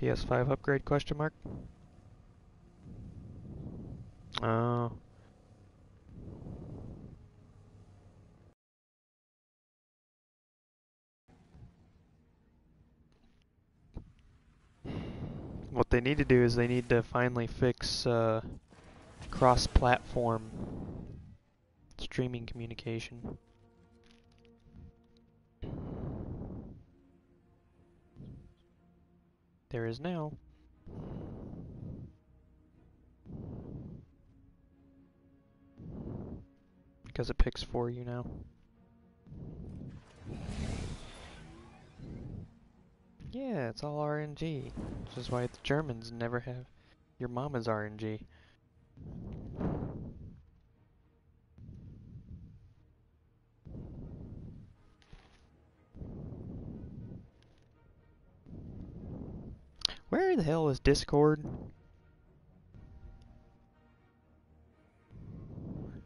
PS5 upgrade question mark? Oh. What they need to do is they need to finally fix uh, cross-platform streaming communication. There is now. Because it picks for you now. Yeah, it's all RNG. Which is why the Germans never have your mama's RNG. Where the hell is Discord?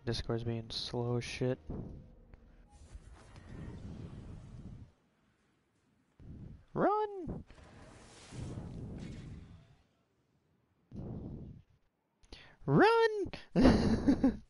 Discord's being slow as shit. Run! Run!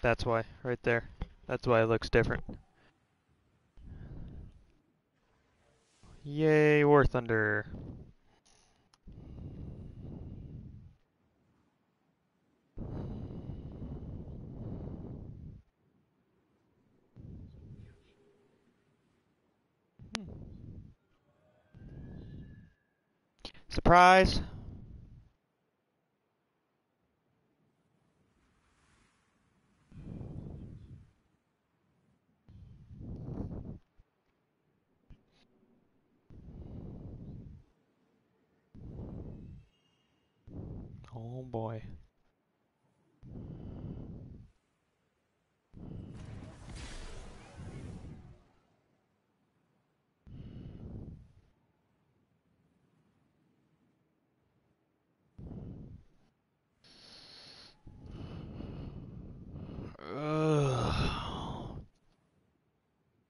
That's why, right there. That's why it looks different. Yay, War Thunder. Hmm. Surprise! Oh boy.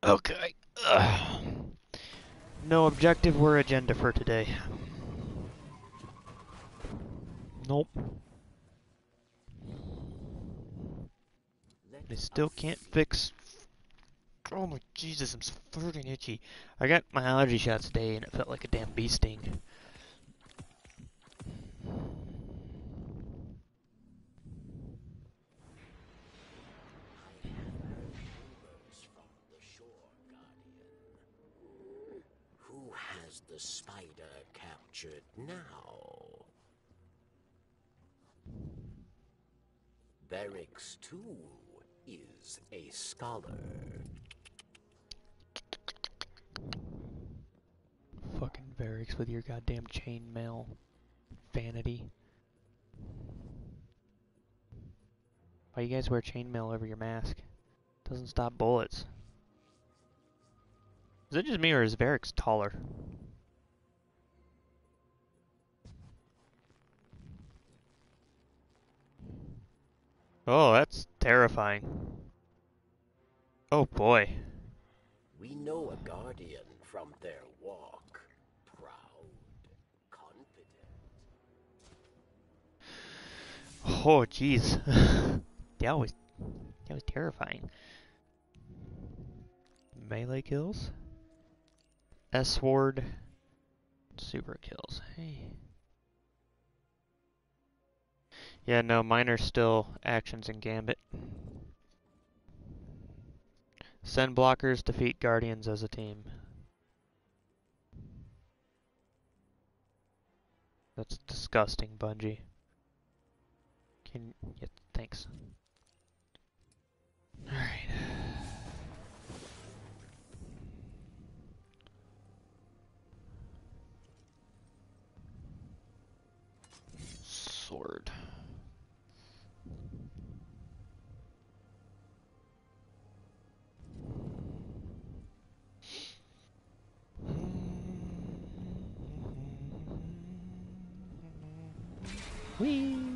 Okay. Ugh. No objective or agenda for today. Nope. They still can't fix. Oh my Jesus, I'm so fucking itchy. I got my allergy shots today and it felt like a damn bee sting. Who has the spider captured now? Variks, too, is a scholar. Fucking Variks with your goddamn chainmail vanity. Why you guys wear chainmail over your mask? Doesn't stop bullets. Is it just me or is Variks taller? Oh, that's terrifying. Oh boy. We know a guardian from their walk. Proud, confident. Oh jeez. that was that was terrifying. Melee kills. S ward. Super kills. Hey. Yeah, no, mine are still actions and gambit. Send blockers, defeat guardians as a team. That's disgusting, Bungie. Can yeah, thanks. Alright. Whee!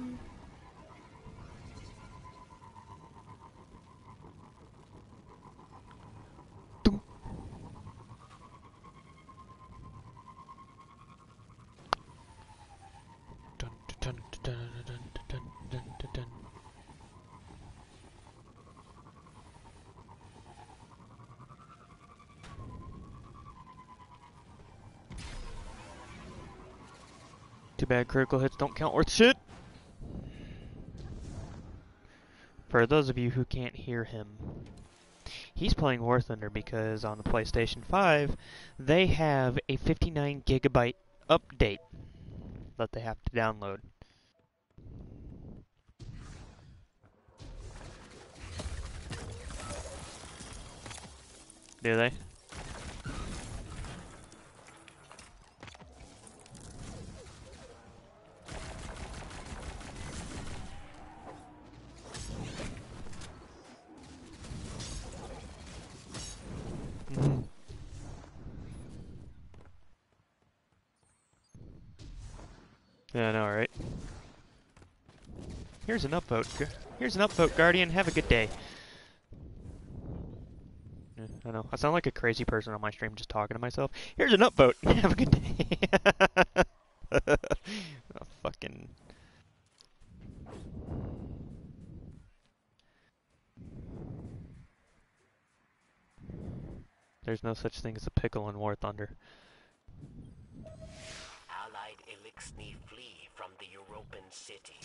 Too bad critical hits don't count worth shit. For those of you who can't hear him, he's playing War Thunder because on the PlayStation 5, they have a 59 gigabyte update that they have to download. Do they? Mhm. Yeah, I know, right? Here's an upvote. Here's an upvote, Guardian. Have a good day. Yeah, I know. I sound like a crazy person on my stream just talking to myself. Here's an upvote. Have a good day. oh, fucking. There's no such thing as a pickle in War Thunder. City.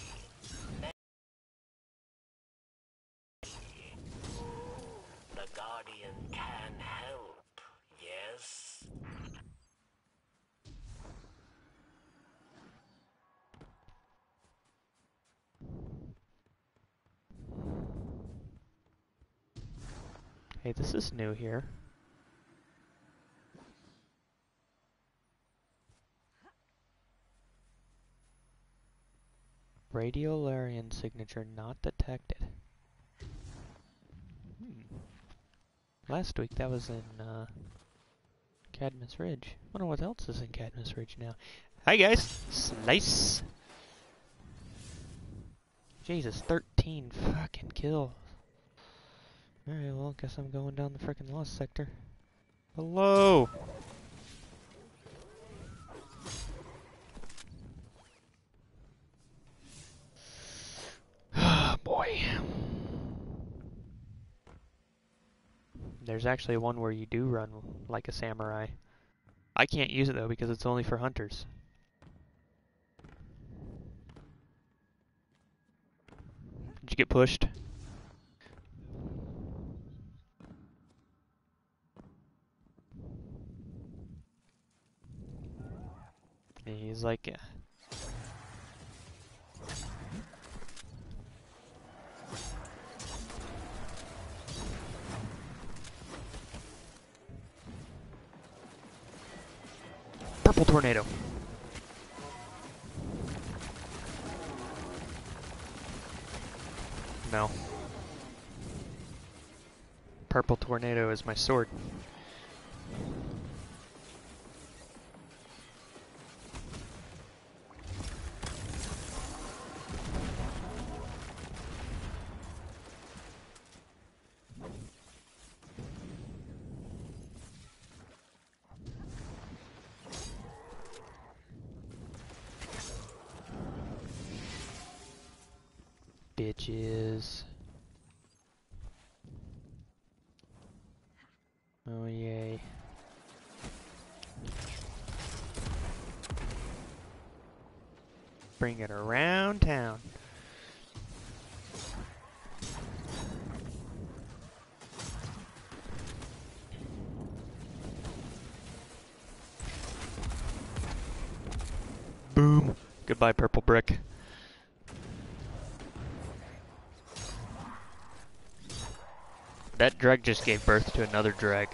The Guardian can help, yes? Hey, this is new here. Radiolarian signature not detected. Hmm. Last week that was in uh, Cadmus Ridge. Wonder what else is in Cadmus Ridge now. Hi guys, slice. Jesus, 13 fucking kills. Alright, well, guess I'm going down the frickin' lost sector. Hello! Boy. There's actually one where you do run like a samurai. I can't use it though because it's only for hunters. Did you get pushed? He's like, purple tornado. No. Purple tornado is my sword. Bitches. Oh yay. Bring it around town. Boom. Goodbye, purple brick. That dreg just gave birth to another dreg.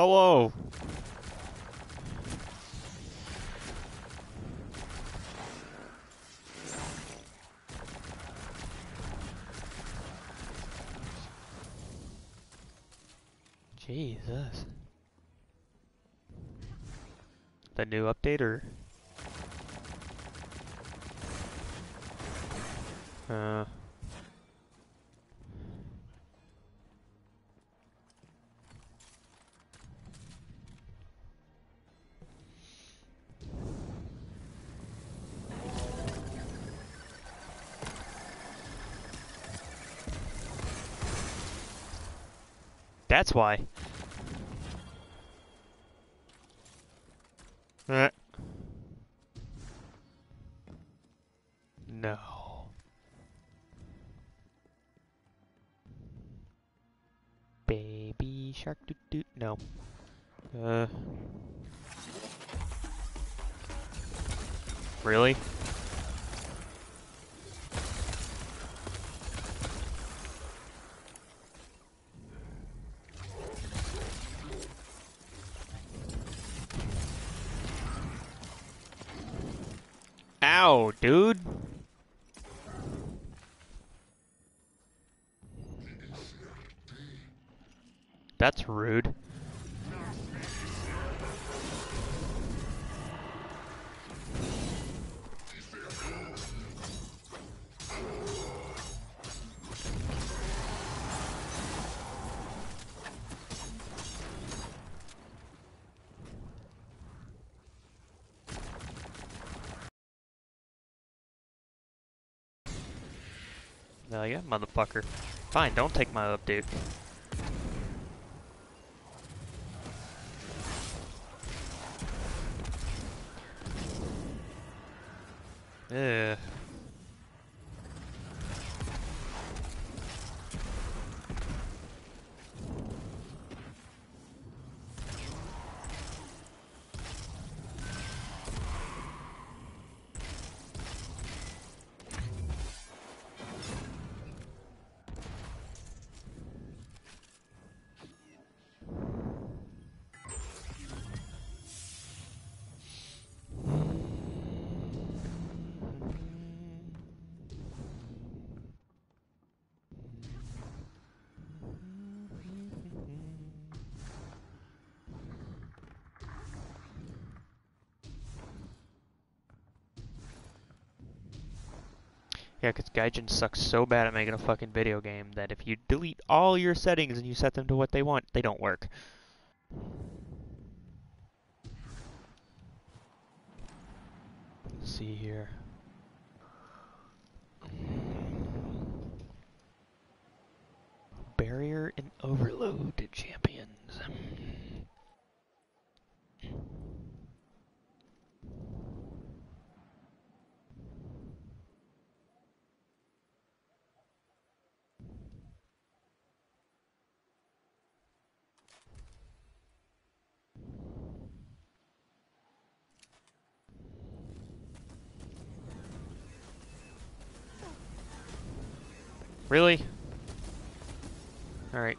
Hello! Jesus. The new update or? Uh. That's why. Motherfucker. Fine, don't take my update. Yeah, because Gaijin sucks so bad at making a fucking video game that if you delete all your settings and you set them to what they want, they don't work. Let's see here. Barrier and Overload Really? Alright.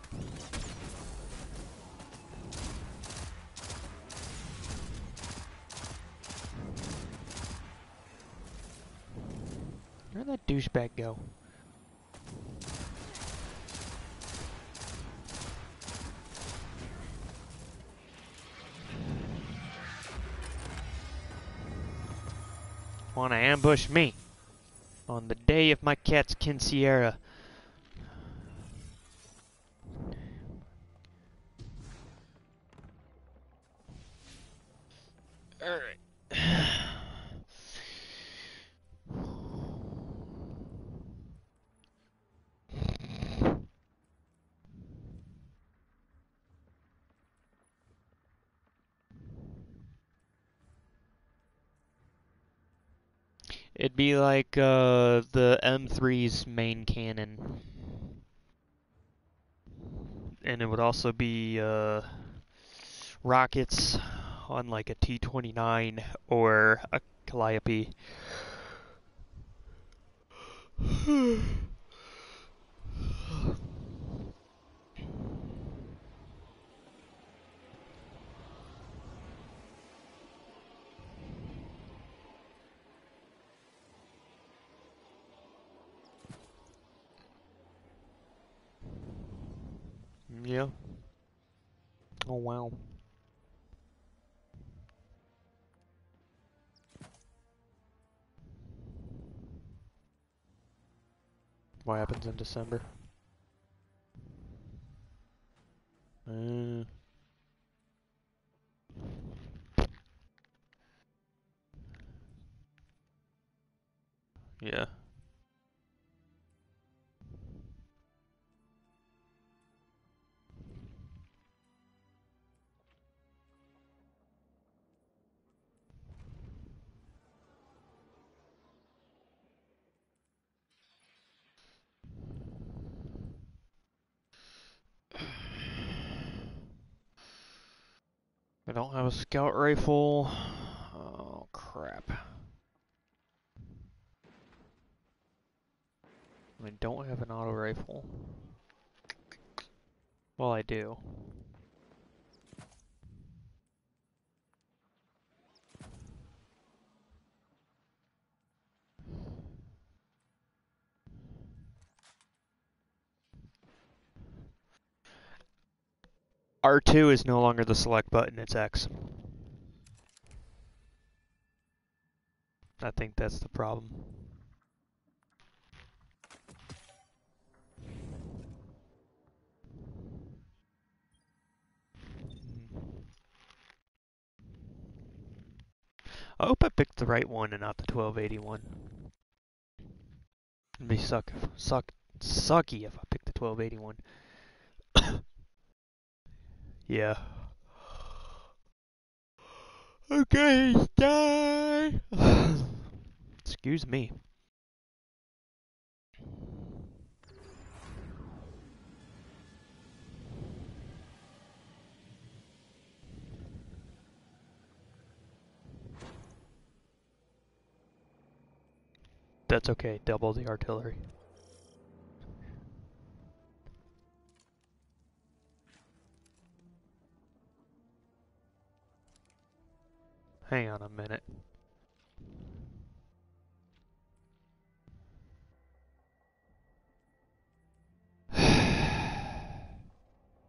Where'd that douchebag go? Wanna ambush me on the day of my cat's quinceañera. Alright. It'd be like uh, the M3's main cannon. And it would also be uh, rockets unlike a T29 or a Calliope. happens in December? Scout rifle. Oh crap. I don't have an auto rifle. Well, I do. R2 is no longer the select button, it's X. I think that's the problem. I hope I picked the right one and not the 1281. It'd be suck, suck, sucky if I picked the 1281. yeah. Okay, die. Excuse me. That's okay, double the artillery. Hang on a minute.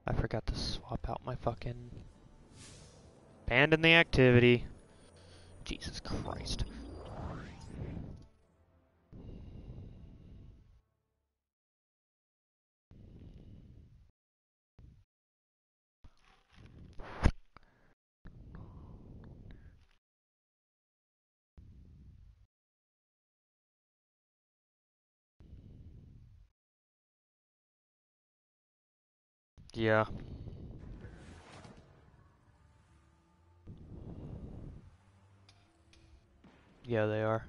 I forgot to swap out my fucking... Abandon the activity. Jesus Christ. Yeah. Yeah, they are.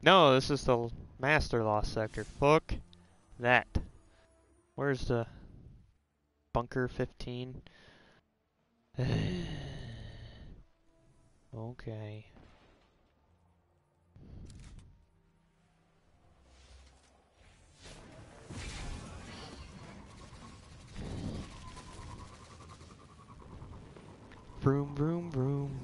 No, this is the master lost sector. Fuck that. Where's the bunker 15? okay. Vroom, vroom, vroom.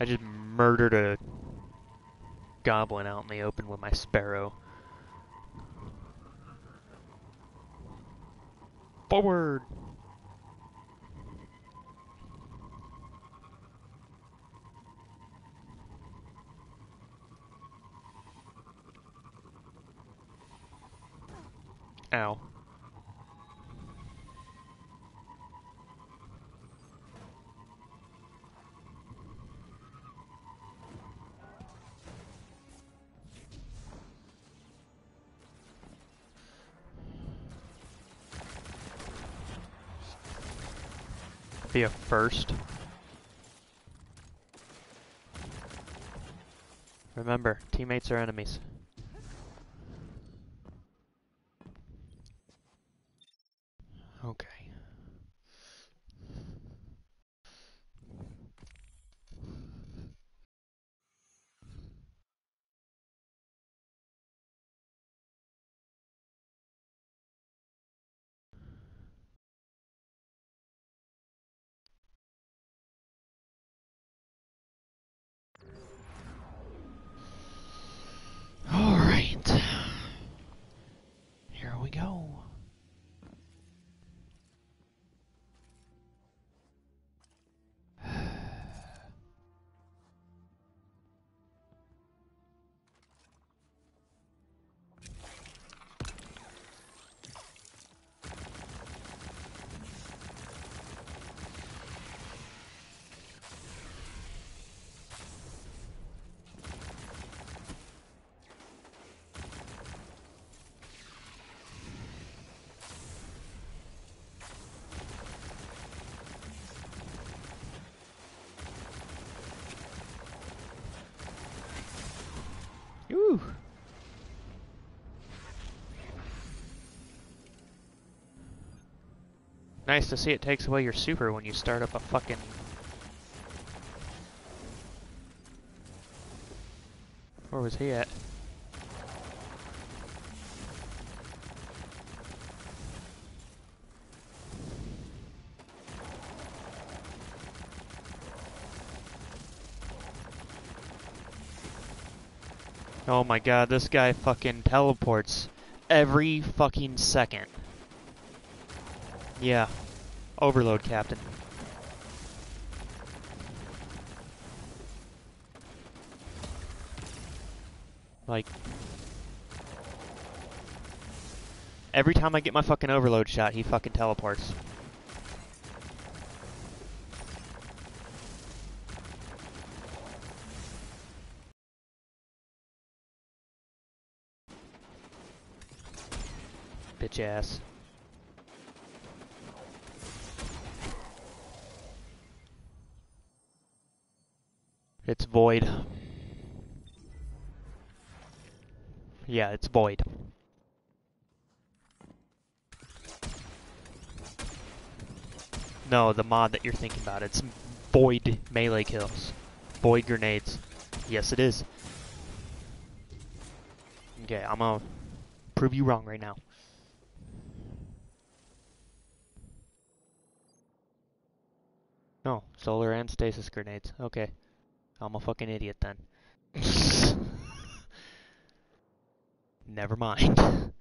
I just murdered a goblin out in the open with my sparrow. Forward! Ow. Be a first. Remember, teammates are enemies. Nice to see it takes away your super when you start up a fucking. Where was he at? Oh my god, this guy fucking teleports every fucking second. Yeah. Overload, Captain. Like... Every time I get my fucking overload shot, he fucking teleports. Bitch ass. Void. Yeah, it's void. No, the mod that you're thinking about. It's void melee kills. Void grenades. Yes, it is. Okay, I'm gonna prove you wrong right now. No, solar and stasis grenades. Okay. I'm a fucking idiot then. Never mind.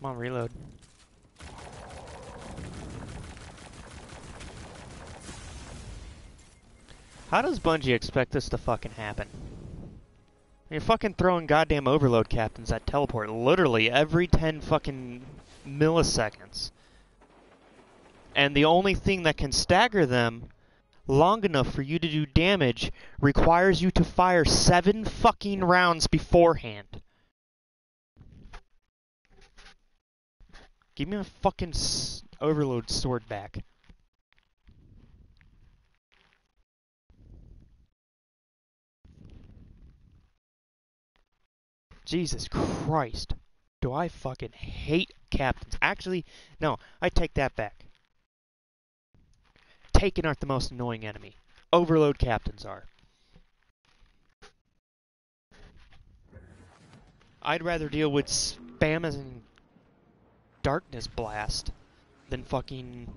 Come on, reload. How does Bungie expect this to fucking happen? You're fucking throwing goddamn overload captains that teleport literally every 10 fucking milliseconds. And the only thing that can stagger them long enough for you to do damage requires you to fire seven fucking rounds beforehand. Give me my fucking overload sword back. Jesus Christ. Do I fucking hate captains? Actually, no, I take that back. Taken aren't the most annoying enemy. Overload captains are. I'd rather deal with spam as in darkness blast than fucking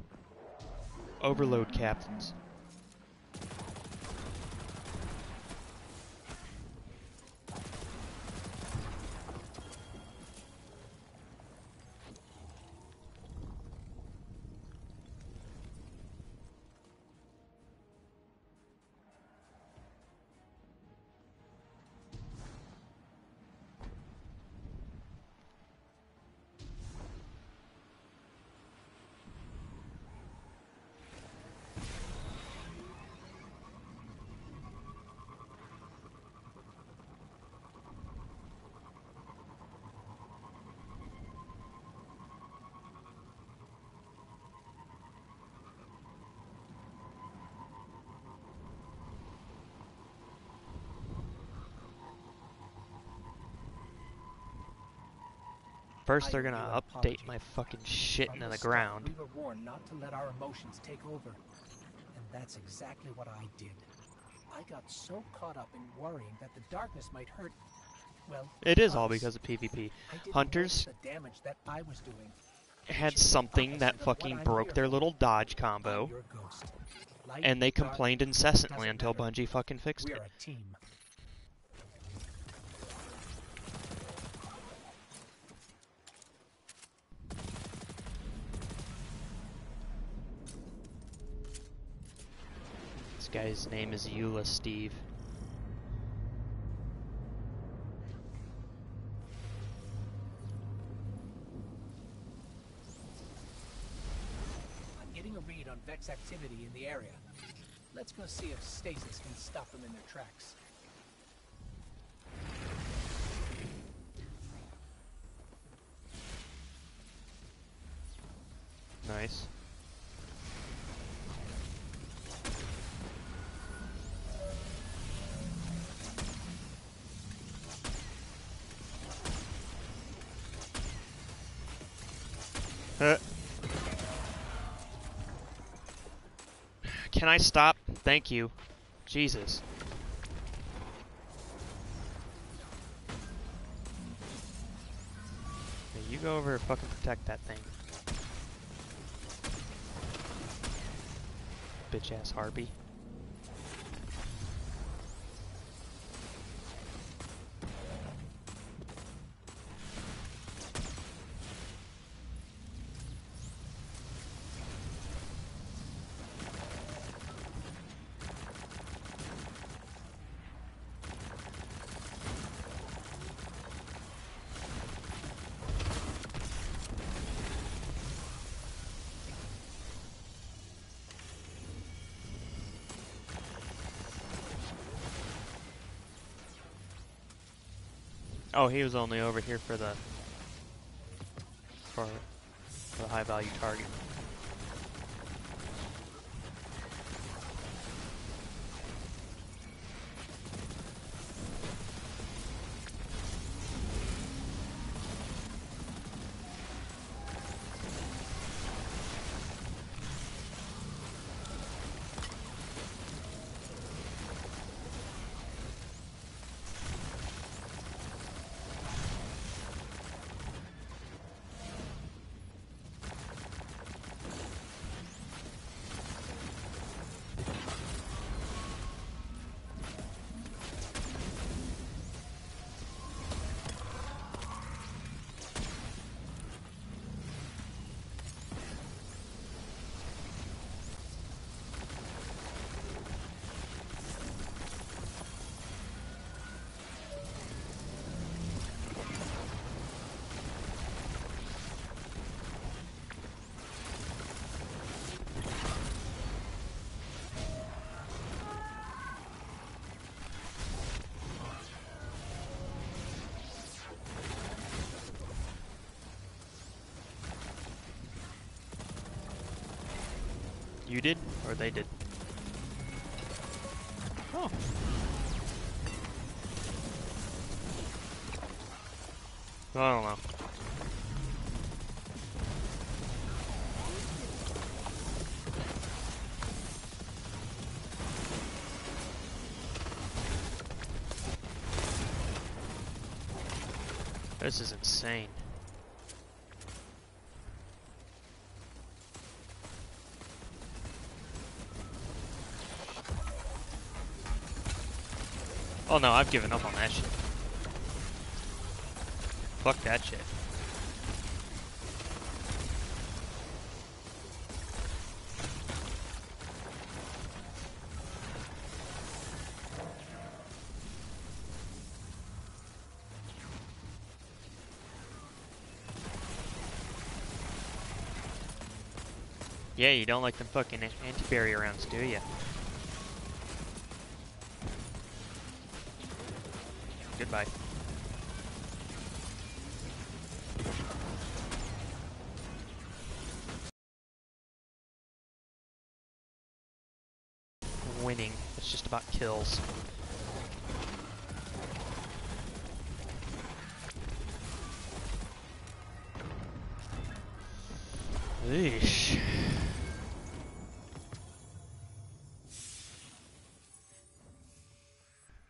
overload captains. First they're gonna update my fucking shit into the ground. We were warned not to let our emotions take over. And that's exactly what I did. I got so caught up in worrying that the darkness might hurt. Well, It is all because of PvP. Hunters the damage that I was doing. had Which is the something that opposite of what fucking broke their little dodge combo, your ghost. Light, and they complained incessantly until. Bungie fucking fixed it. Guy's name is Eula Steve. I'm getting a read on Vex activity in the area. Let's go see if Stasis can stop them in their tracks. Uh. Can I stop? Thank you. Jesus. Hey, you go over and fucking protect that thing. Bitch ass harpy. Oh, he was only over here for the for, for the high value target. Or they did? Oh. I don't know. This is insane. Oh no, I've given up on that shit. Fuck that shit. Yeah, you don't like them fucking anti-barrier rounds, do you? Goodbye. Winning. It's just about kills. Eesh.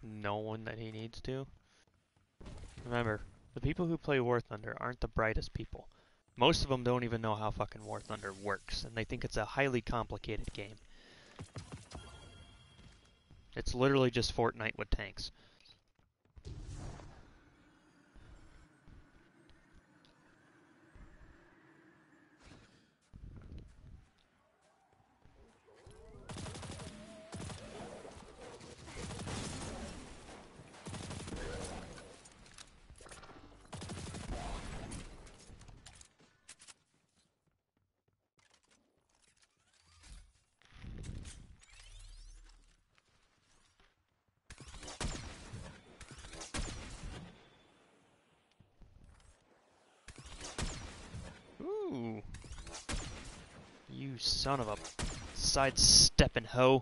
No one that he needs to. People who play War Thunder aren't the brightest people. Most of them don't even know how fucking War Thunder works, and they think it's a highly complicated game. It's literally just Fortnite with tanks. Ooh. You son of a sidestepping hoe.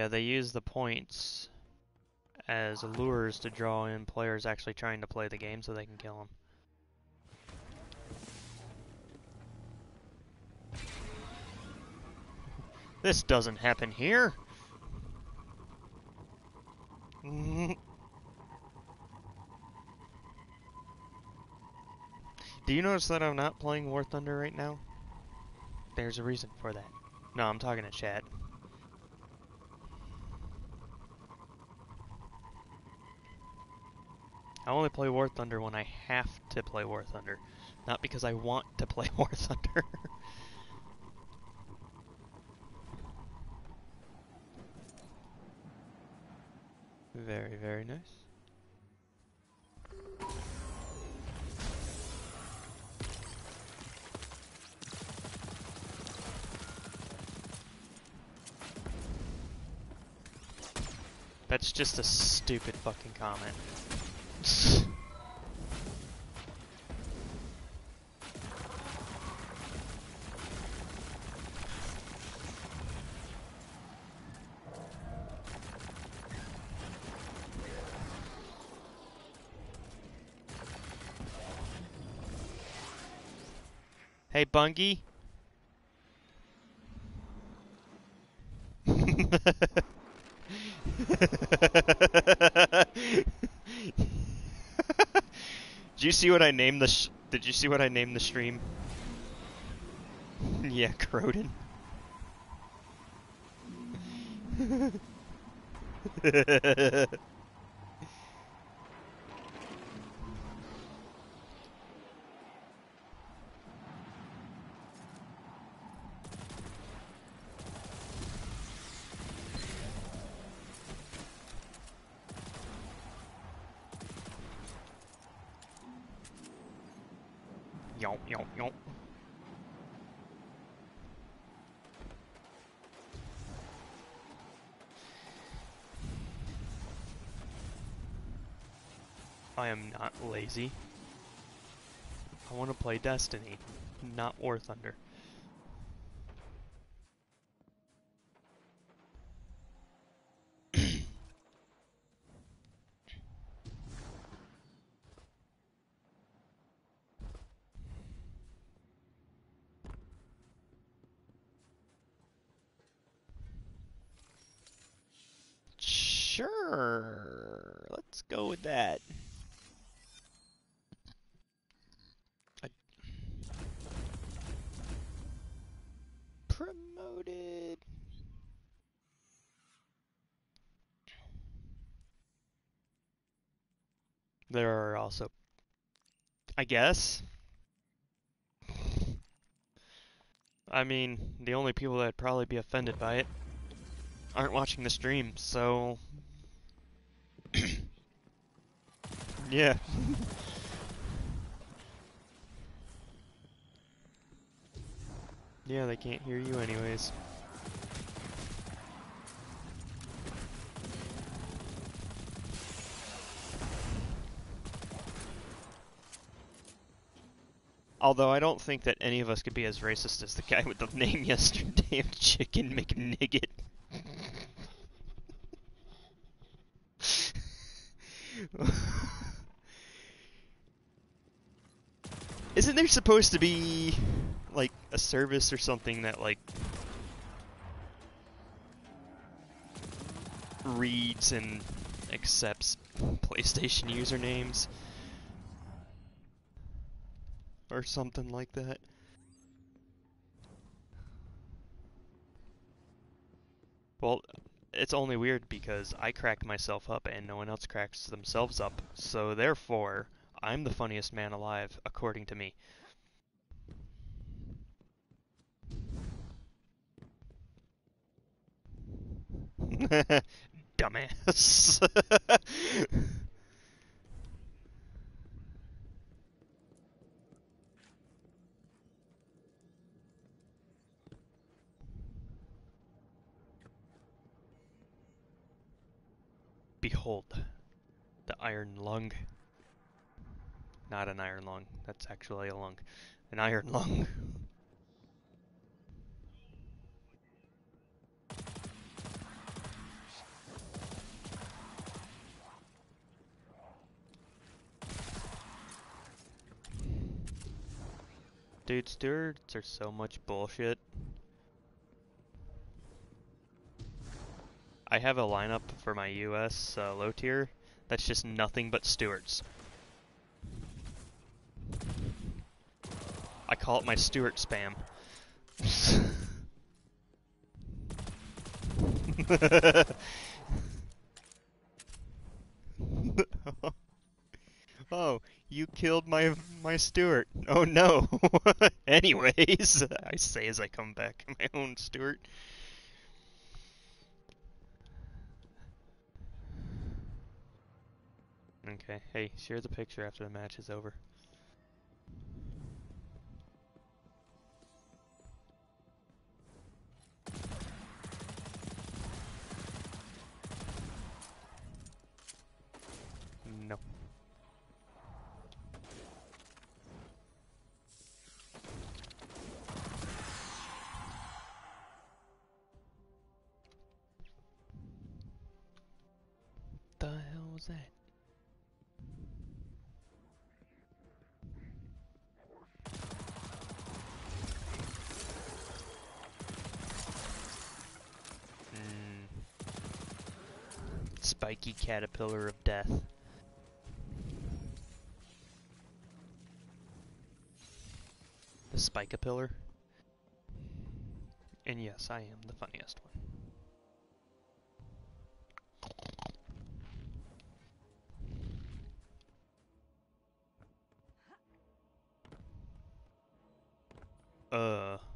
Yeah, they use the points as lures to draw in players actually trying to play the game so they can kill them. This doesn't happen here. Do you notice that I'm not playing War Thunder right now? There's a reason for that. No, I'm talking to chat. Play War Thunder when I have to play War Thunder, not because I want to play War Thunder. very, very nice. That's just a stupid fucking comment. Hey, Bungie. Did you see what I named the? Did you see what I named the stream? yeah, Crowden. Yomp, yomp, yomp. I am not lazy. I want to play Destiny, not War Thunder. guess. I mean, the only people that'd probably be offended by it aren't watching the stream, so... yeah. yeah, they can't hear you anyways. Although I don't think that any of us could be as racist as the guy with the name yesterday of Chicken McNigget. Isn't there supposed to be like a service or something that like reads and accepts PlayStation usernames or something like that? Well, it's only weird because I crack myself up and no one else cracks themselves up, so therefore, I'm the funniest man alive, according to me. Dumbass. Behold, the iron lung. Not an iron lung, that's actually a lung. An iron lung. Dude, Stuarts are so much bullshit. I have a lineup for my US uh, low tier that's just nothing but Stuarts. I call it my Stuart spam. oh, you killed my my Stuart. Oh no. Anyways, I say as I come back, my own Stuart. Okay, hey, share the picture after the match is over. No. The hell was that? Spiky caterpillar of death. The spikapillar. And yes, I am the funniest one. Uh.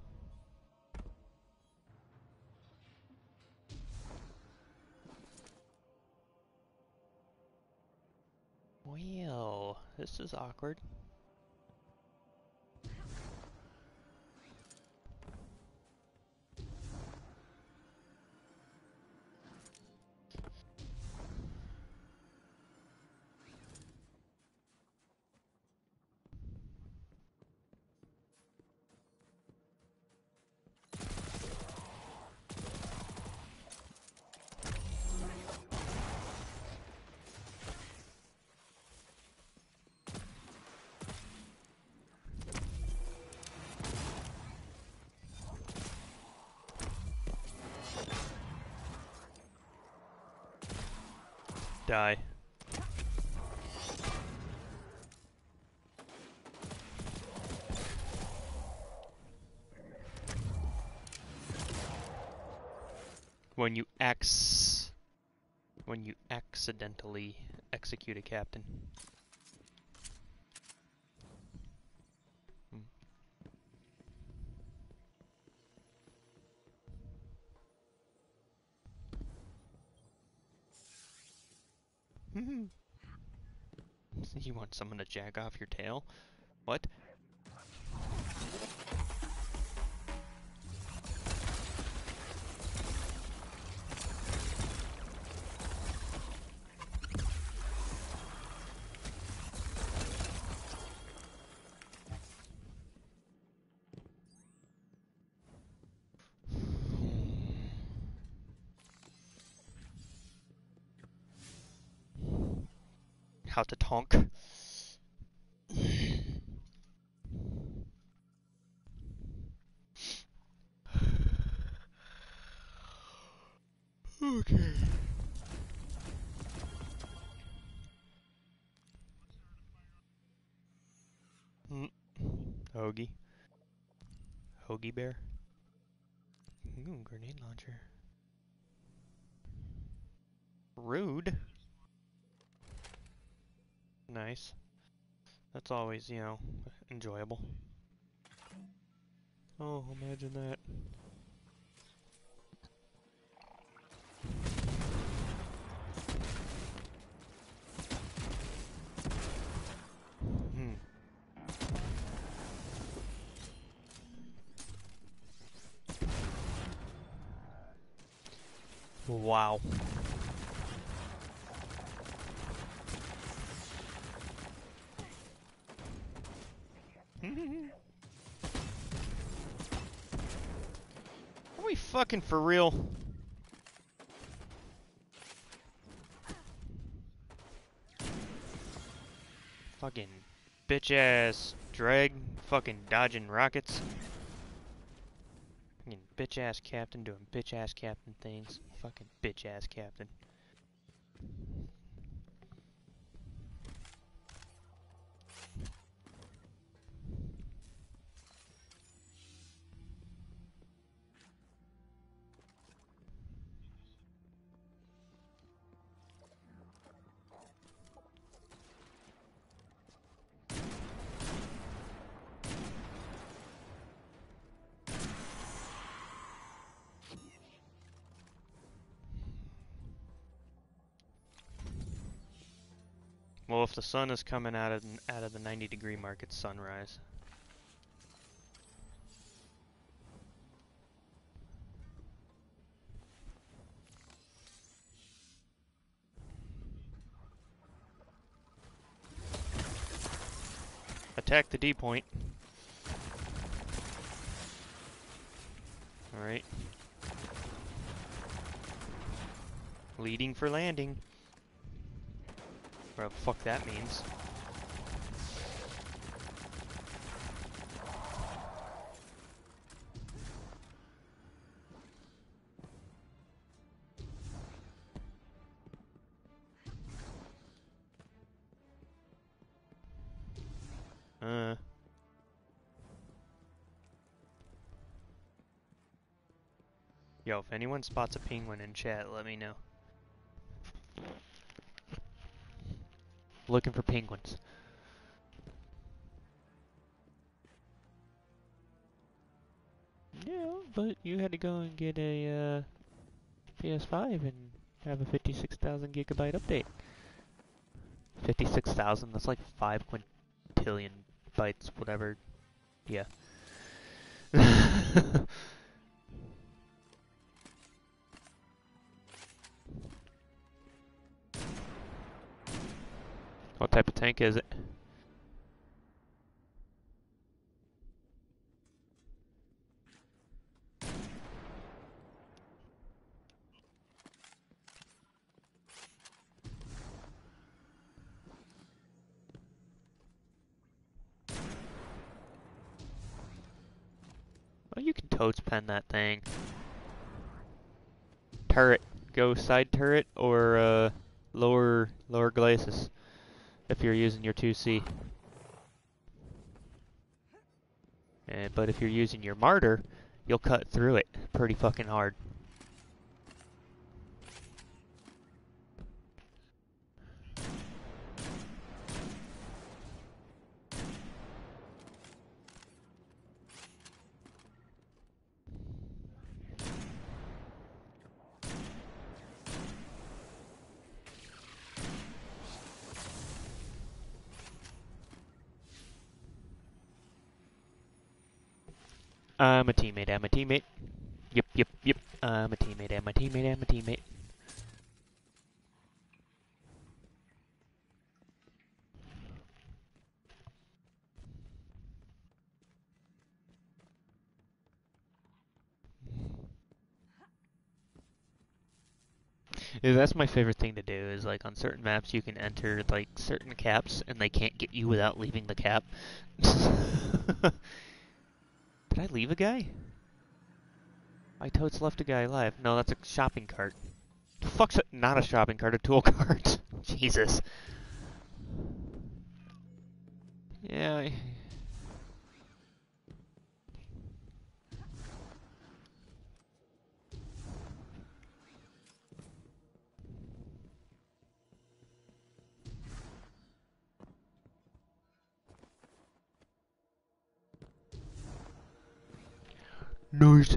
This is awkward. Die. When you ex... When you accidentally execute a captain. someone to jack off your tail? What? how to tonk. Bear. Ooh, grenade launcher. Rude. Nice. That's always, you know, enjoyable. Oh, imagine that. Wow. Are we fucking for real? Fucking bitch ass drag, fucking dodging rockets. Bitch ass captain doing bitch ass captain things. Fucking bitch ass captain. The sun is coming out of out of the 90 degree mark, it's sunrise. Attack the D point. Alright. Leading for landing. Whatever the fuck that means. Uh. Yo, if anyone spots a penguin in chat, let me know. Looking for penguins. Yeah, but you had to go and get a uh, PS5 and have a 56,000 gigabyte update. 56,000, that's like 5 quintillion bytes, whatever. Yeah. type of tank is it? Oh, you can totes pen that thing. Turret. Go side turret or uh, lower lower glacis if you're using your 2C. Uh, but if you're using your Marder, you'll cut through it pretty fucking hard. I'm a teammate, I'm a teammate. Yep, yep, yep. I'm a teammate, I'm a teammate, I'm a teammate. Yeah, that's my favorite thing to do. Is like on certain maps you can enter like certain caps, and they can't get you without leaving the cap. Did I leave a guy? I totes left a guy alive. No, that's a shopping cart. The fuck's? Not a shopping cart, a tool cart. Jesus. Yeah. Nice.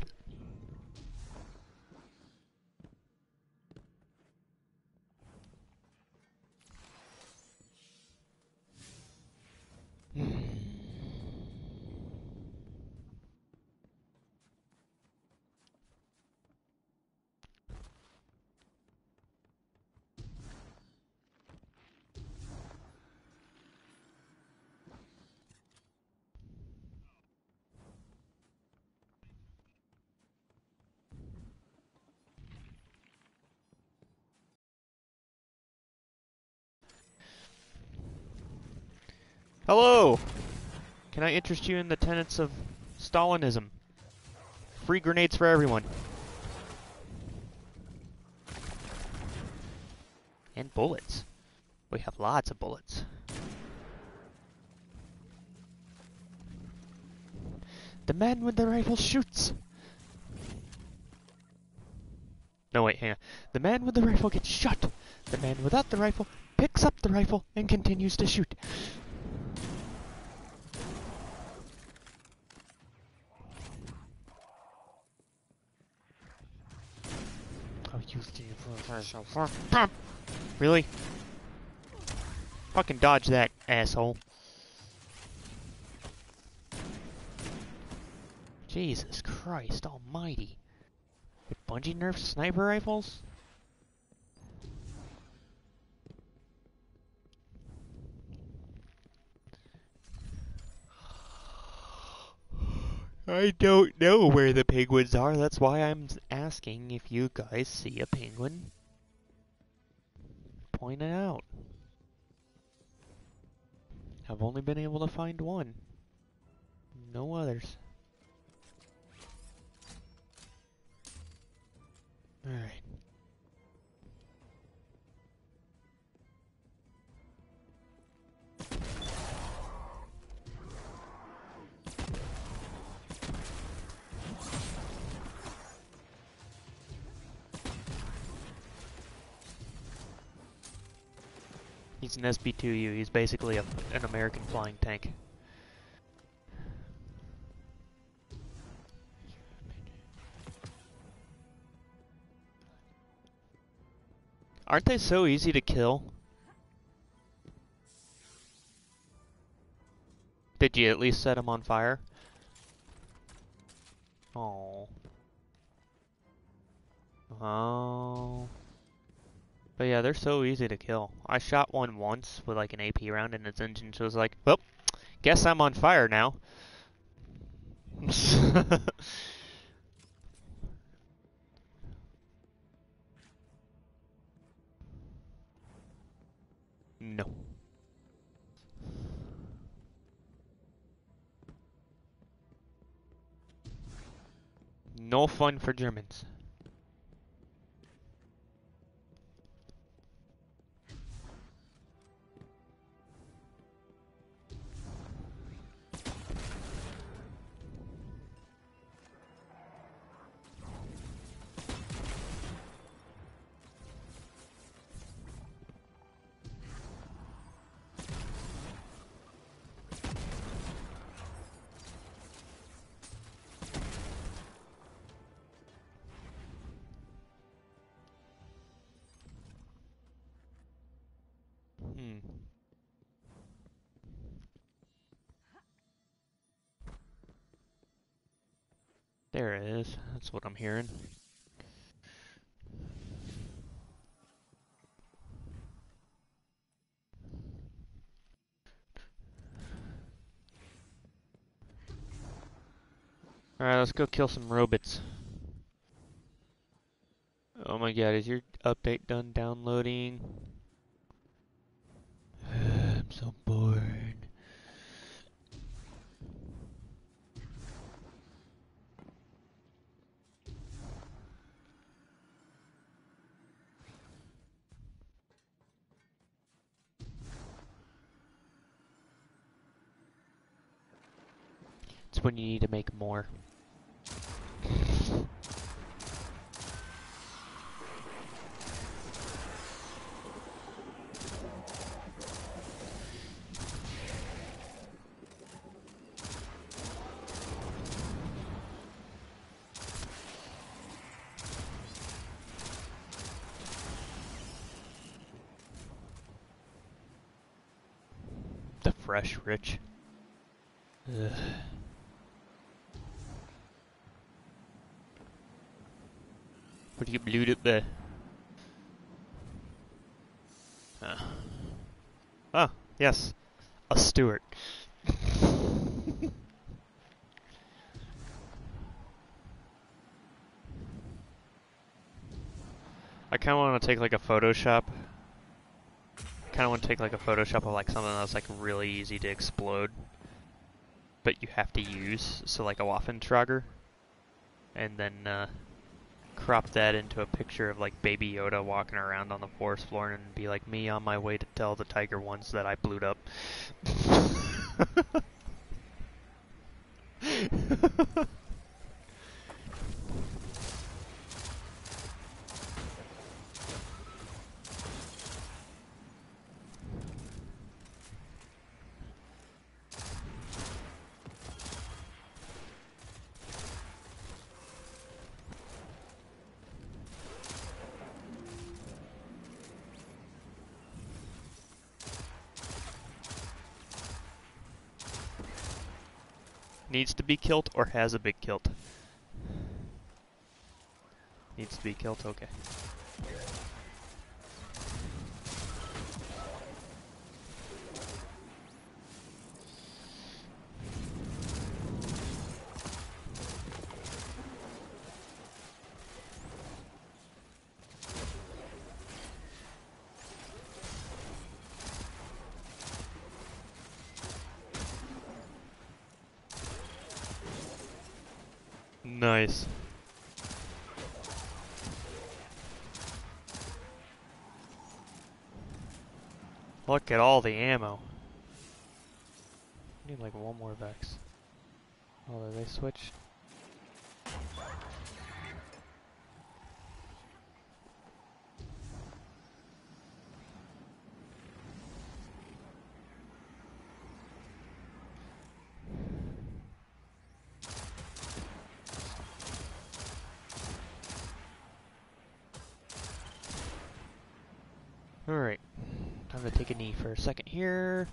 Hello! Can I interest you in the tenets of Stalinism? Free grenades for everyone. And bullets. We have lots of bullets. The man with the rifle shoots! No, wait, hang on. The man with the rifle gets shot. The man without the rifle picks up the rifle and continues to shoot. Oh, you think Really? Fucking dodge that, asshole. Jesus Christ almighty. Did Bungie nerf sniper rifles? I don't know where the penguins are. That's why I'm asking if you guys see a penguin. Point it out. I've only been able to find one. No others. Alright. He's an SB2U. He's basically a, an American flying tank. Aren't they so easy to kill? Did you at least set them on fire? Oh. Oh. But yeah, they're so easy to kill. I shot one once with like an AP round and its engine so was like, well, guess I'm on fire now. no. No fun for Germans. There it is. That's what I'm hearing. Alright, let's go kill some robots. Oh my god, is your update done downloading. I'm so bored. It's when you need to make more. The fresh rich. Ugh. What do you bleed up there? Uh. Oh, yes. A Stuart. I kind of want to take like a Photoshop. kind of want to take like a Photoshop of like something that's like really easy to explode, but you have to use. So like a Waffentrager, and then uh, crop that into a picture of like Baby Yoda walking around on the forest floor and be like me on my way to tell the Tiger ones that I blew up. be killed or has a big kilt? Needs to be killed, okay. The ammo. I Need like one more Vex. Oh, did they switch? Alright. Time to take a knee for a second here.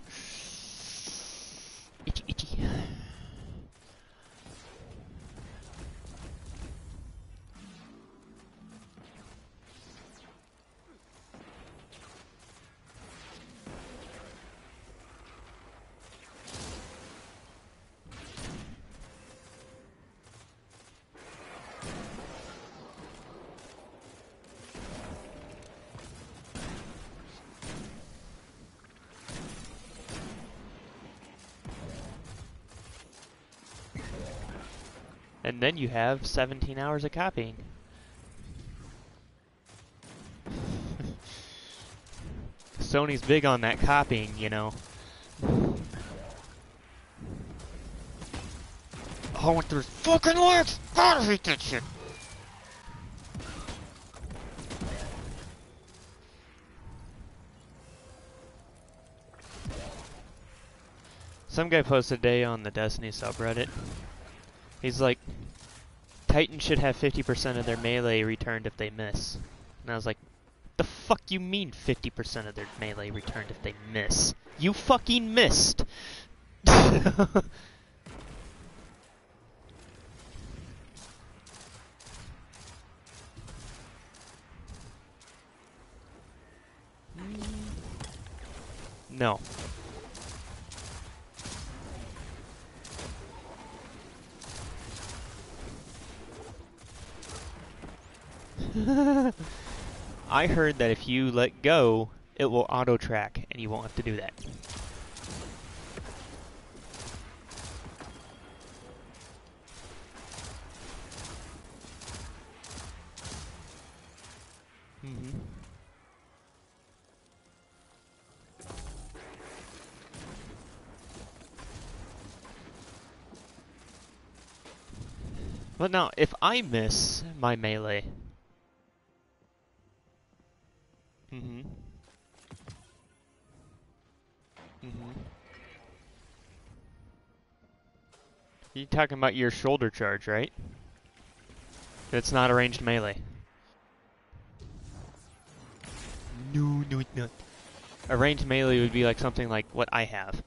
And then you have 17 hours of copying. Sony's big on that copying, you know. Oh, I went through his fucking legs! God, I hate that shit! Some guy posted today on the Destiny subreddit. He's like, Titan should have 50% of their melee returned if they miss. And I was like, the fuck you mean 50% of their melee returned if they miss? You fucking missed! no. I heard that if you let go, it will auto track, and you won't have to do that. Mm-hmm. But now, if I miss my melee, you're talking about your shoulder charge, right? It's not a ranged melee. No, no, it's not. A ranged melee would be like something like what I have.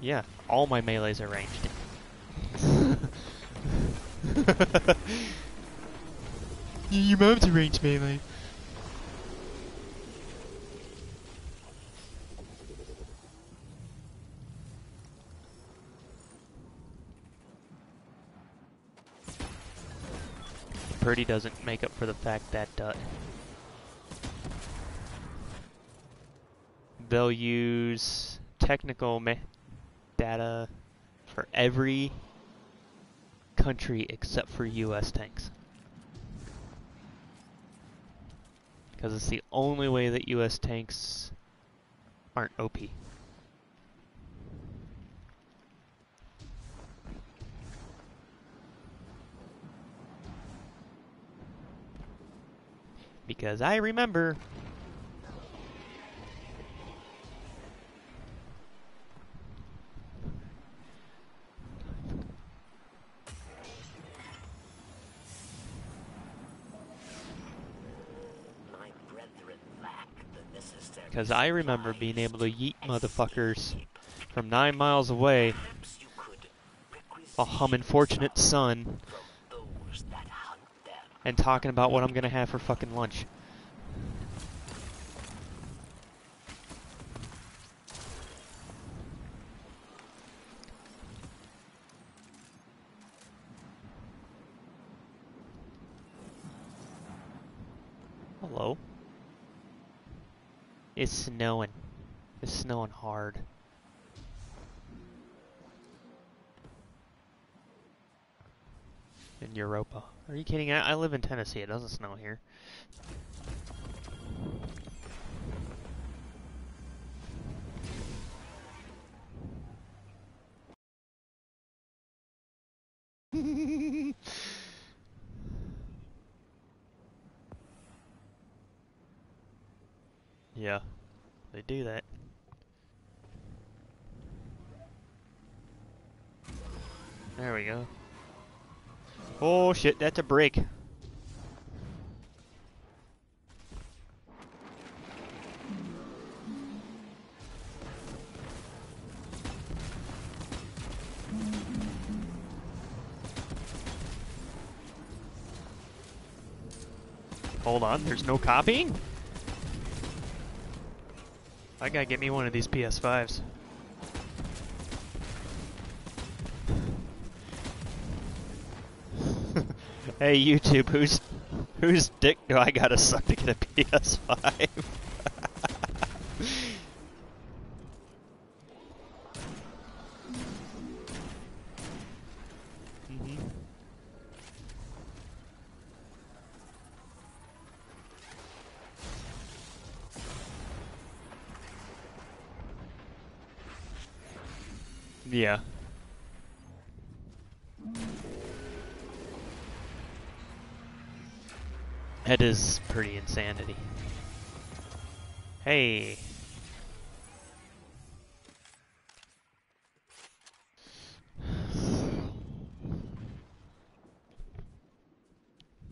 Yeah, all my melees are ranged. Your mom's a ranged melee. Purdy doesn't make up for the fact that uh, they'll use technical data for every country except for US tanks. Because it's the only way that US tanks aren't OP. Because I remember. Because I remember being able to yeet motherfuckers from nine miles away. A hum unfortunate sun from those that hunt them. And talking about what I'm gonna have for fucking lunch. Hello? It's snowing. It's snowing hard. In Europa. Are you kidding? I, I live in Tennessee. It doesn't snow here. yeah, they do that. There we go. Oh shit, that's a break. Hold on, there's no copying? I gotta get me one of these PS5s. Hey YouTube, whose whose dick do I gotta suck to get a PS5? Hey.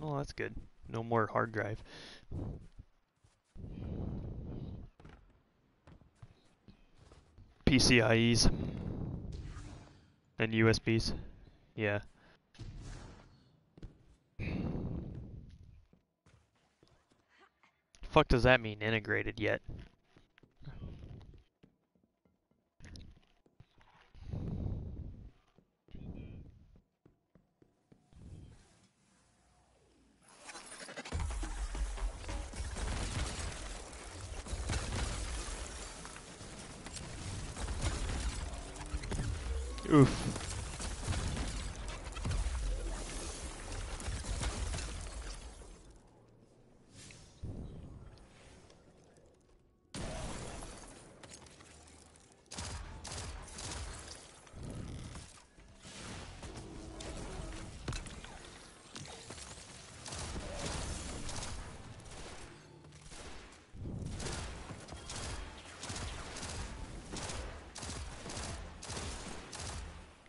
Oh, that's good. No more hard drive. PCIe's and USBs. Yeah. Fuck does that mean integrated yet?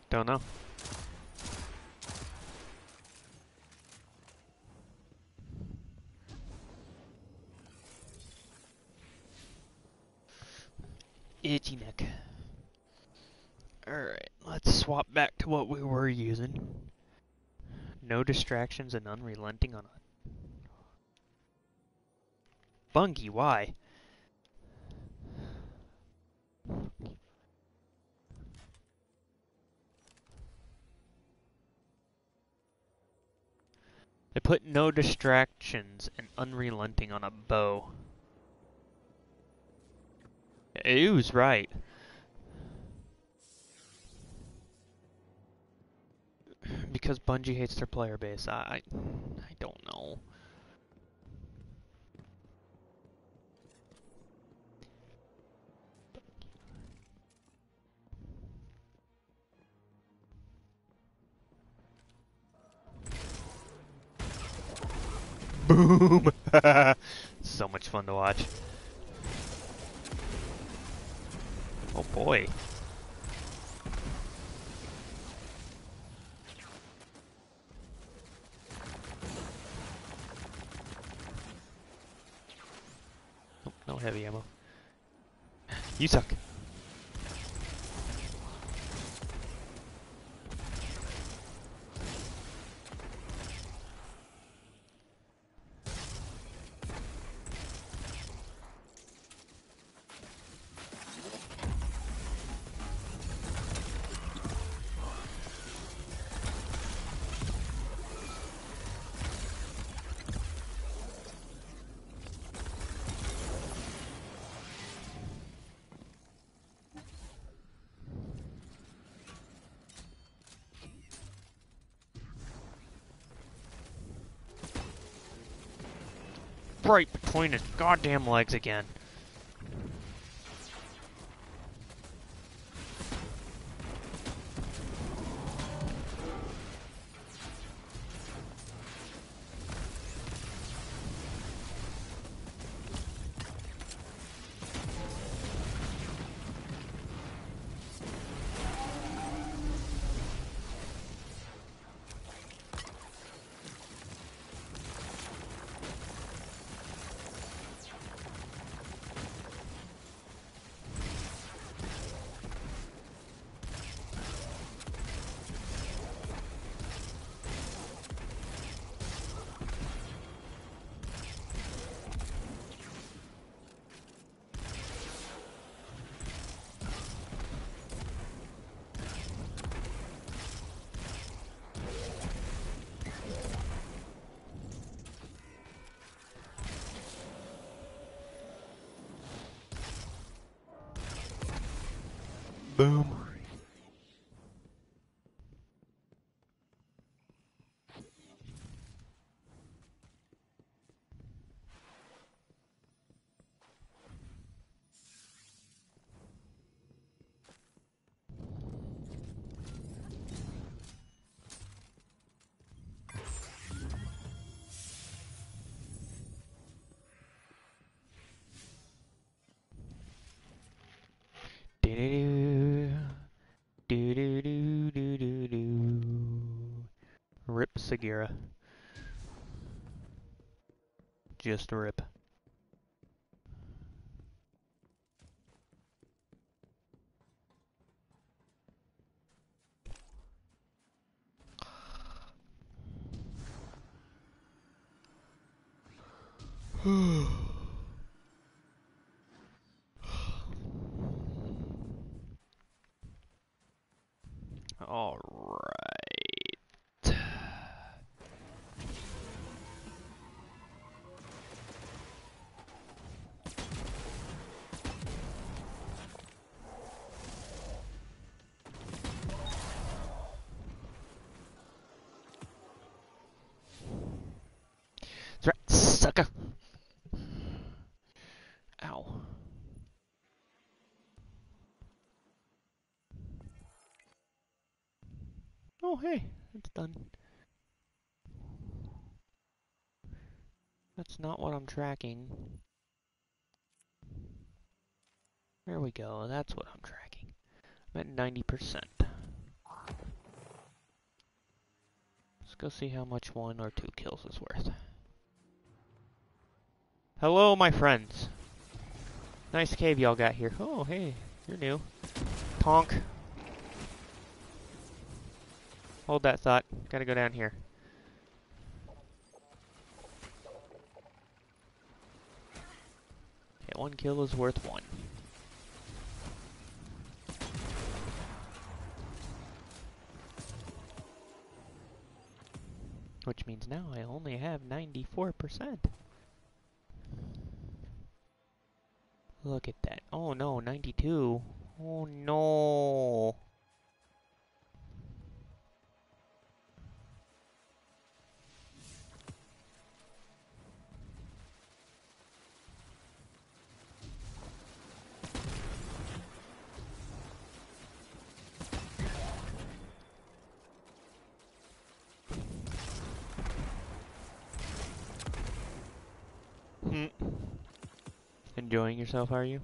Don't know. Itchy neck. Alright, let's swap back to what we were using. No distractions and unrelenting on a... Bungie, why? Put no distractions and unrelenting on a bow. Was right. Because Bungie hates their player base. I, I don't know. Boom! so much fun to watch. Oh boy. Nope, no heavy ammo. You suck. Right between his goddamn legs again. Do do do do do do. Rip Sagira. Just rip. All right. Oh, done. That's not what I'm tracking. There we go, that's what I'm tracking. I'm at 90%. Let's go see how much one or two kills is worth. Hello, my friends. Nice cave y'all got here. Oh, hey, you're new. Tonk. Hold that thought. Gotta go down here. Okay, one kill is worth one. Which means now I only have 94%. Yourself, are you?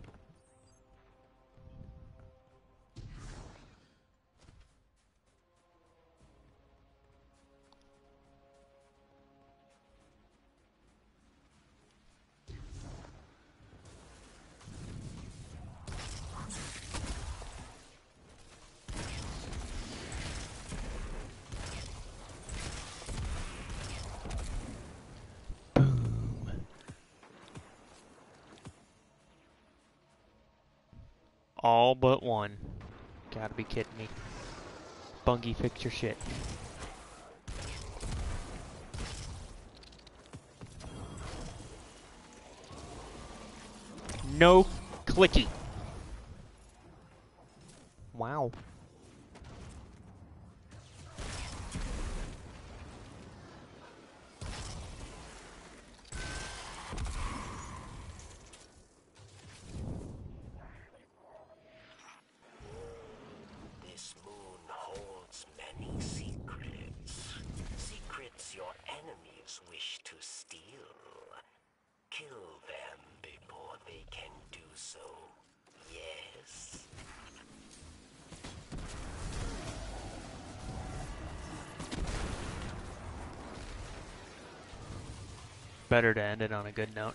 All but one. Gotta be kidding me. Bungie, fix your shit. No clicky. Wow. This moon holds many secrets. Secrets your enemies wish to steal. Kill them before they can do so. Yes? Better to end it on a good note.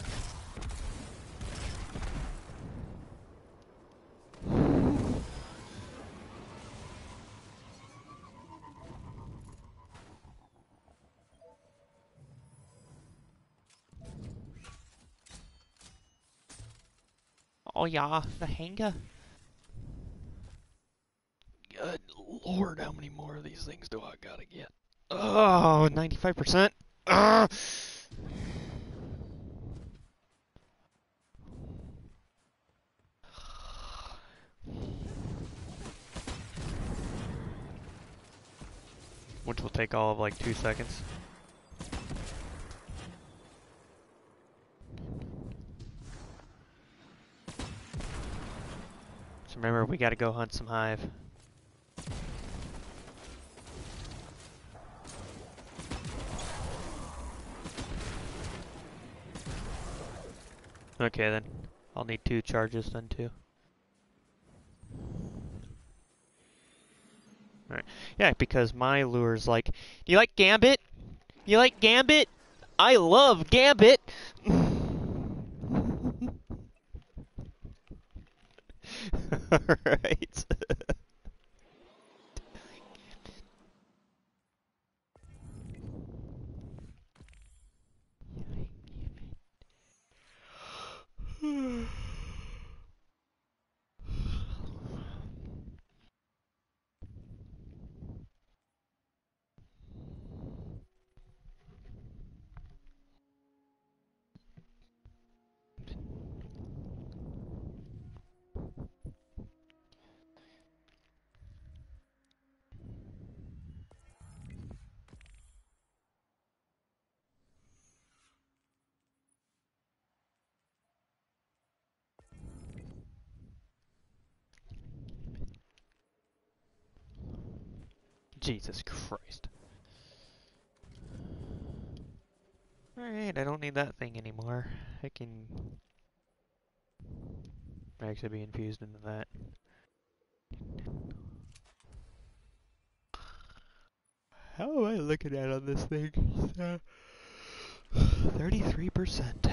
Oh yeah, the hanger. Good lord, how many more of these things do I gotta get? Oh, 95%. Ugh. Take all of like two seconds. So remember, we gotta go hunt some hive. Okay then. I'll need two charges then too. Alright. Yeah, because my lure's like, you like Gambit? You like Gambit? I love Gambit! like to be infused into that. How am I looking at on this thing? 33%.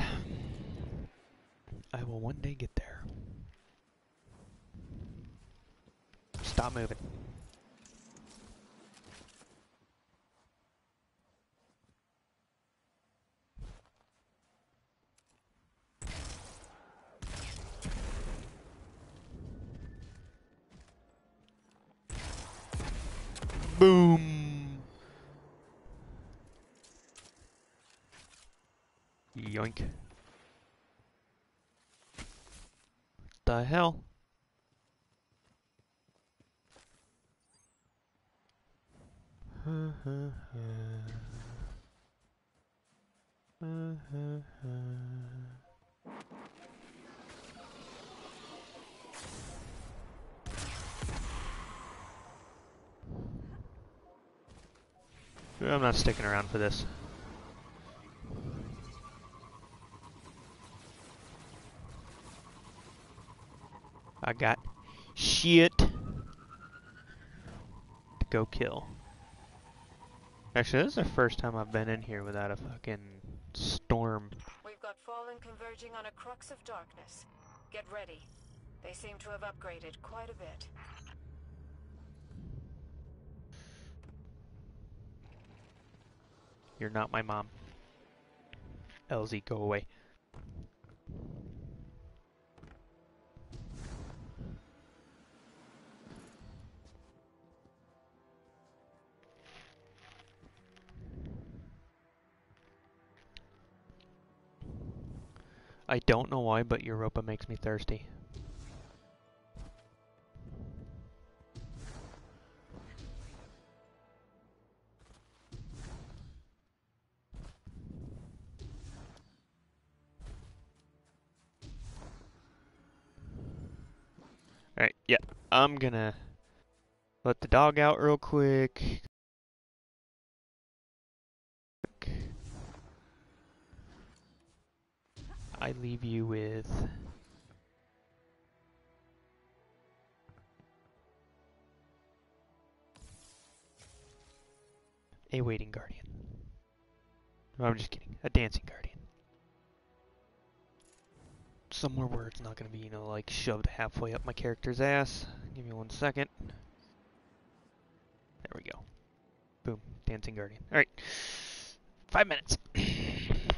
Hell? I'm not sticking around for this. I got shit to go kill. Actually, this is the first time I've been in here without a fucking storm. We've got Fallen converging on a crux of darkness. Get ready. They seem to have upgraded quite a bit. You're not my mom. Elsie, go away. I don't know why, but Europa makes me thirsty. Alright, yeah, I'm gonna let the dog out real quick. I leave you with a waiting guardian. No, I'm just kidding. A dancing guardian. Somewhere where it's not going to be, you know, like shoved halfway up my character's ass. Give me one second. There we go. Boom. Dancing guardian. Alright. Five minutes.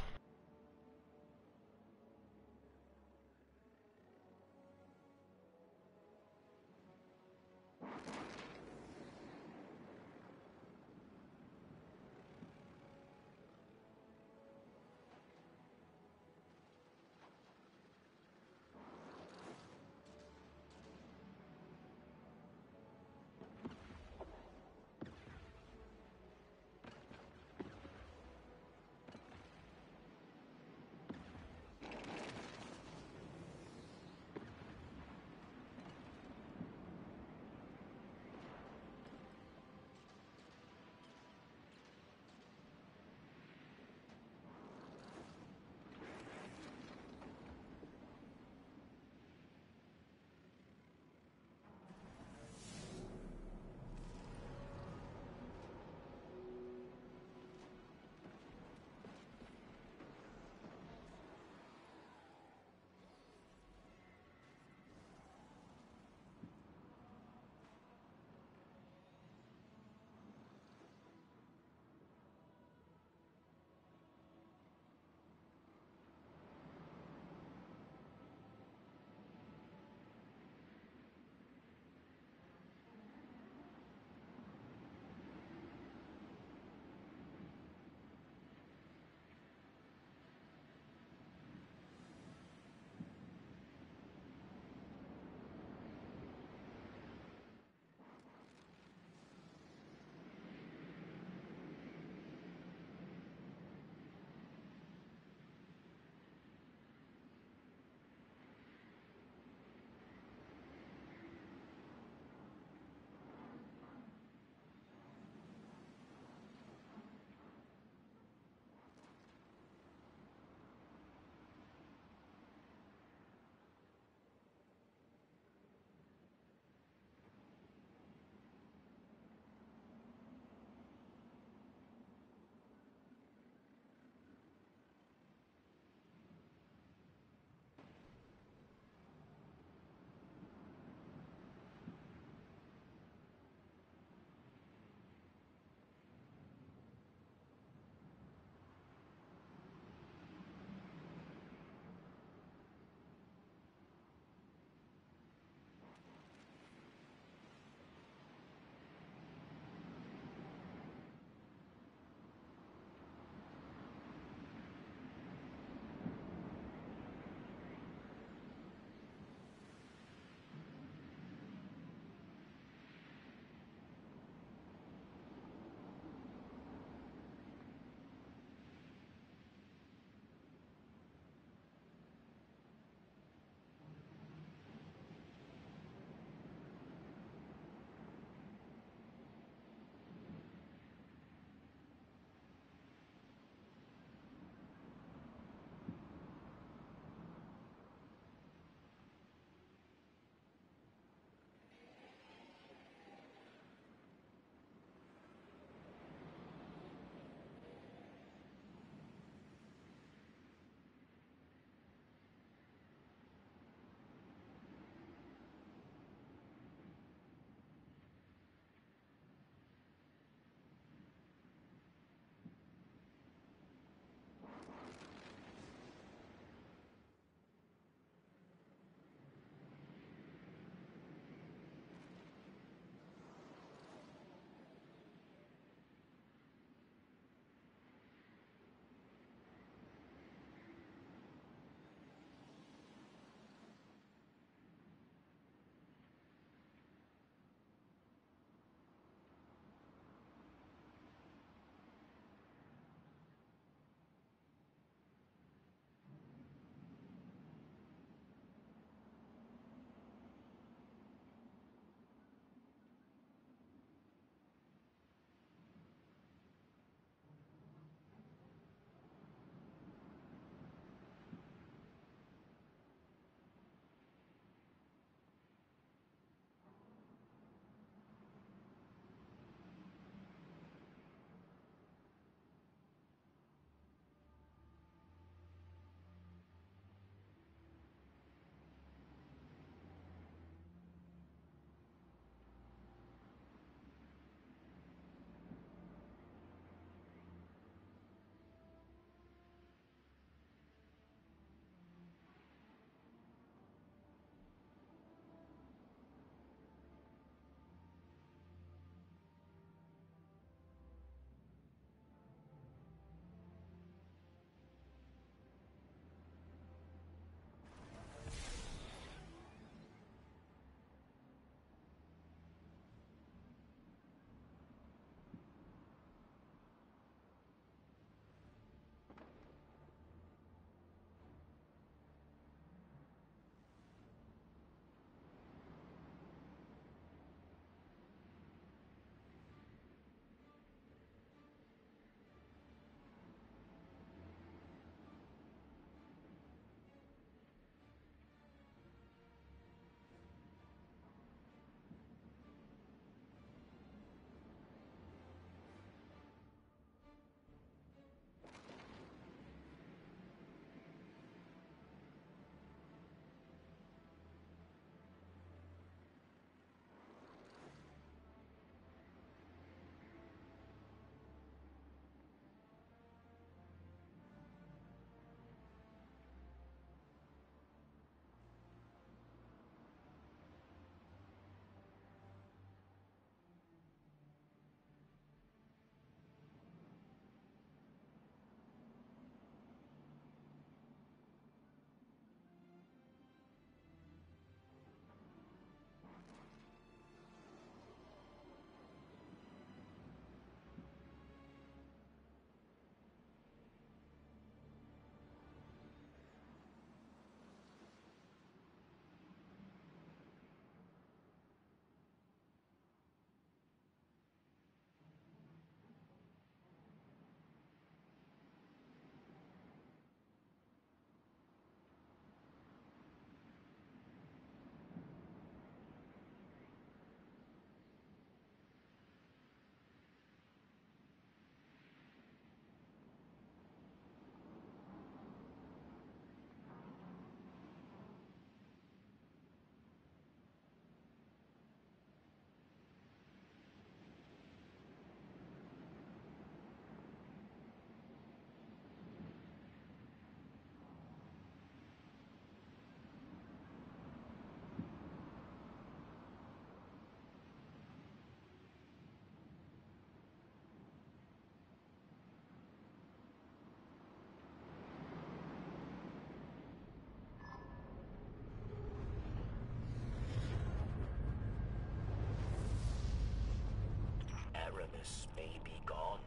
darkness may be gone,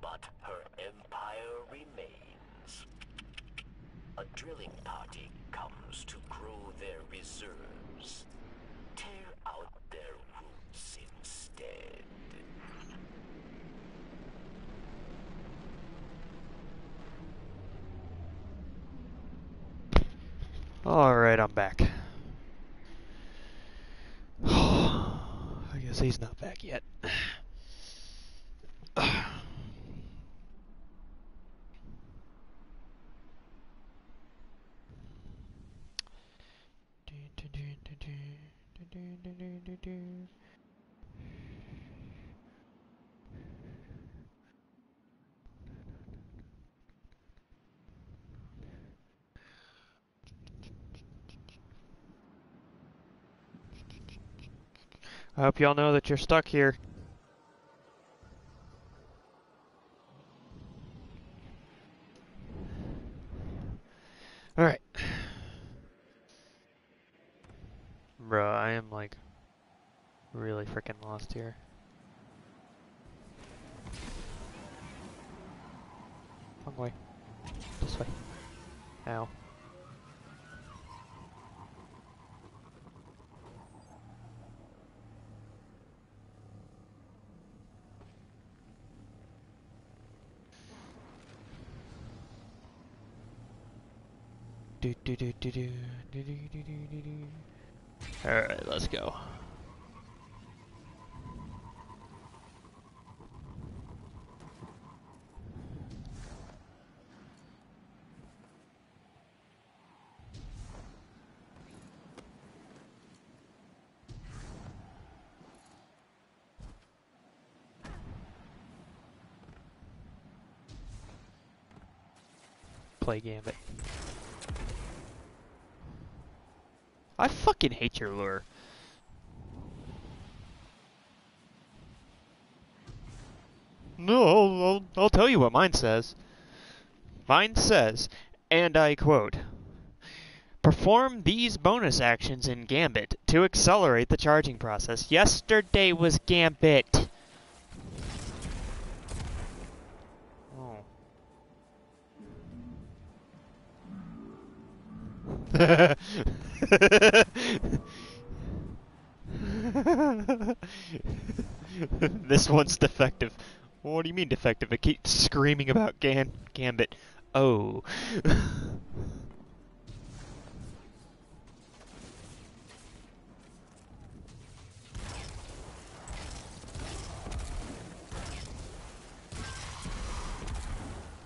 but her empire remains. A drilling party comes to grow their reserves. Tear out their roots instead. Alright, I'm back. I guess he's not back yet. I hope y'all know that you're stuck here. Alright, let's go. play Gambit. I fucking hate your lure. No, I'll, I'll, tell you what mine says. Mine says, and I quote, Perform these bonus actions in Gambit to accelerate the charging process. Yesterday was Gambit. this one's defective. What do you mean defective? It keeps screaming about Gan Gambit. Oh.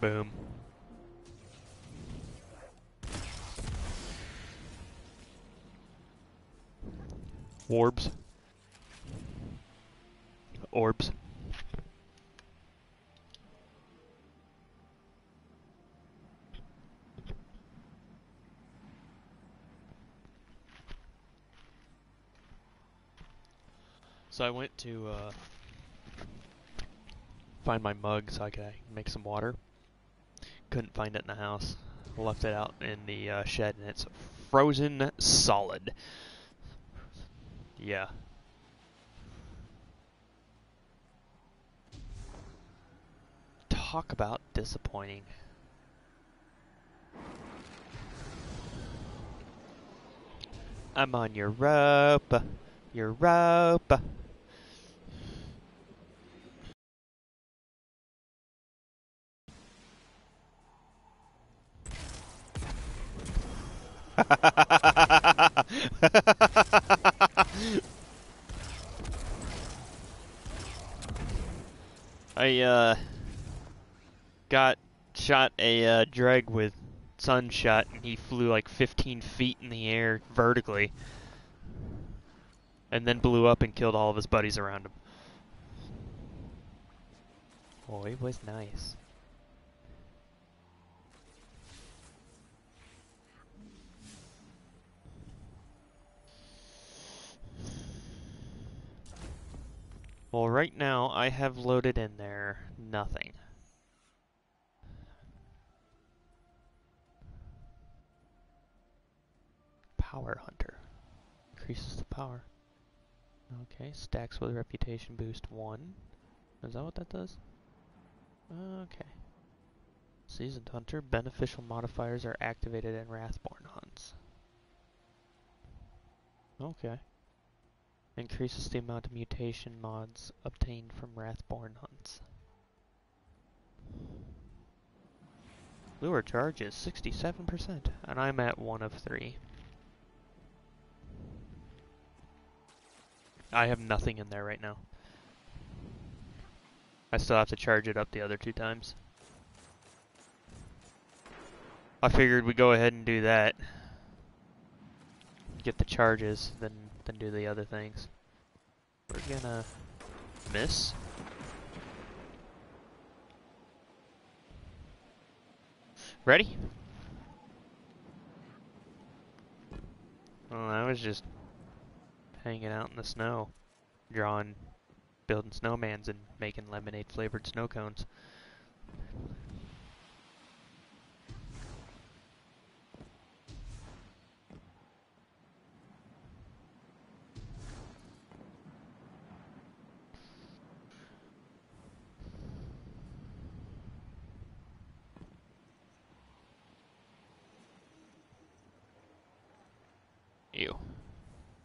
Boom. Orbs. Orbs. So I went to uh, find my mug so I could make some water. Couldn't find it in the house. Left it out in the uh, shed and it's frozen solid. Yeah. Talk about disappointing. I'm on your rope, your rope. I uh got shot a uh, dreg with sunshot and he flew like 15 feet in the air vertically and then blew up and killed all of his buddies around him. Oh, it was nice. Well, right now I have loaded in there nothing. Power Hunter. Increases the power. Okay, stacks with reputation boost 1. Is that what that does? Okay. Seasoned Hunter, beneficial modifiers are activated in Wrathborn hunts. Okay. Increases the amount of mutation mods obtained from Wrathborn hunts. Lure charge is 67%, and I'm at 1 of 3. I have nothing in there right now. I still have to charge it up the other two times. I figured we'd go ahead and do that. Get the charges, then then do the other things. We're gonna miss. Ready? Oh, I was just hanging out in the snow, drawing, building snowmans and making lemonade flavored snow cones. Ew.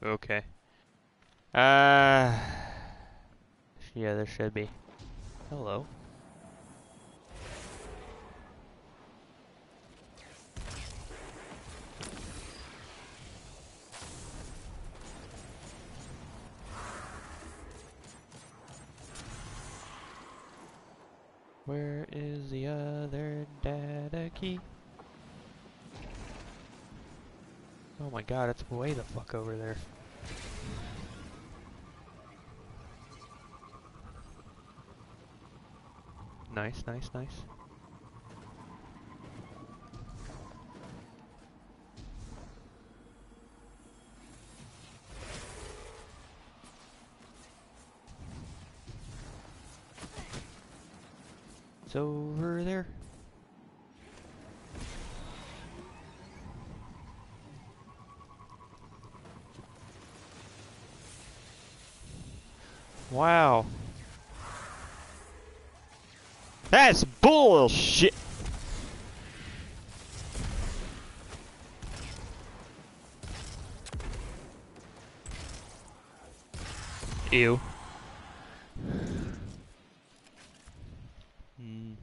Okay. Uh, yeah, there should be. Hello. Where is the other data key? Oh my god, it's way the fuck over there. Nice, nice, nice. It's over there. Wow. That's bullshit. Ew. Hmm.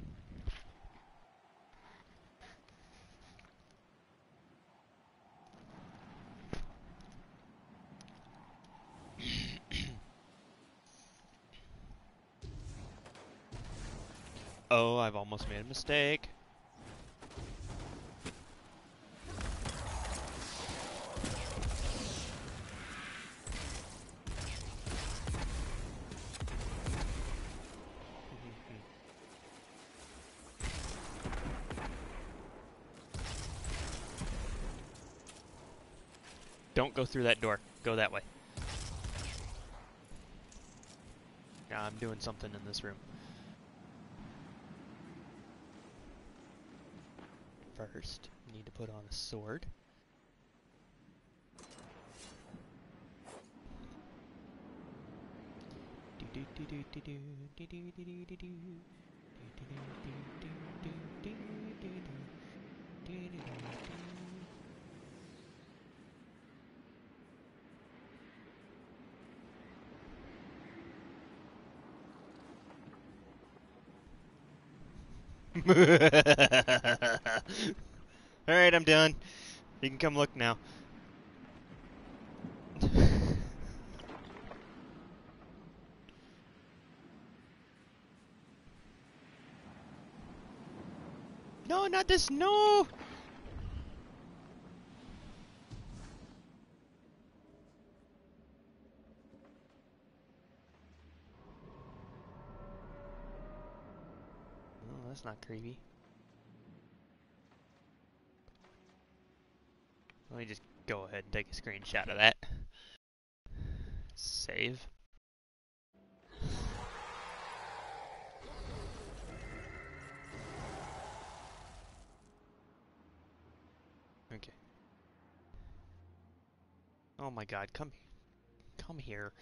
Oh, made a mistake. Don't go through that door. Go that way. Yeah, I'm doing something in this room. First, need to put on a sword. Alright, I'm done. You can come look now. no, not this, no! Oh, that's not creepy. Let me just go ahead and take a screenshot of that. Save. Okay. Oh my god, come come here.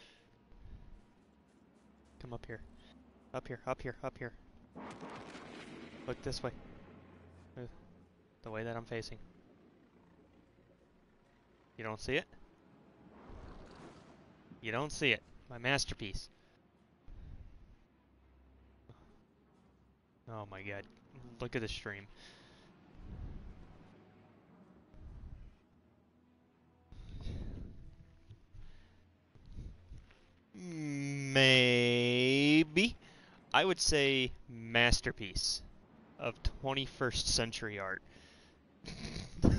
Come up here. Up here, up here, up here. Look this way. Uh, The way that I'm facing. You don't see it? You don't see it. My masterpiece. Oh my god. Look at the stream. Maybe. I would say masterpiece of 21st century art.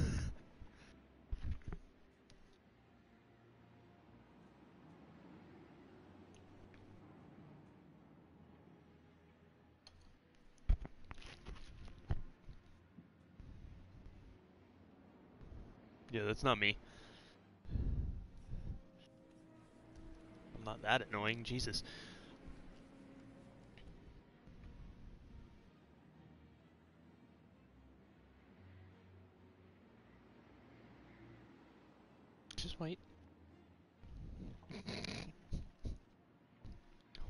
yeah, that's not me. I'm not that annoying, Jesus. Just wait.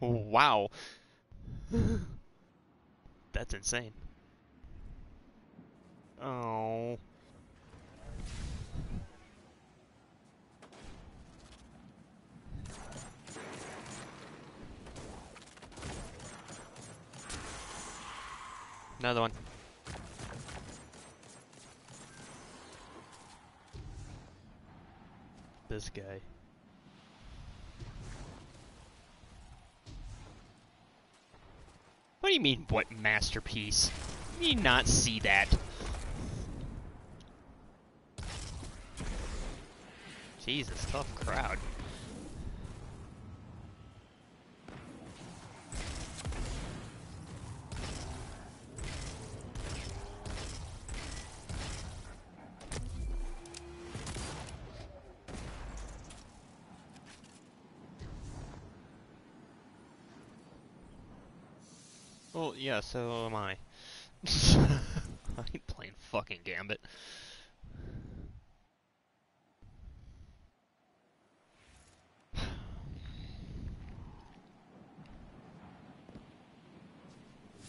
wow. That's insane. Oh. Another one. This guy. What do you mean, what masterpiece? You not see that. Jesus, tough crowd. So am I. I ain't playing fucking Gambit.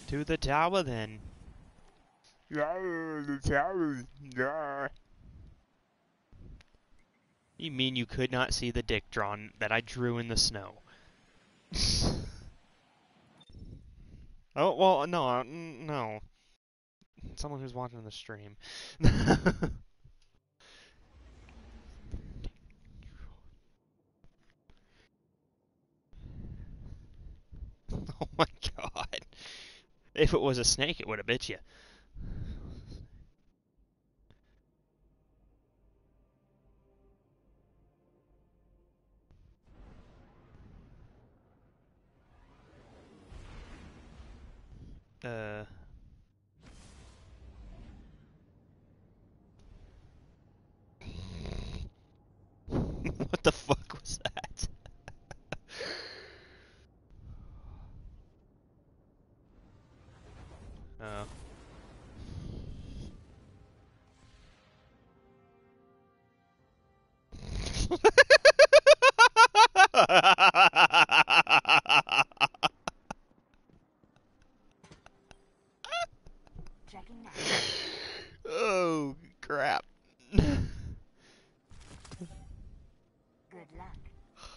to the tower then. Yeah, the tower. Yeah. You mean you could not see the dick drawn that I drew in the snow? Oh well, no, uh, no. Someone who's watching the stream. oh my god. If it was a snake, it would have bit you. Uh. what the fuck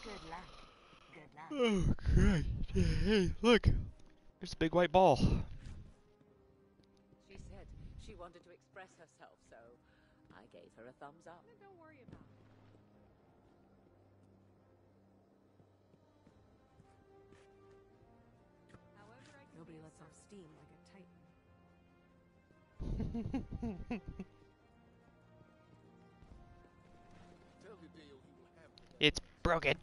Good luck. Good luck. oh Christ. Hey, look. There's a big white ball. She said she wanted to express herself, so I gave her a thumbs up. don't worry about it. Nobody lets off steam like a titan. it's broken.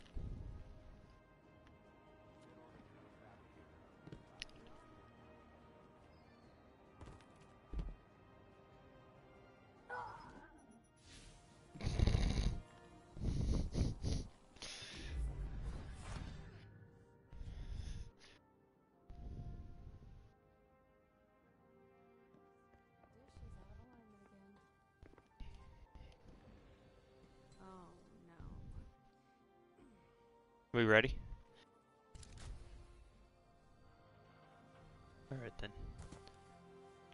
We ready? Alright then.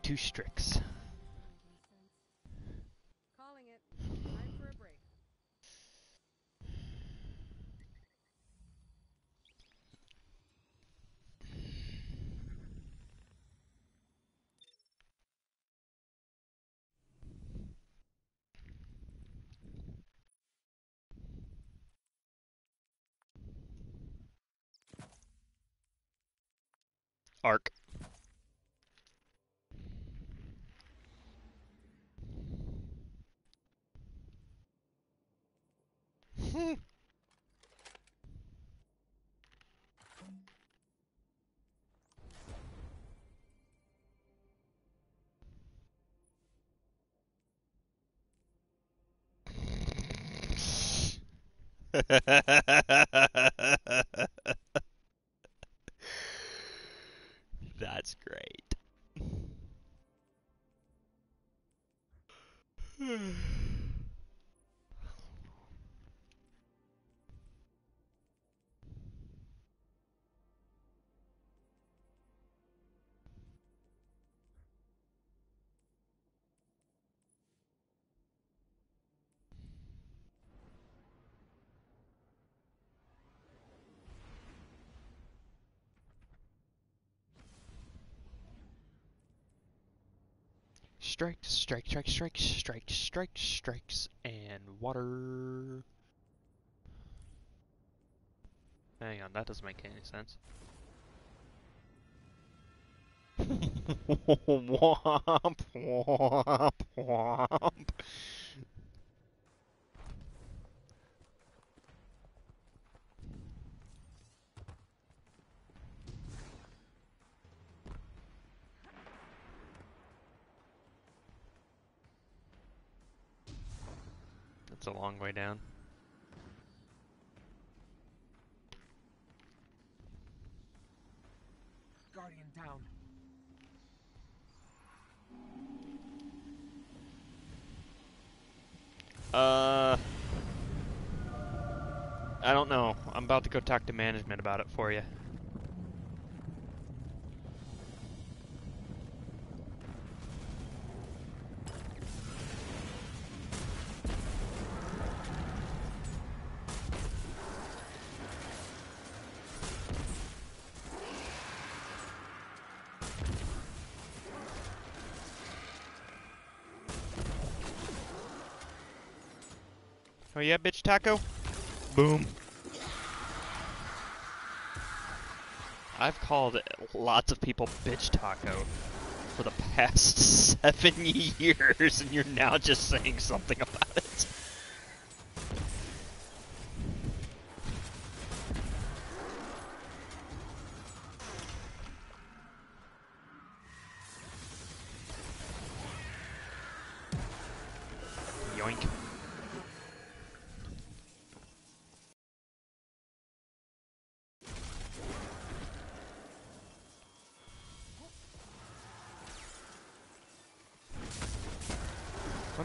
Two stricks. Arc. That's great. Strike, strike, strike, strike, strike, strike, strikes, and water. Hang on, that doesn't make any sense. womp, womp, womp. That's a long way down. Guardian down. Uh, I don't know. I'm about to go talk to management about it for you. Oh yeah, bitch taco? Boom. I've called lots of people bitch taco for the past seven years, and you're now just saying something about it.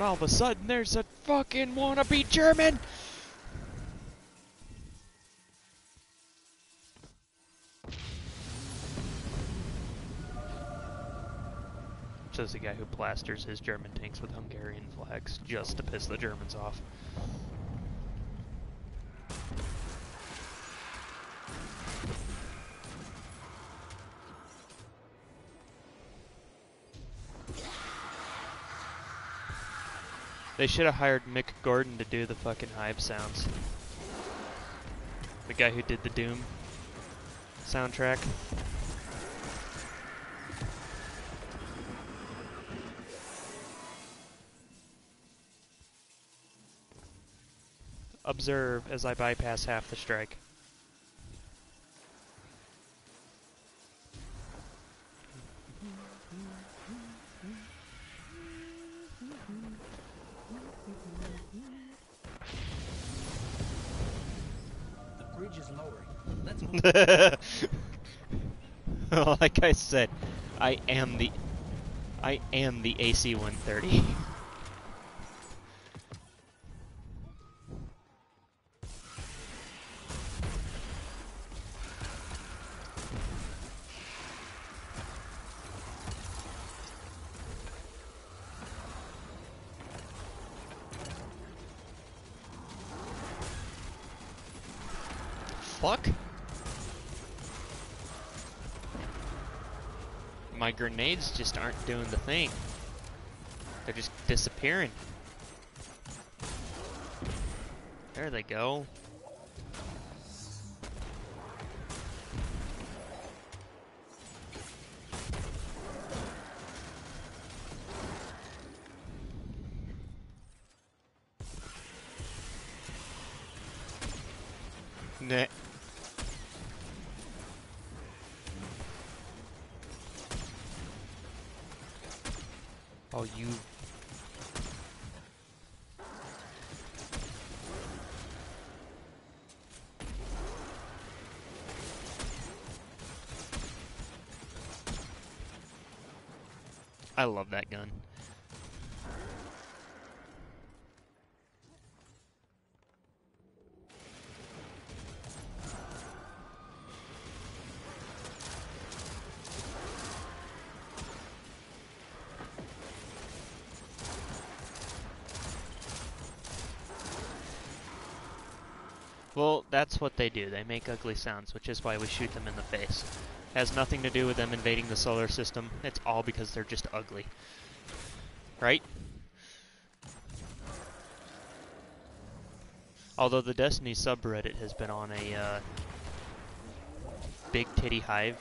All of a sudden, there's a fucking wannabe German! Says the guy who plasters his German tanks with Hungarian flags just to piss the Germans off. They should have hired Mick Gordon to do the fucking hype sounds. The guy who did the Doom soundtrack. Observe as I bypass half the strike. like I said, I am the I am the AC-130. grenades just aren't doing the thing. They're just disappearing. There they go. Ne Oh, you. I love that gun. Well, that's what they do. They make ugly sounds, which is why we shoot them in the face. Has nothing to do with them invading the solar system. It's all because they're just ugly. Right? Although the Destiny subreddit has been on a uh, big titty hive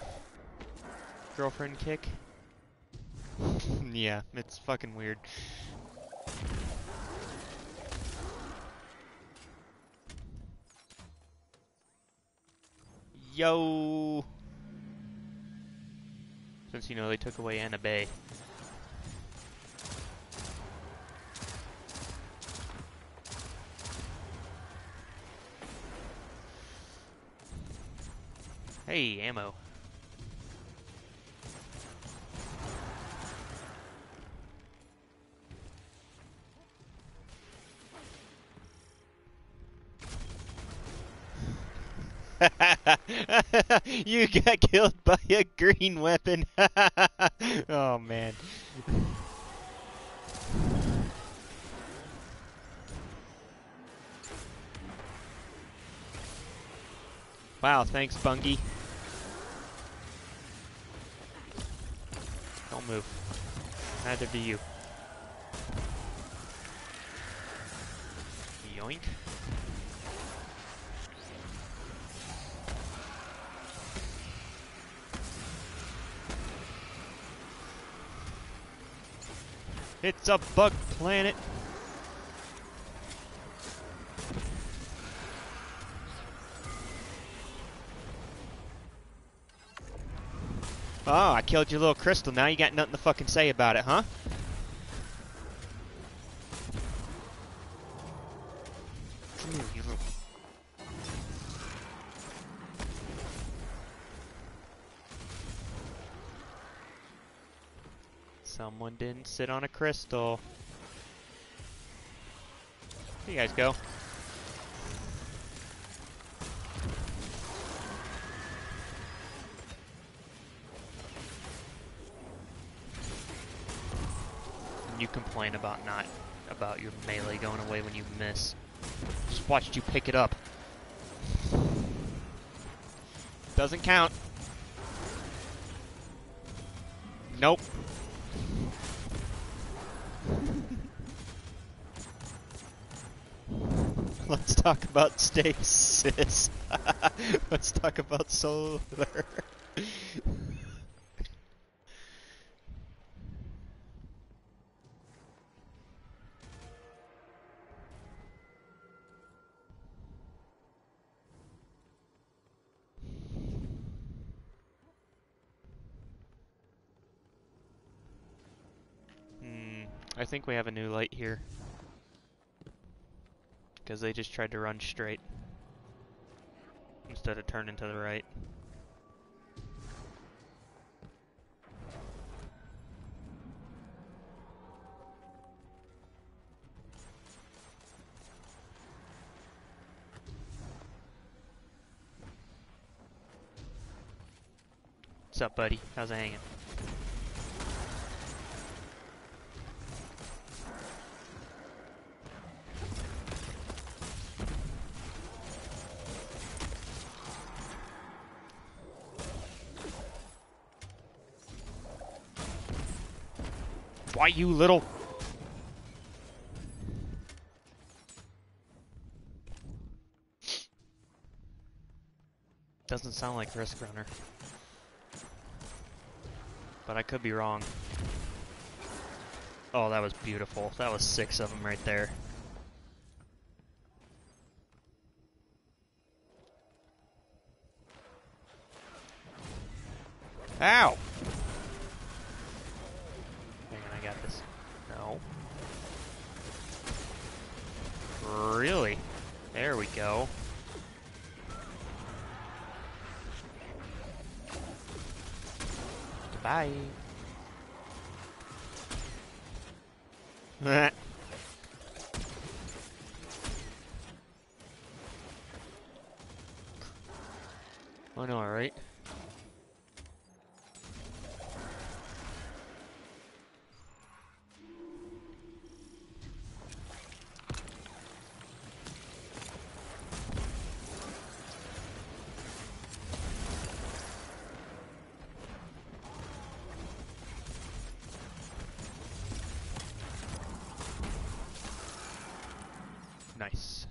girlfriend kick. yeah, it's fucking weird. Yo! Since, you know, they took away Anna Bay. Hey, ammo. You got killed by a green weapon. oh man. Wow, thanks Bungie. Don't move. Neither do you. Yoink. It's a bug planet. Oh, I killed your little crystal. Now you got nothing to fucking say about it, huh? Sit on a crystal. Here you guys go. And you complain about not about your melee going away when you miss. Just watched you pick it up. Doesn't count. Nope. Let's talk about stasis. Let's talk about solar. hmm, I think we have a new light here. They just tried to run straight. Instead of turning to the right. What's up, buddy? How's it hanging? You little... Doesn't sound like Riskrunner. But I could be wrong. Oh, that was beautiful. That was six of them right there. Ow! Hang on, I got this. No. Really? There we go. Goodbye. I know, right? Nice.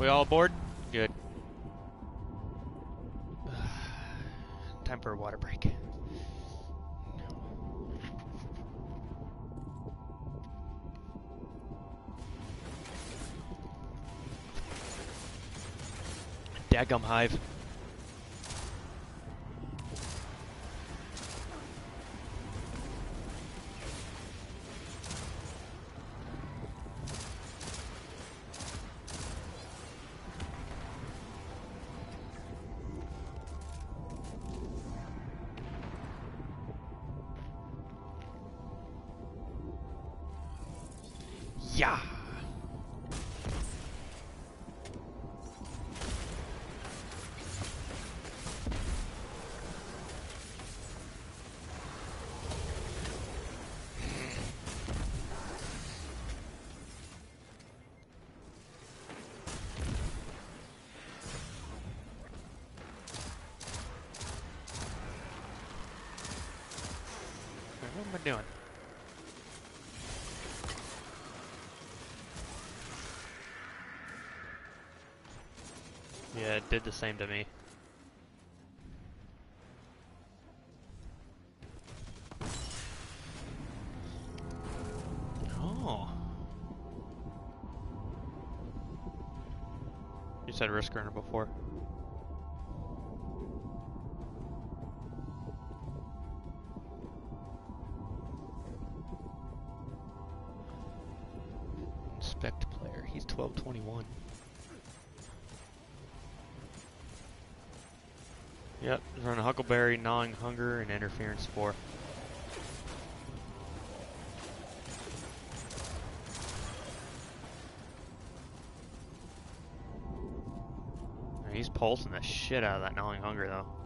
We all aboard? Good. Time for a water break. Daggum hive. What am I doing? Yeah, it did the same to me. Oh. You said Riskrunner before. Huckleberry, Gnawing Hunger, and Interference 4. He's pulsing the shit out of that Gnawing Hunger, though.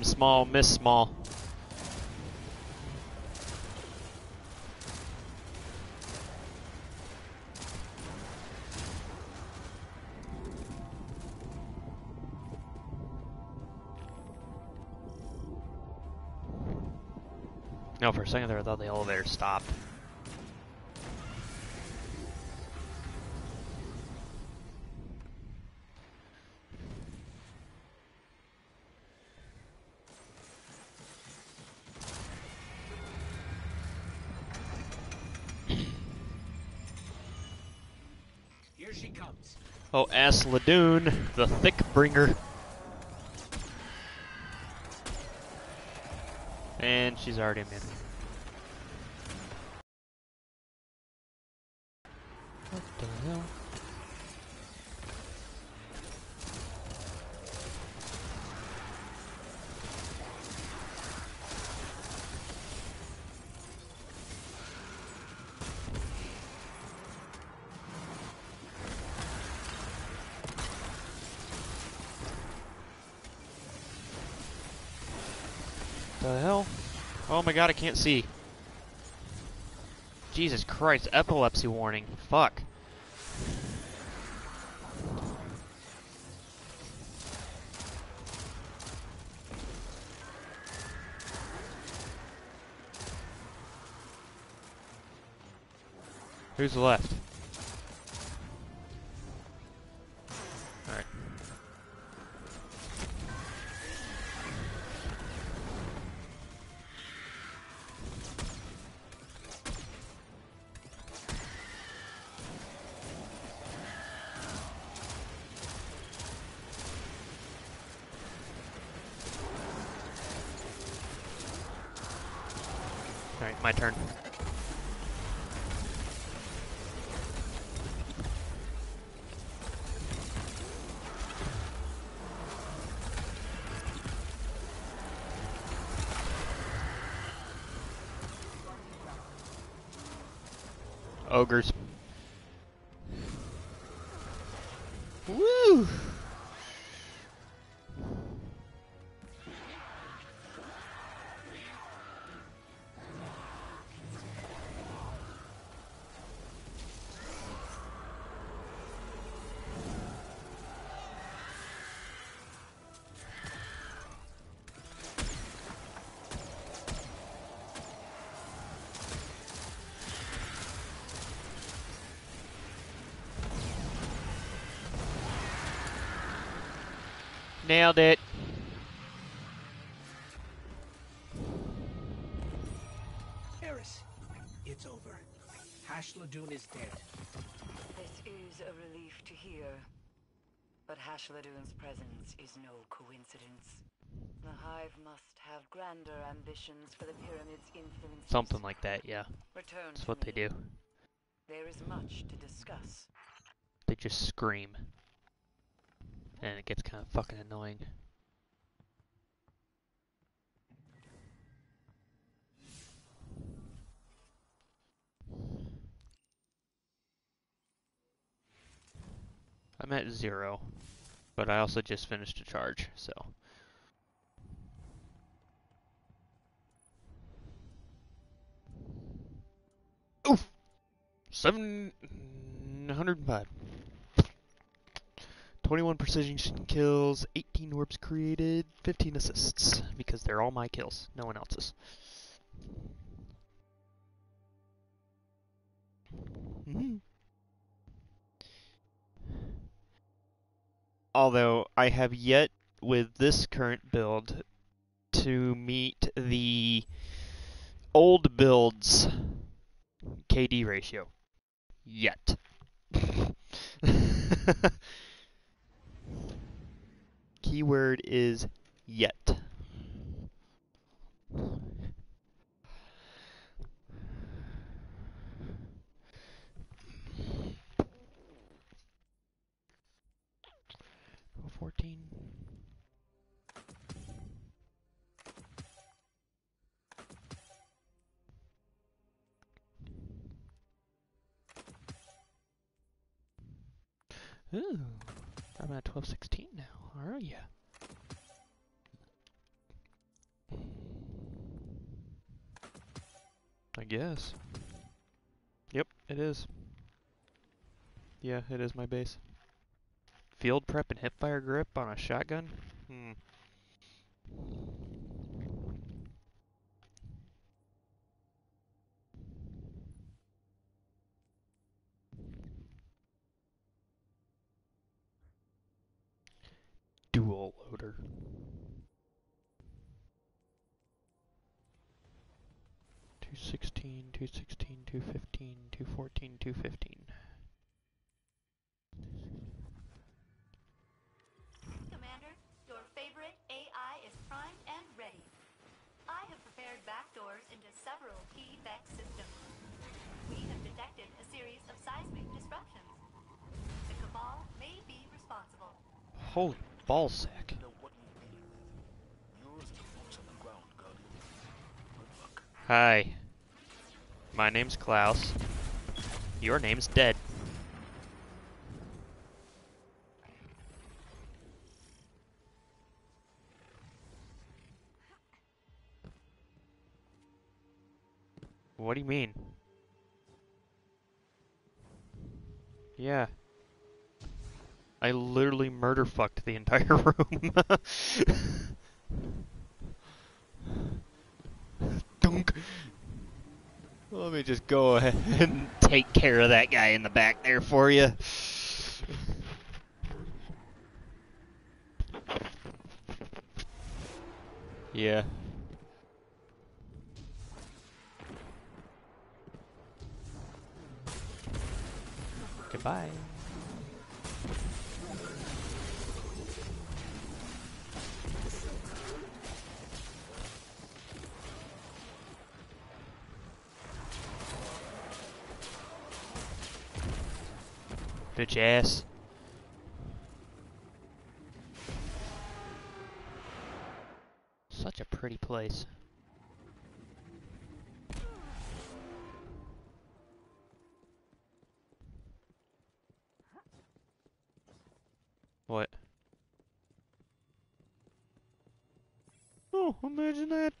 Aim small, miss small. No, for a second there I thought the elevator stopped. Oh, Ass Ladoon, the thick bringer. And she's already in. What the hell? The hell? Oh my god, I can't see. Jesus Christ, epilepsy warning. Fuck. Who's left? Ogres. Nailed it. Eris, it's over. Hashladûn is dead. This is a relief to hear. But Hashladûn's presence is no coincidence. The Hive must have grander ambitions for the Pyramid's influence. Something like that, yeah. Return That's to what they do. There is much to discuss. They just scream. And it gets kind of fucking annoying. I'm at zero, but I also just finished a charge, so. Precision kills, 18 warps created, 15 assists, because they're all my kills, no one else's. Mhm. Although I have yet, with this current build, to meet the old build's KD ratio. Yet. Keyword is yet. I'm at twelve sixteen now. Are ya? I guess. Yep, it is. Yeah, it is my base. Field prep and hipfire grip on a shotgun? Hmm. boatloader two sixteen, two sixteen, two fifteen, two fourteen, two fifteen. Commander, your favorite AI is primed and ready. I have prepared backdoors into several key VEX systems. We have detected a series of seismic disruptions. The Cabal may be responsible. Holy ballsack. You know what we deal with. Yours are the boots on the ground, Guardian. Good luck. Hi. My name's Klaus. Your name's Dead. What do you mean? Yeah. I literally murder fucked the entire room. Dunk. Let me just go ahead and take care of that guy in the back there for you. Yeah. Goodbye. Bitch ass. Such a pretty place. What? Oh, imagine that.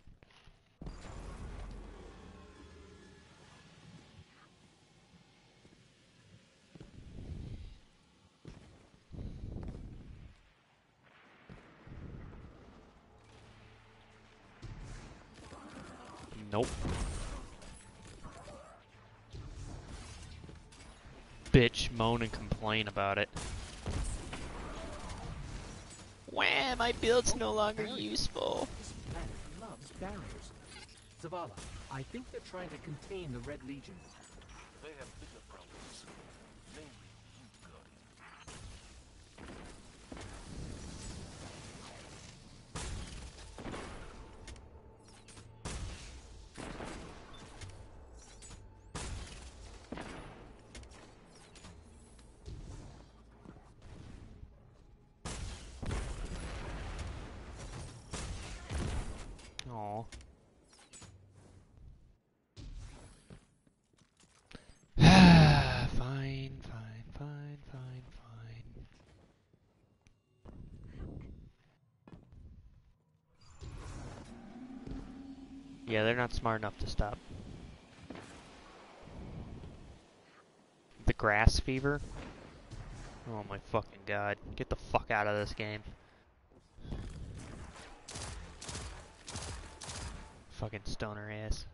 Nope. Bitch, moan and complain about it. Wham, my build's no longer useful. Loves barriers. Zavala, I think they're trying to contain the Red Legion. They have bigger problems. Namely, you, Guardian. Aw. fine, fine, fine, fine, fine. Yeah, they're not smart enough to stop. The grass fever? Oh my fucking god. Get the fuck out of this game. Fucking stoner ass.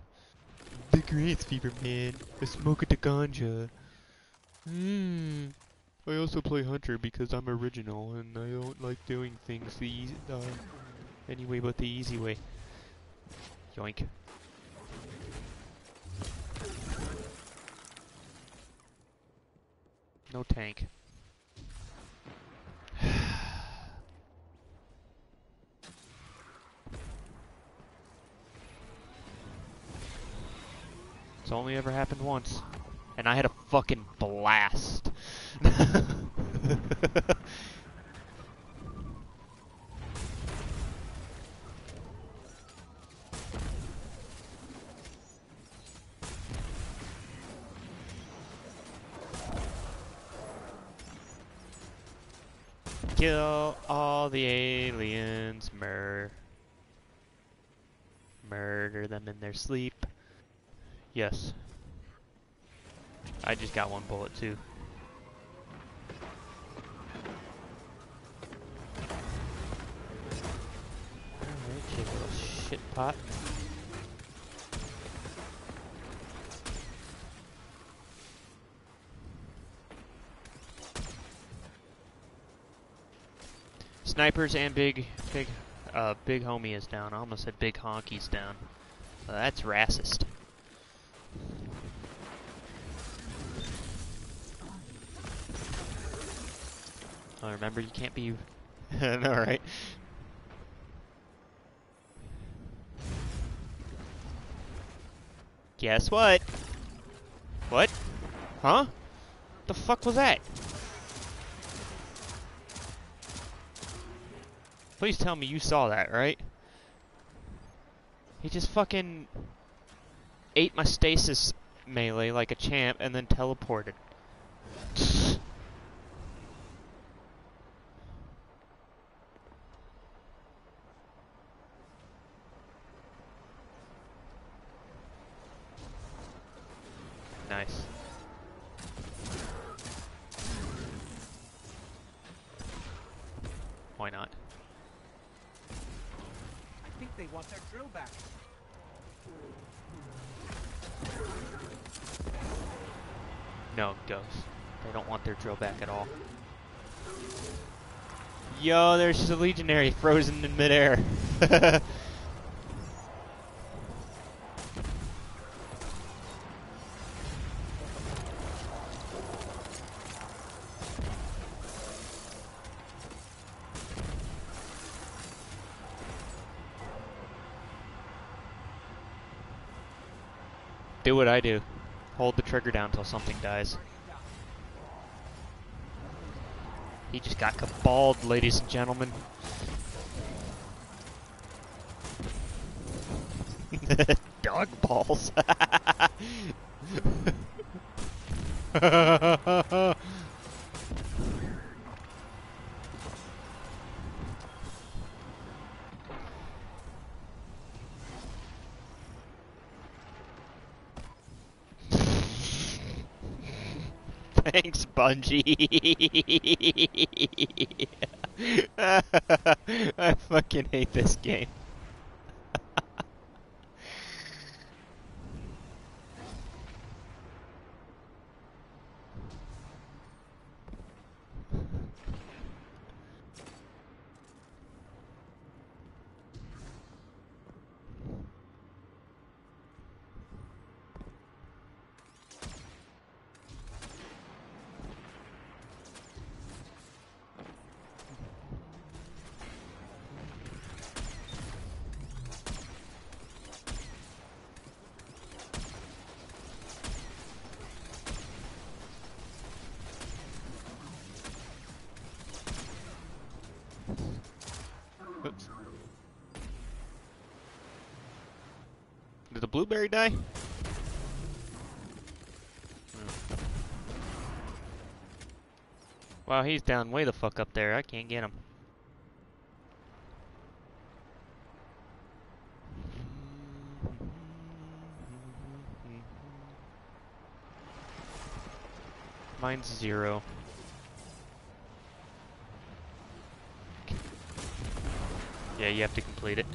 The grass fever, man. I smoke the ganja. Mmm. I also play Hunter because I'm original and I don't like doing things the easy, uh, anyway but the easy way. Yoink. No tank. It's only ever happened once. And I had a fucking blast. Kill all the aliens, mur murder them in their sleep. Yes. I just got one bullet too. Alright, you little shit pot. Snipers and big, big, uh, big homie is down. I almost said big honky's down. Uh, that's racist. Oh, remember you can't be. no, right? Guess what? What? Huh? The fuck was that? Please tell me you saw that, right? Just fucking ate my stasis melee like a champ and then teleported. nice. Why not? I think they want their drill back. No, Ghost. They don't want their drill back at all. Yo, there's a legionary frozen in midair. do what I do. Hold the trigger down until something dies. He just got caballed, ladies and gentlemen. Dog balls. I fucking hate this game. Oops. Did the blueberry die? Hmm. Wow, he's down way the fuck up there. I can't get him. Mine's zero. Yeah, you have to complete it.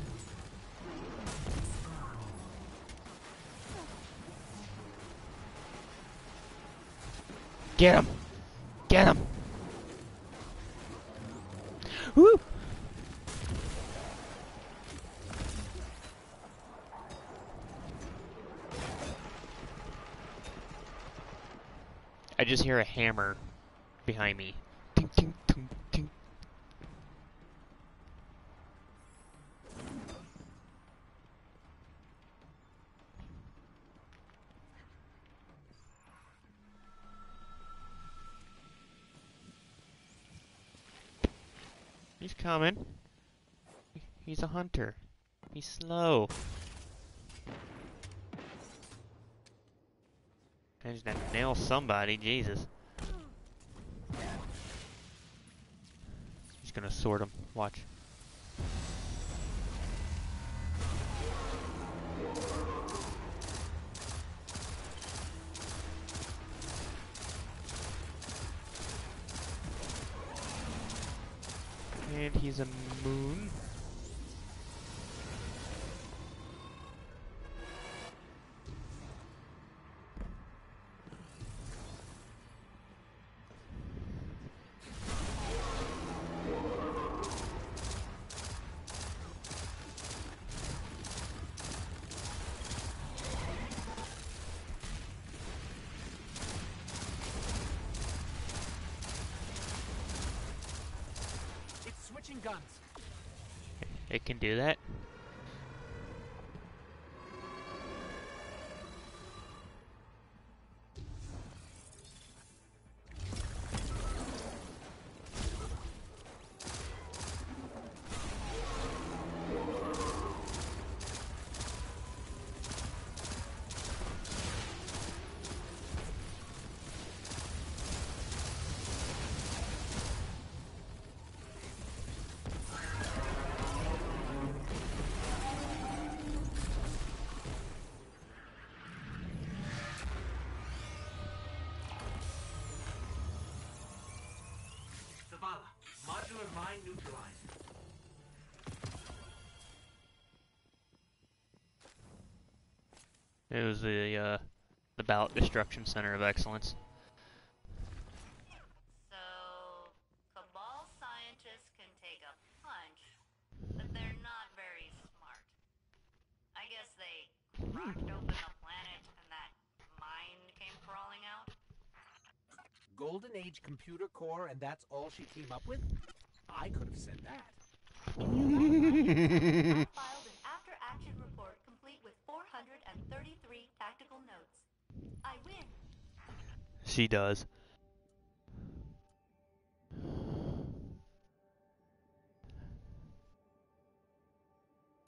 Get him! Get him! Woo! I just hear a hammer behind me. Ting, ting, ting, ting. He's coming. He's a hunter. He's slow. I just have to nail somebody, Jesus. He's gonna sort them. Watch. Do that. Modular mine neutralized. It was the uh, the ballot destruction center of excellence. So, Cabal scientists can take a punch, but they're not very smart. I guess they cracked open the planet and that mine came crawling out. Golden Age computer core, and that's all she came up with? I could have said that. Filed an after-action report complete with 433 tactical notes. I win. She does.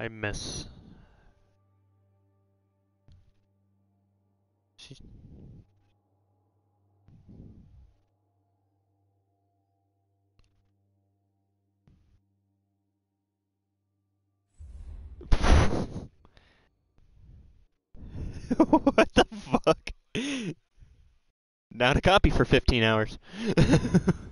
I miss. For 15 hours.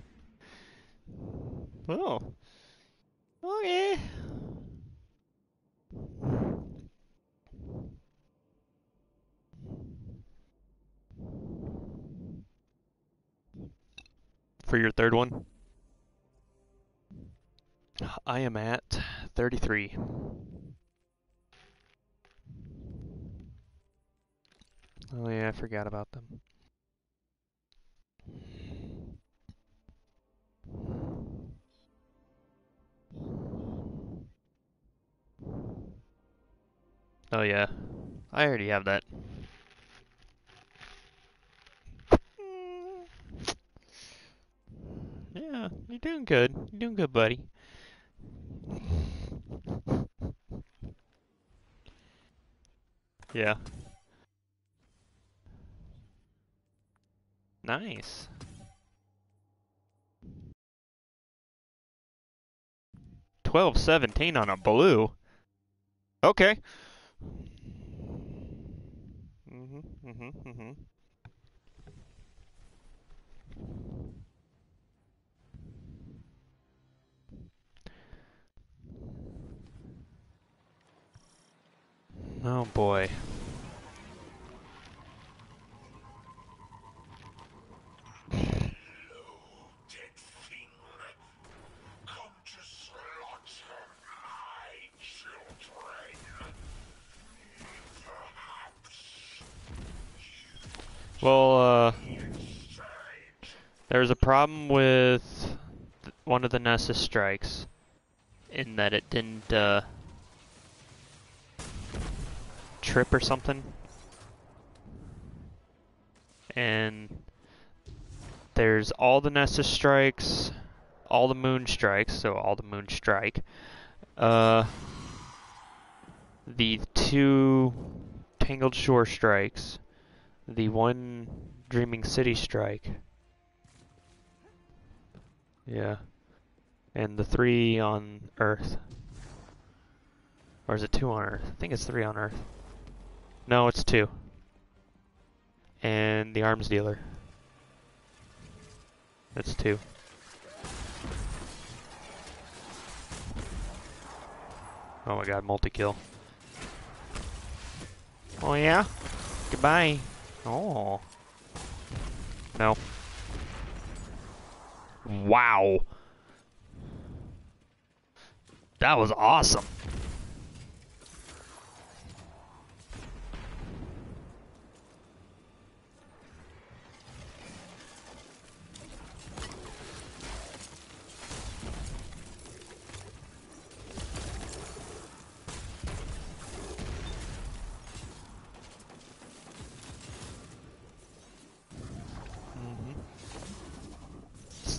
Yeah. Nice. Twelve seventeen on a blue. Okay. Mhm. Mhm. Mhm. Oh boy. Dead thing. Come to slaughter my children. Perhaps Well, uh, a problem with one of the Nessus strikes in that it didn't uh, trip or something. And there's all the Nessus strikes, all the moon strikes, so all the moon strike. Uh, the two Tangled Shore strikes, the one Dreaming City strike. Yeah. And the three on Earth. Or is it two on Earth? I think it's three on Earth. No, it's two. And the arms dealer. That's two. Oh my god, multi-kill. Oh yeah? Goodbye. Oh. No. Wow. That was awesome.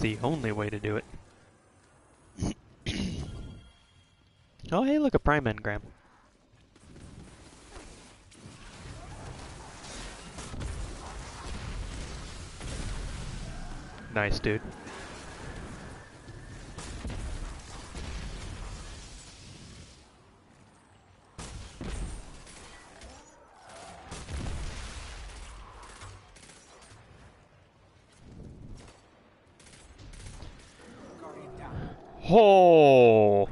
The only way to do it. oh, hey, look, a prime engram. Nice, dude. Oh.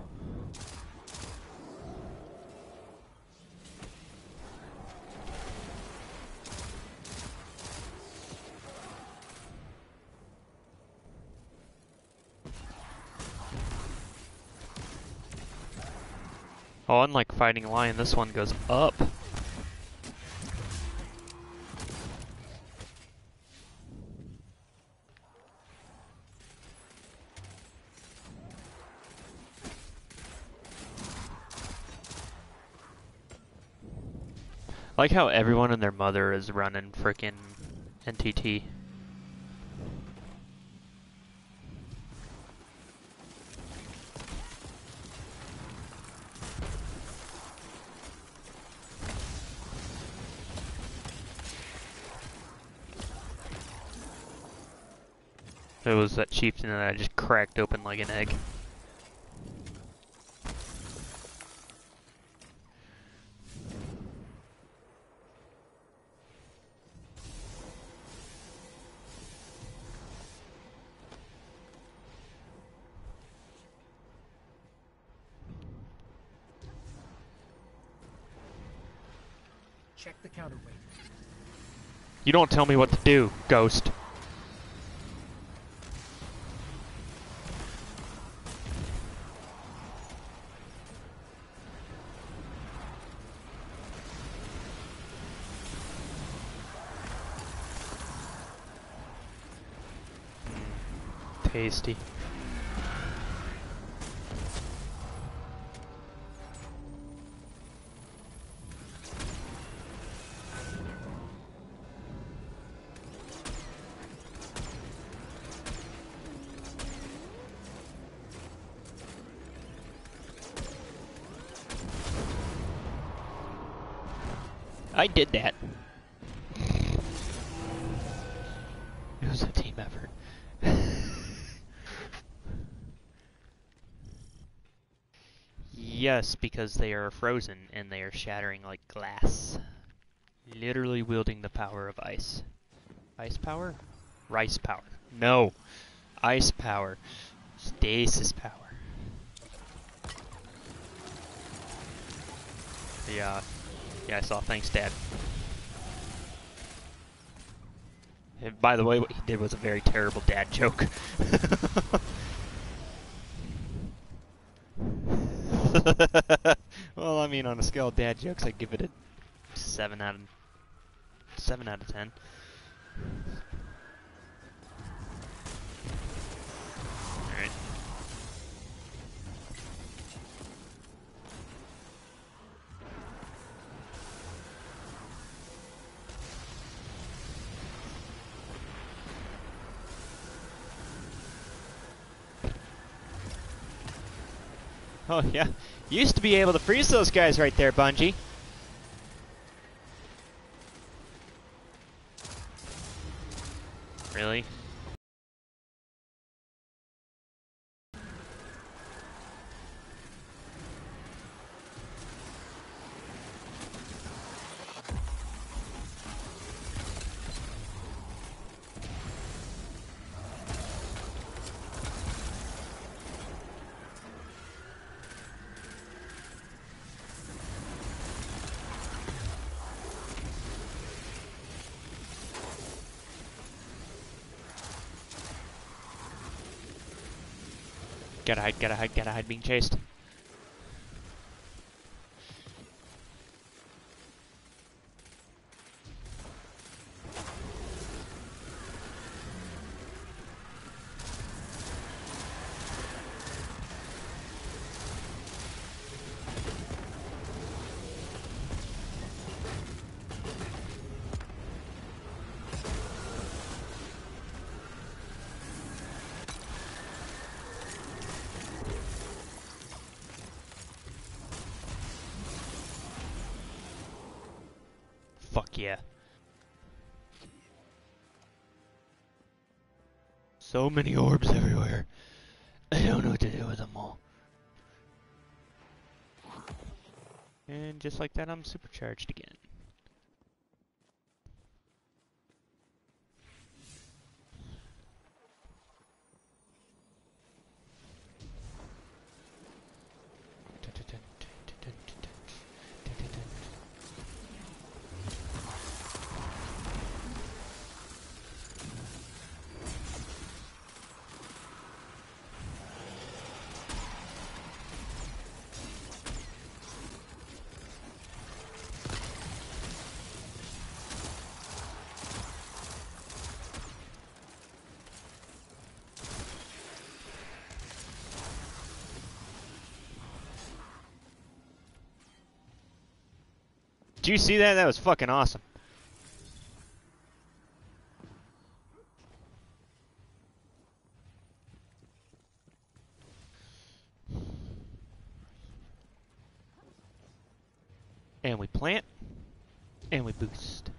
Oh, unlike Fighting Lion, this one goes up. Like how everyone and their mother is running frickin' NTT. It was that chieftain that I just cracked open like an egg. You don't tell me what to do, Ghost. Hmm. Tasty. I did that. It was a team effort. yes, because they are frozen and they are shattering like glass. Literally wielding the power of ice. Ice power? Rice power. No. Ice power. Stasis power. Yeah. Yeah, I saw. Thanks, Dad. And by the way, what he did was a very terrible dad joke. well, I mean, on a scale of dad jokes, I'd give it a 7 out of 7 out of 10. yeah, used to be able to freeze those guys right there, Bungie. Really? Gotta hide, gotta hide, gotta hide, being chased. Fuck yeah. So many orbs everywhere. I don't know what to do with them all. And just like that, I'm supercharged again. You see that? That was fucking awesome. And we plant. And we boost.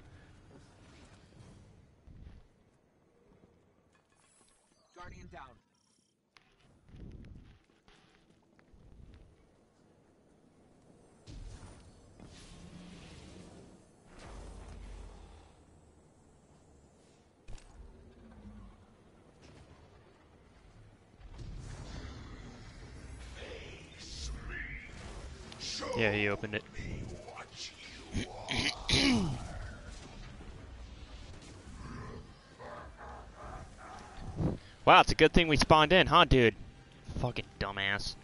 Guardian down. Yeah, he opened it. wow, it's a good thing we spawned in, huh, dude? Fucking dumbass.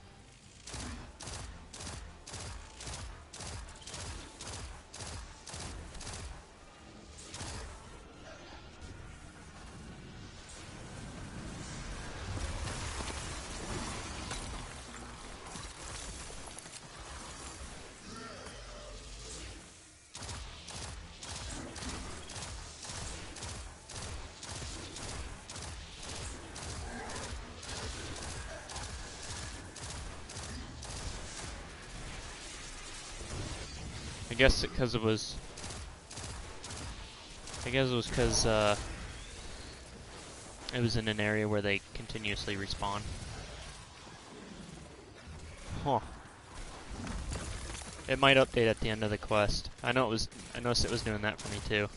I guess because it was. I guess it was because uh, it was in an area where they continuously respawn. Huh. It might update at the end of the quest. I know it was. I noticed it was doing that for me too.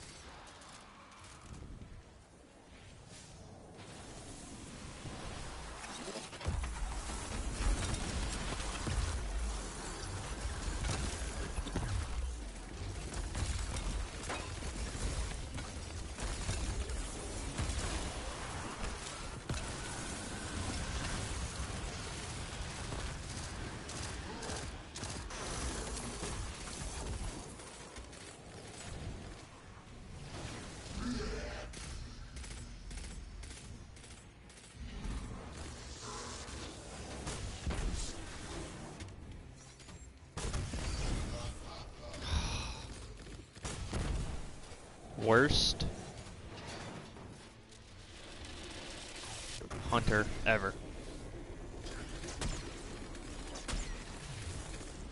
Worst hunter ever.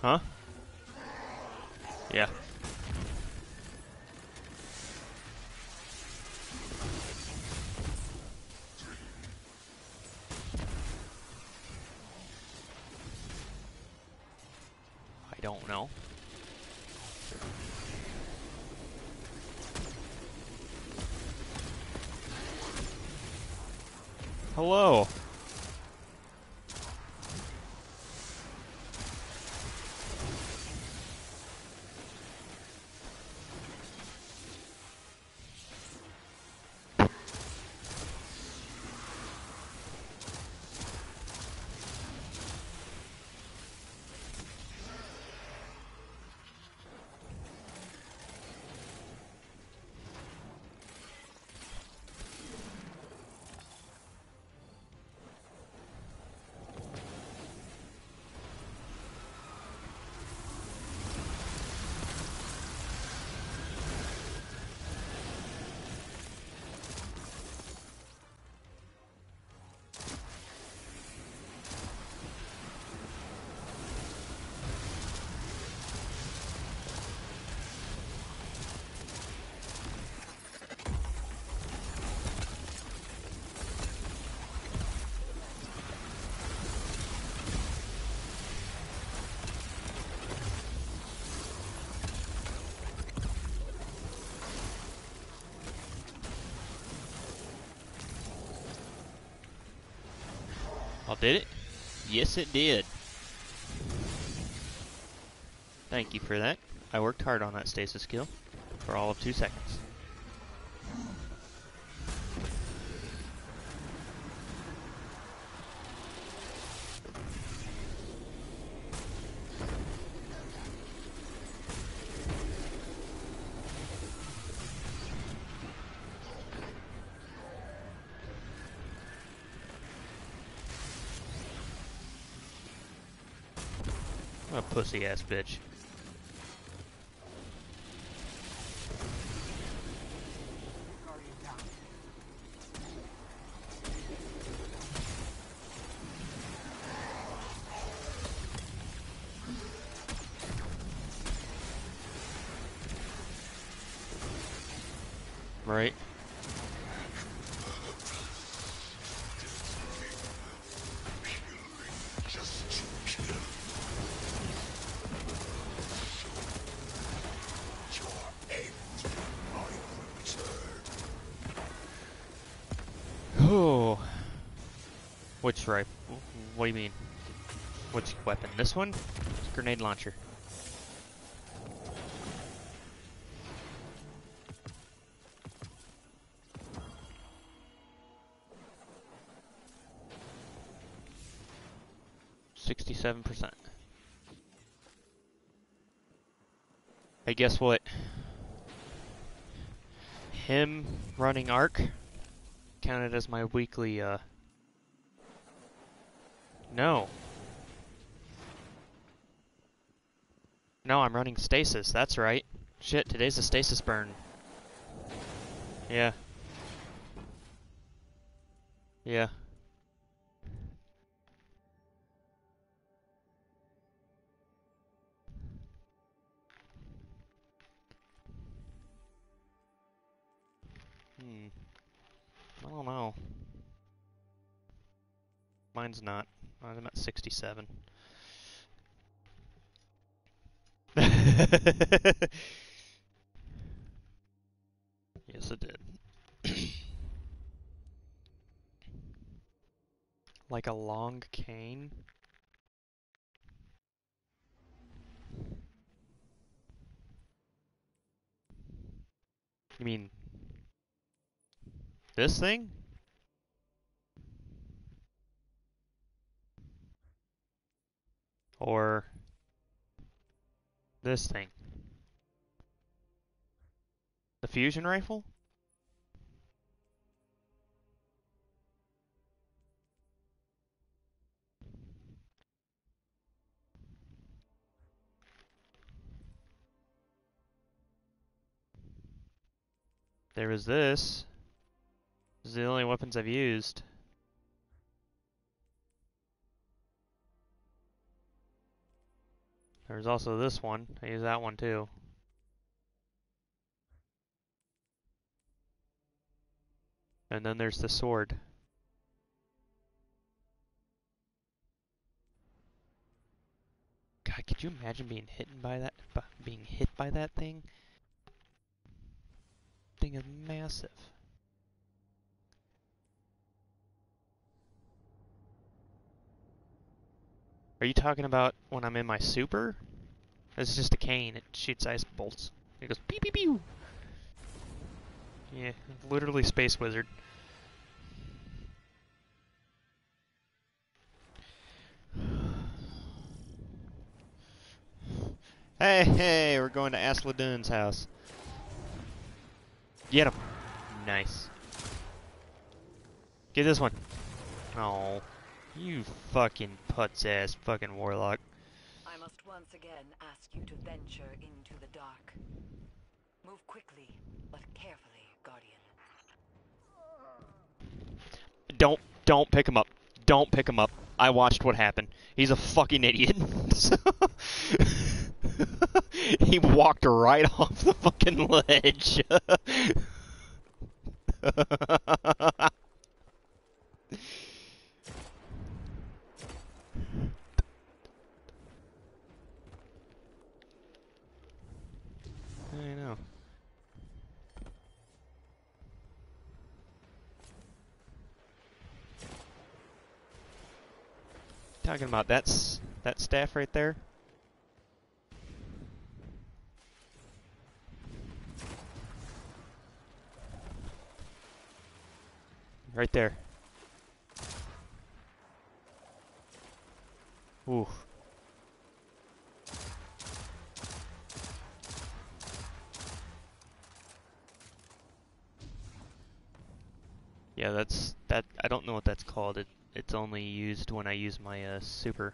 Huh? Yeah. I don't know. Hello. Oh, did it? Yes, it did. Thank you for that. I worked hard on that stasis skill for all of two seconds. What a pussy ass bitch. Right. Oh. Which rifle? What do you mean? Which weapon? This one? Grenade launcher. Sixty-seven percent. Hey, guess what? Him running arc counted as my weekly, uh... No. No, I'm running stasis, that's right. Shit, today's a stasis burn. Yeah. Yeah. Hmm. I don't know. Mine's not. I'm at 67. yes, it did. like a long cane? You mean this thing? Or this thing? The fusion rifle? There was this. This is the only weapons I've used. There's also this one. I use that one too. And then there's the sword. God, could you imagine being hit by that, being hit by that thing? Thing is massive. Are you talking about when I'm in my super? This is just a cane. It shoots ice bolts. It goes pew pew pew. Yeah, literally Space Wizard. Hey, hey, we're going to Hashladûn's house. Get him. Nice. Get this one. Oh. You fucking putz ass fucking warlock. I must once again ask you to venture into the dark. Move quickly, but carefully, Guardian. Don't, don't pick him up. Don't pick him up. I watched what happened. He's a fucking idiot. he walked right off the fucking ledge. I know. Talking about that's that staff right there. Right there. Ooh. Yeah, that's that. I don't know what that's called. It it's only used when I use my uh, super.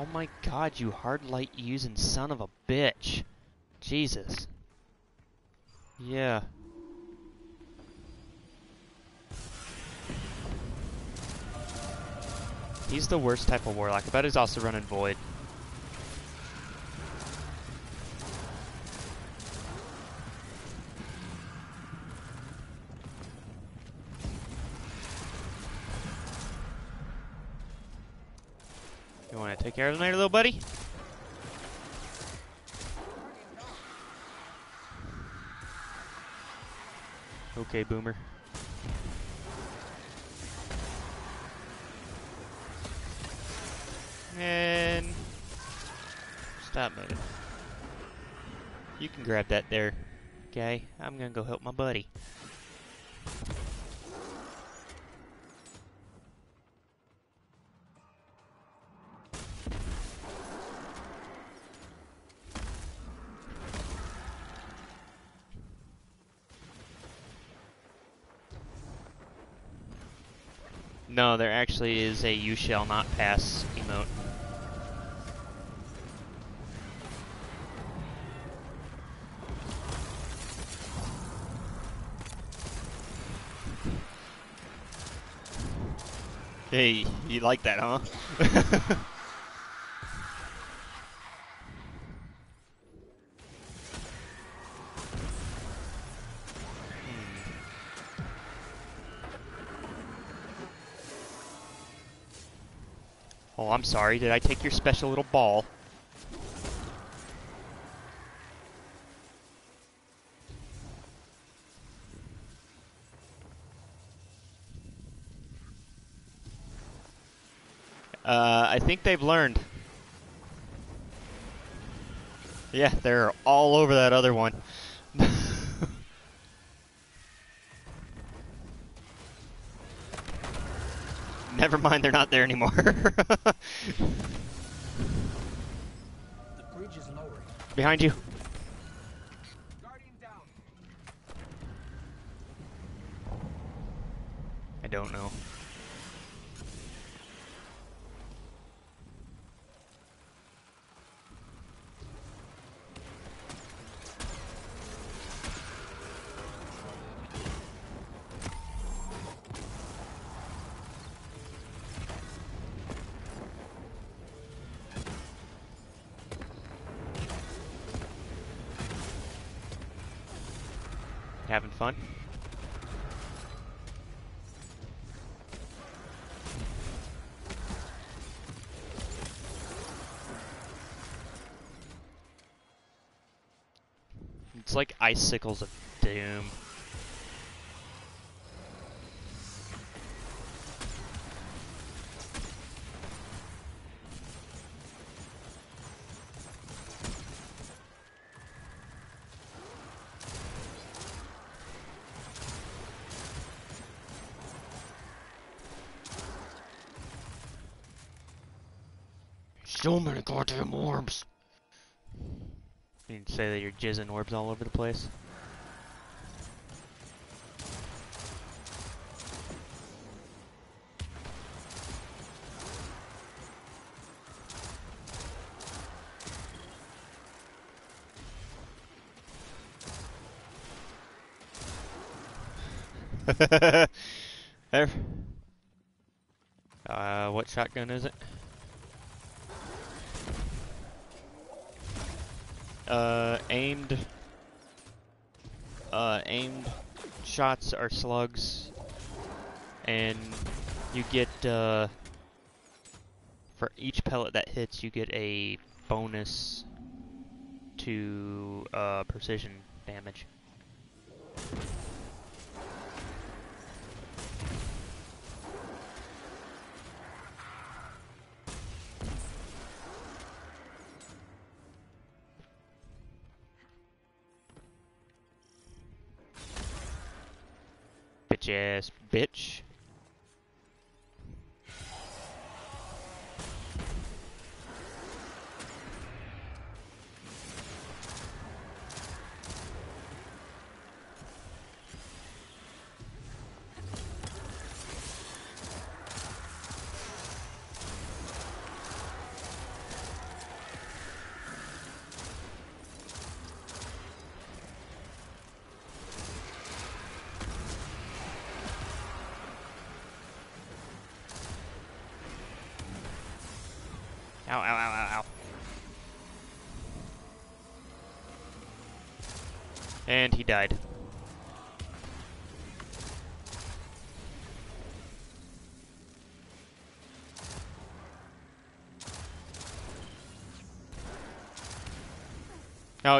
Oh my god, you hard light using son of a bitch. Jesus. Yeah. He's the worst type of warlock. I bet he's also running void. You want to take care of the there, little buddy? Grab that there, Okay, I'm gonna go help my buddy. No, there actually is a you shall not pass emote. Hey, you like that, huh? Oh, I'm sorry. Did I take your special little ball? Uh, I think they've learned. Yeah, they're all over that other one. Never mind, they're not there anymore. The bridge is lowering. Behind you. I don't know. It's like icicles of doom. So many goddamn orbs. You need to say that you're jizzing orbs all over the place. there. Uh, what shotgun is it? Uh, aimed. Uh, aimed shots are slugs, and you get uh, for each pellet that hits, you get a bonus to uh, precision damage.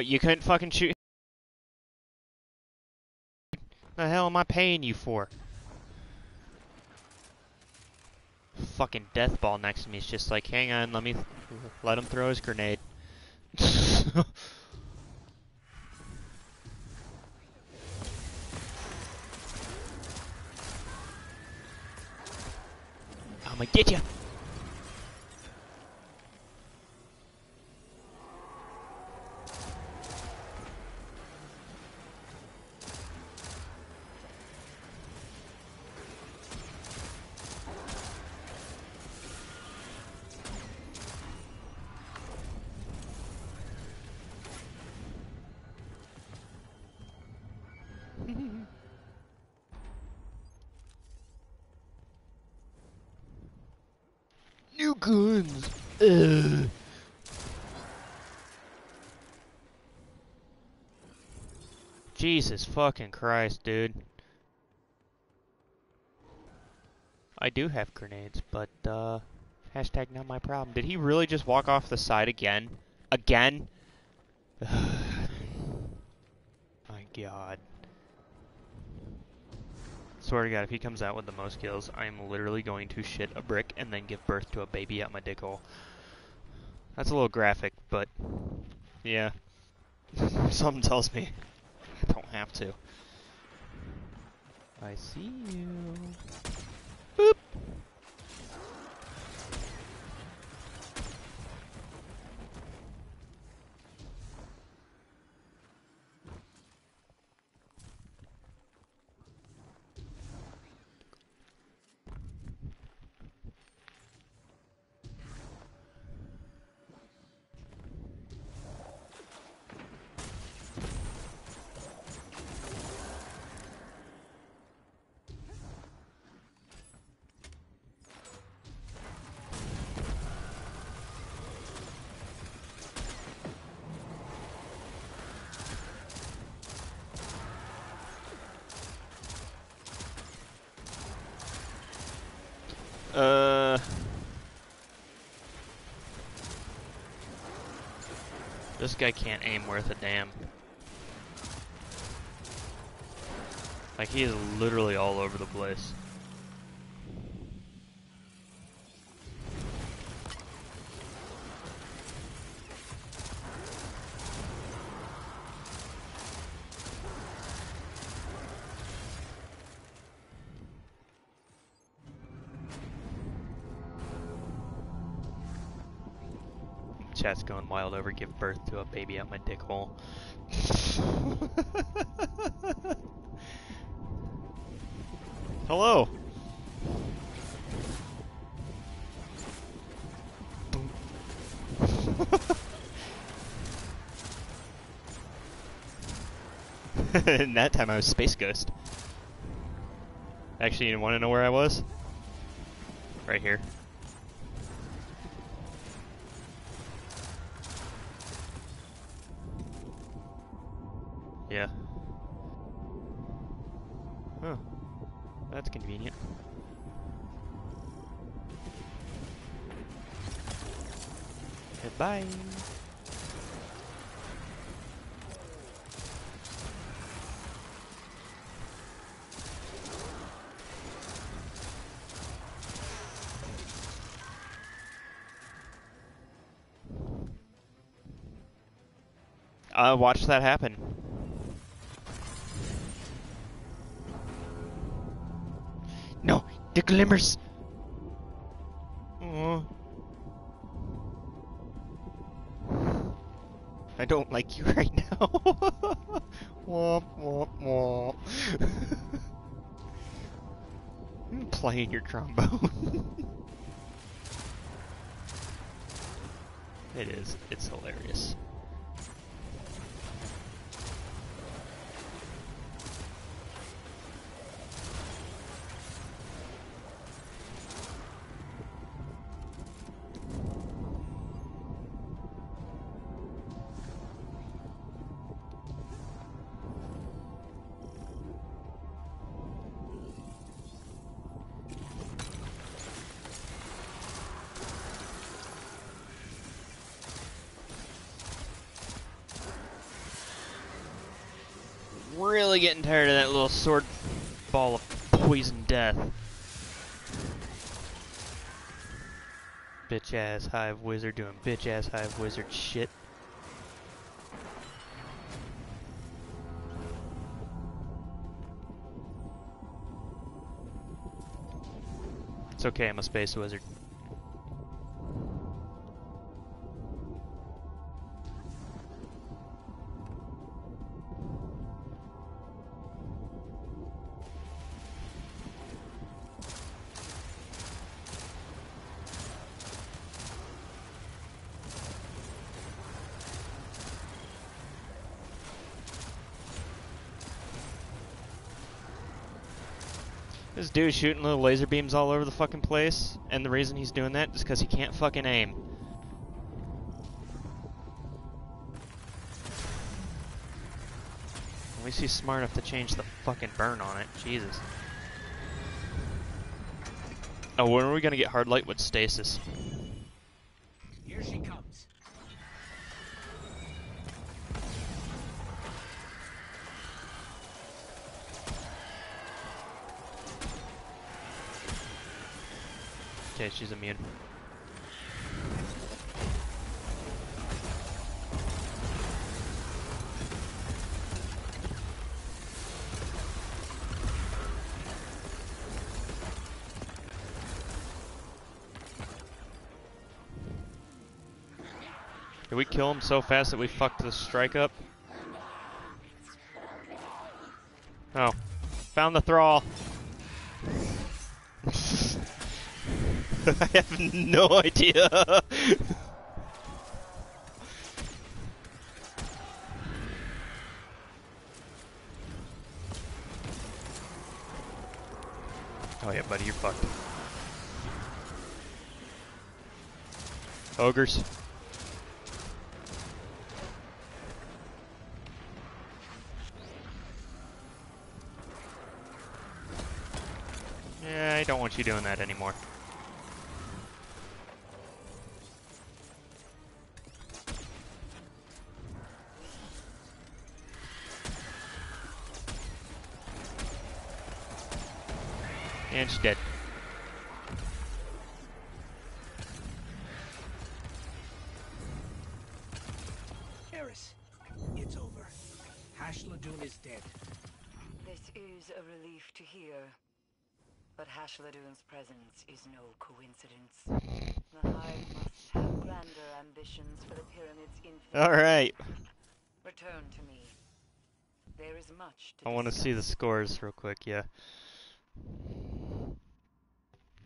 You couldn't fucking shoot. The hell am I paying you for? Fucking death ball next to me is just like, hang on, let me let him throw his grenade. I'ma get you. New guns. Ugh. Jesus fucking Christ, dude. I do have grenades, but, uh, hashtag not my problem. Did he really just walk off the side again? Again? my god. Swear to God, if he comes out with the most kills, I am literally going to shit a brick and then give birth to a baby at my dick hole. That's a little graphic, but yeah. Something tells me have to. I see you. Guy can't aim worth a damn. Like, he is literally all over the place. Going wild over give birth to a baby at my dick hole. Hello. In that time I was Space Ghost. Actually, you want to know where I was? Right here. Watch that happen. No, the glimmers. I don't like you right now. womp womp womp. Playing your trombone. it is. It's hilarious. Bitch ass hive wizard doing bitch ass hive wizard shit. It's okay, I'm a space wizard. Dude shooting little laser beams all over the fucking place, and the reason he's doing that is because he can't fucking aim. At least he's smart enough to change the fucking burn on it. Jesus. Oh, when are we gonna get hard light with stasis? She's immune. Did we kill him so fast that we fucked the strike up? Oh. Found the thrall. I have no idea. oh yeah, buddy, you're fucked. Ogres. Yeah, I don't want you doing that anymore. And she's dead. Eris, it's over. Hashladûn is dead. This is a relief to hear. But Hashladûn's presence is no coincidence. The Hive must have grander ambitions for the Pyramid's infinite. Alright. Return to me. There is much to I want to see the scores real quick, yeah.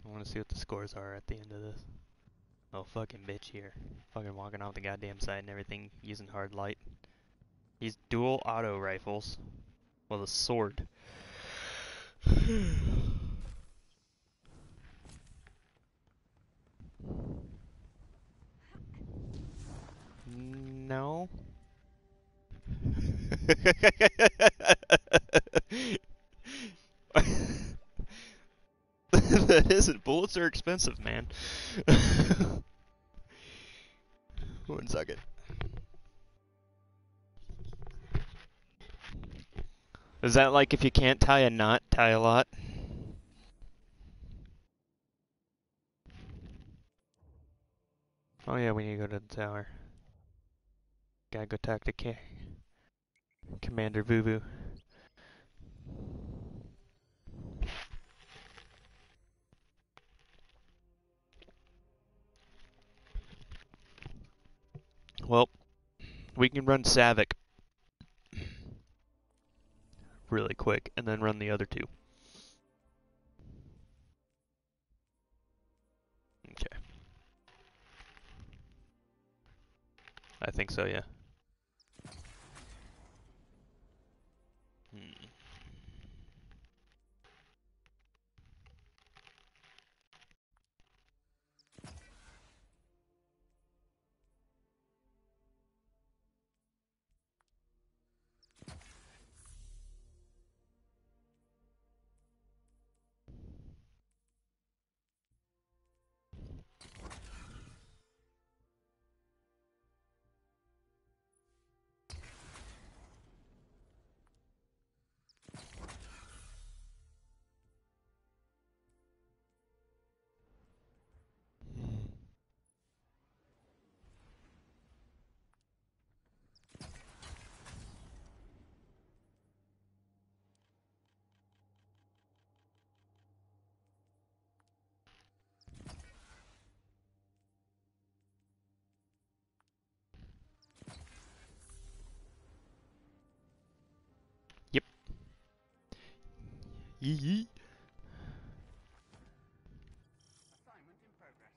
I want to see what the scores are at the end of this. Oh, fucking bitch here. Fucking walking off the goddamn side and everything using hard light. These dual auto rifles. Well, the sword. are expensive, man. One second. Is that like if you can't tie a knot, tie a lot? Oh yeah, we need to go to the tower. Gotta go talk to K Commander Vuvu. Well, we can run Savik really quick and then run the other two. Okay. I think so, yeah. Yee. Assignment in progress.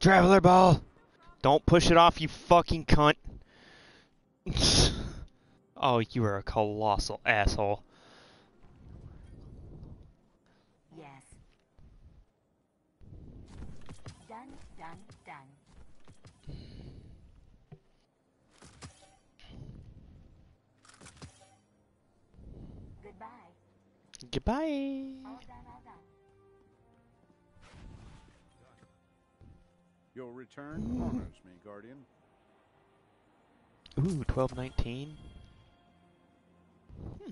Traveler ball! Don't push it off, you fucking cunt. oh, you are a colossal asshole. Yes. Done, done, done. Goodbye. Goodbye. All done, all done. Your return honors me, Guardian. Ooh, 1219. Hmm.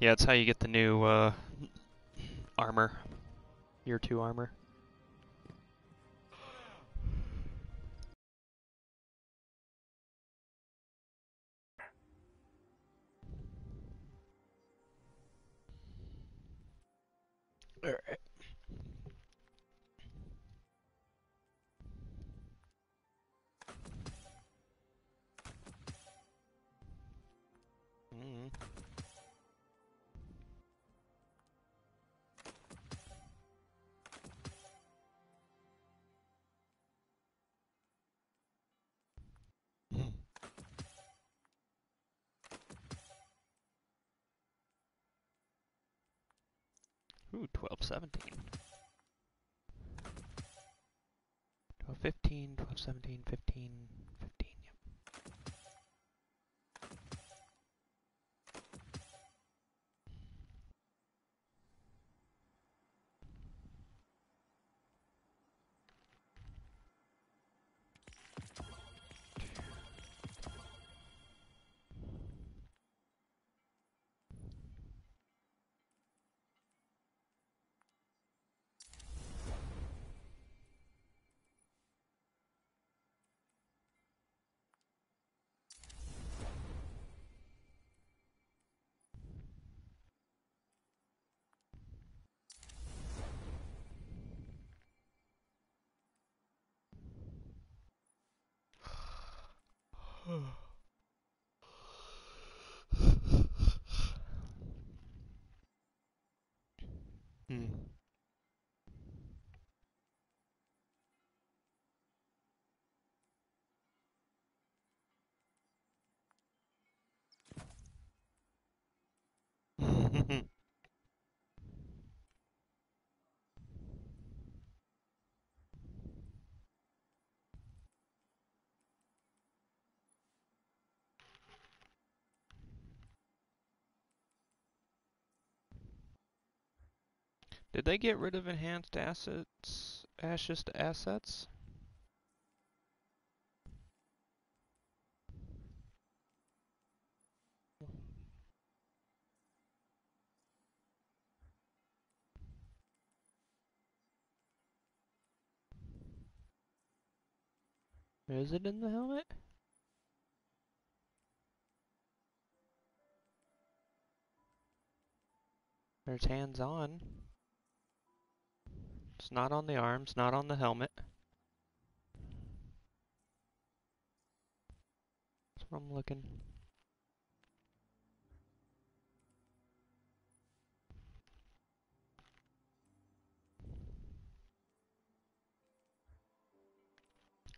Yeah, that's how you get the new uh, armor. Year 2 armor. Alright. Mm. Mm. 17. 12, 15, 12, 17, 15, Hmm. Did they get rid of enhanced assets, ashes to assets? Is it in the helmet? There's hands on. Not on the arms, not on the helmet. That's what I'm looking.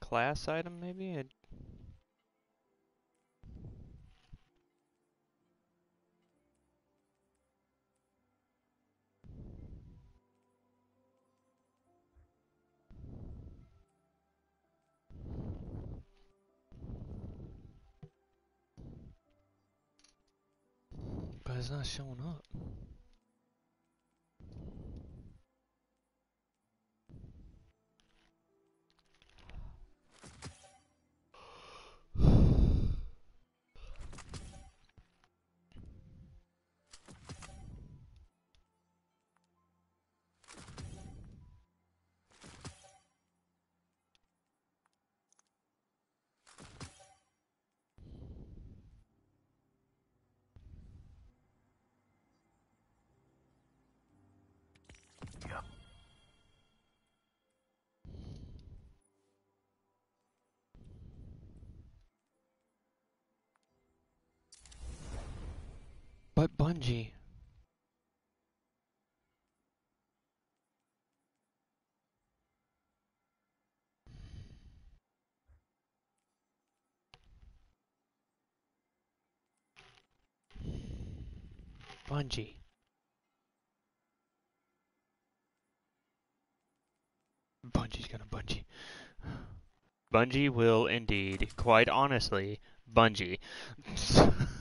Class item, maybe? I But it's not showing up. But Bungie. Bungie. Bungie's gonna Bungie. Bungie will indeed, quite honestly, Bungie.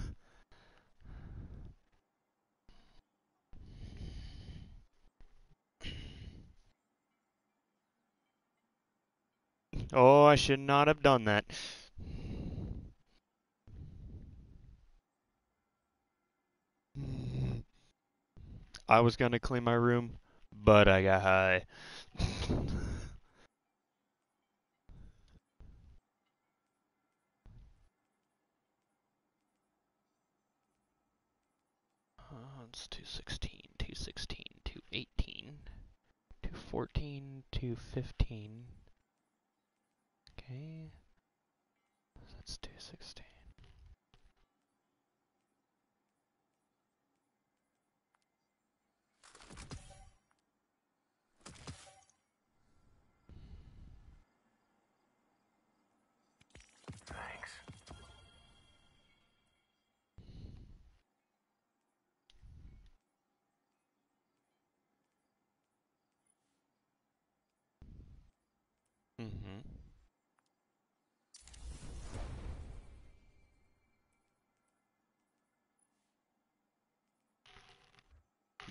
oh, I should not have done that. I was gonna clean my room, but I got high. Uh, it's 216, 216, 218, 214, 215. Okay. Let's do 16.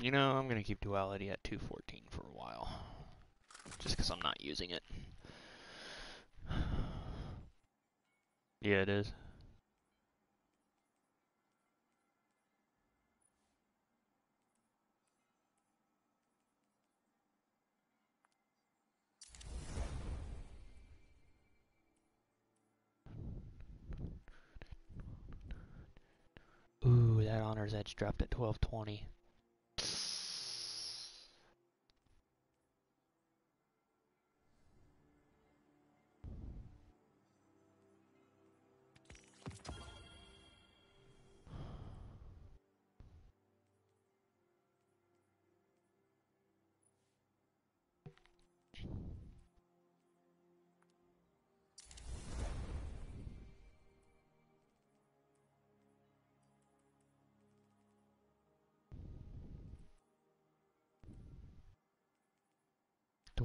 You know, I'm gonna keep duality at 214 for a while. Just because I'm not using it. Yeah, it is. Ooh, that honors edge dropped at 1220.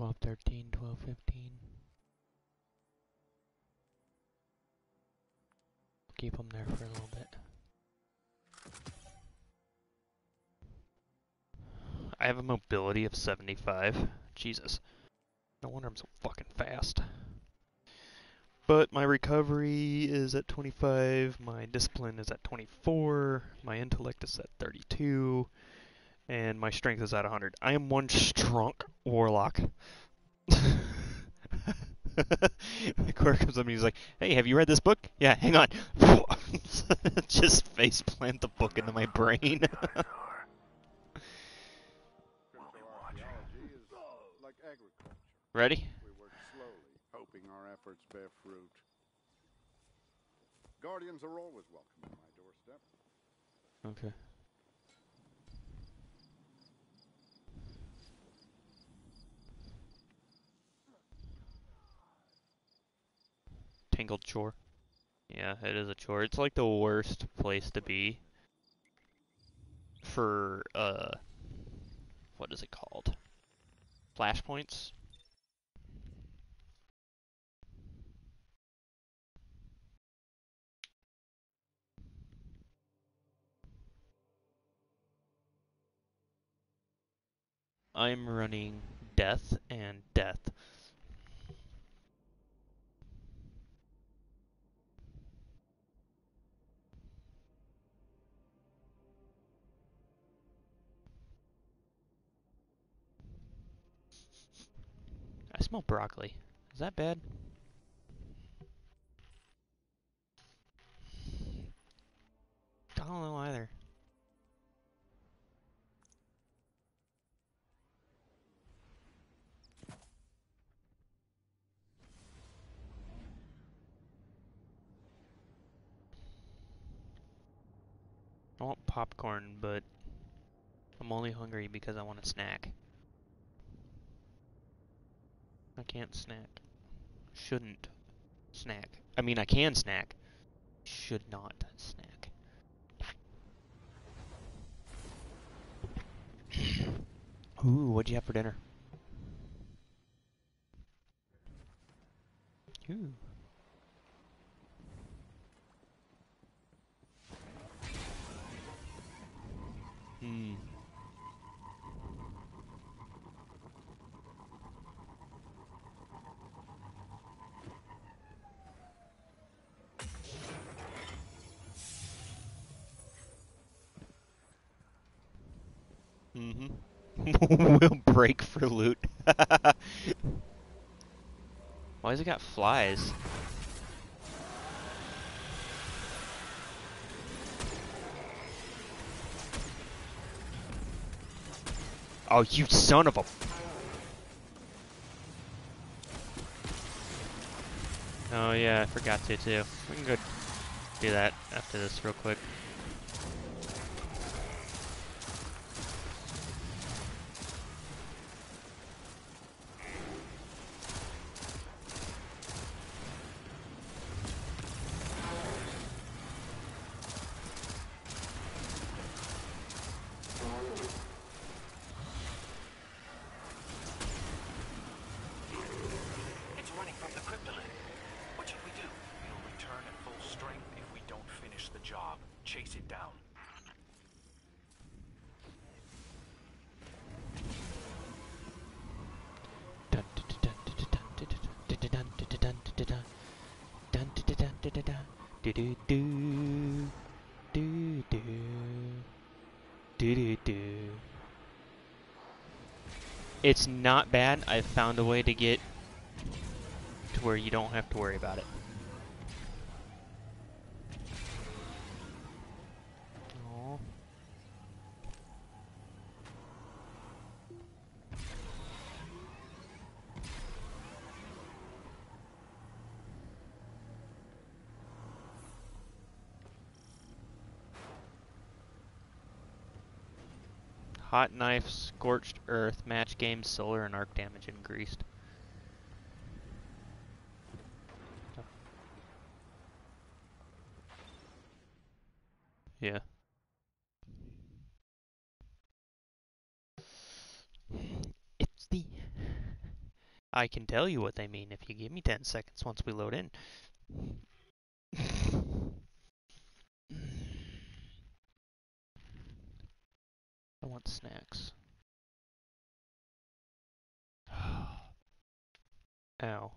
Twelve, thirteen, twelve, fifteen. Keep them there for a little bit. I have a mobility of 75. Jesus. No wonder I'm so fucking fast. But my recovery is at 25, my discipline is at 24, my intellect is at 32, and my strength is at 100. I am one strong warlock. The core comes up and he's like, "Hey, have you read this book? Yeah, hang on." Just face plant the book into my brain. Theology is like agriculture. Ready? We work slowly, hoping our efforts bear fruit. Guardians are always welcome at my doorstep. Okay. Chore. Yeah, it is a chore. It's like the worst place to be for uh what is it called? Flashpoints? I'm running death and death. I smell broccoli. Is that bad? I don't know either. I want popcorn, but I'm only hungry because I want a snack. I can't snack. Shouldn't snack. I mean, I can snack. Should not snack. Ooh, what'd you have for dinner? Ooh. Hmm. Mm-hmm. we'll break for loot. Why has it got flies? Oh, you son of a... Oh yeah, I forgot to too. We can go do that after this real quick. It's running from the kryptonite. What should we do? We'll return at full strength if we don't finish the job. Chase it down. It's not bad. I've found a way to get to where you don't have to worry about it. Solar, and arc damage increased. Yeah. It's the. I can tell you what they mean if you give me 10 seconds once we load in. I want snacks. Ow.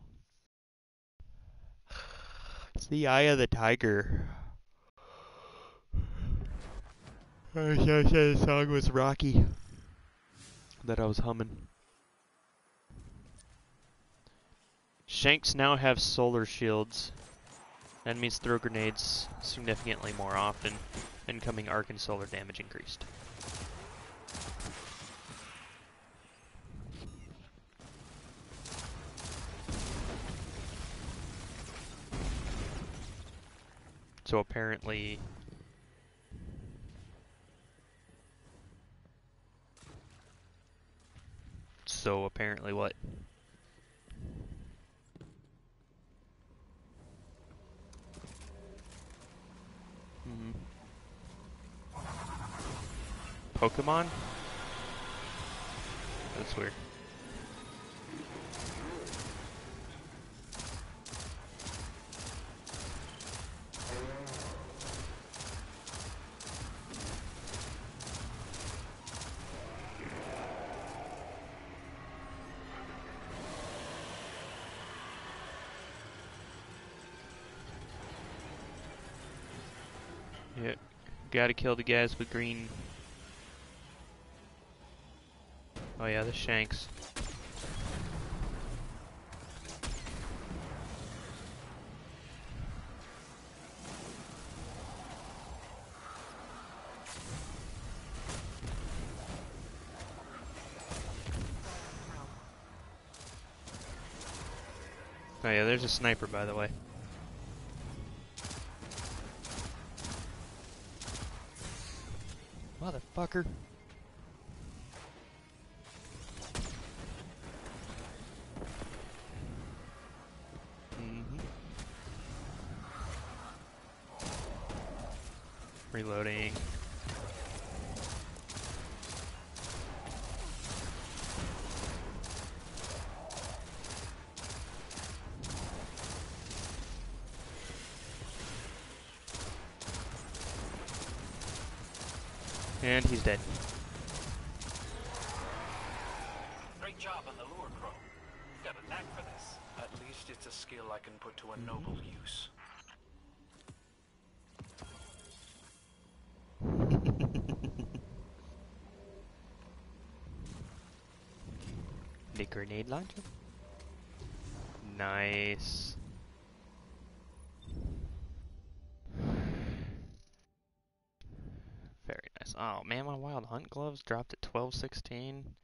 It's the eye of the tiger. I said the song was Rocky. That I was humming. Shanks now have solar shields. Enemies throw grenades significantly more often. Incoming arc and solar damage increased. So apparently So apparently what? Hmm. Pokemon? That's weird. Yeah, gotta kill the guys with green. Oh yeah, the shanks. Oh yeah, there's a sniper by the way. Motherfucker. Dropped at 12:16.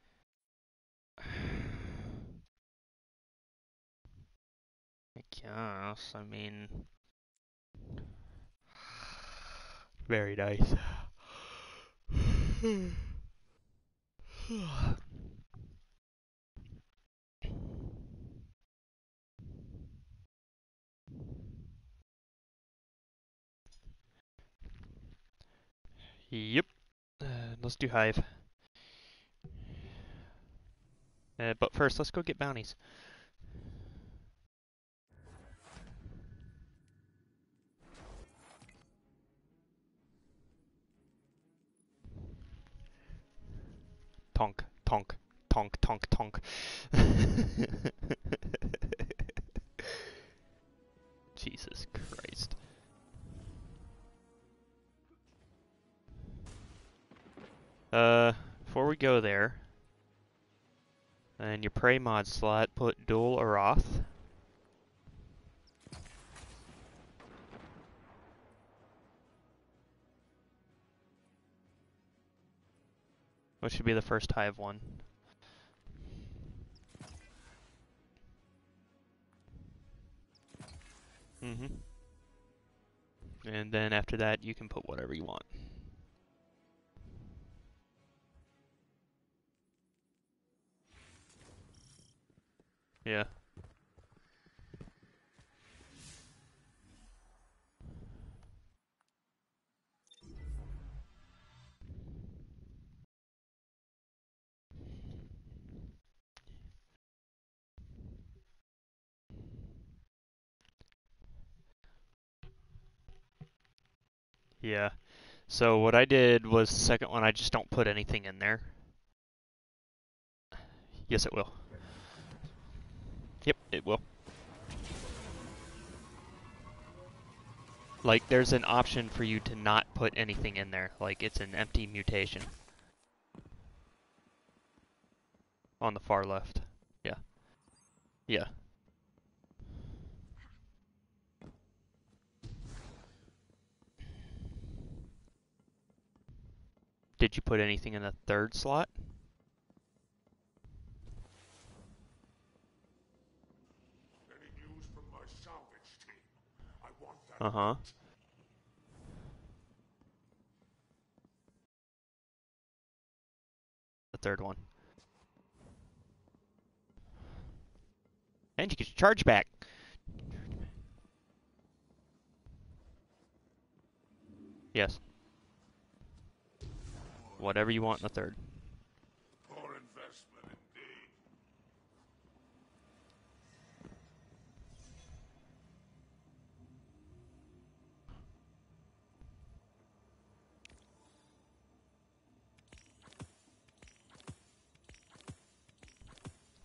Do Hive. Uh, but first, let's go get bounties. In your prey mod slot, put dual Aroth. Which should be the first hive one? Mm-hmm. And then after that, you can put whatever you want. So what I did was the second one, I just don't put anything in there. Yes, it will. Yep, it will. Like, there's an option for you to not put anything in there. Like, it's an empty mutation. On the far left. Yeah. Yeah. Did you put anything in the third slot? Uh huh. The third one. And you get your charge back. Yes. Whatever you want in the third. Poor investment indeed.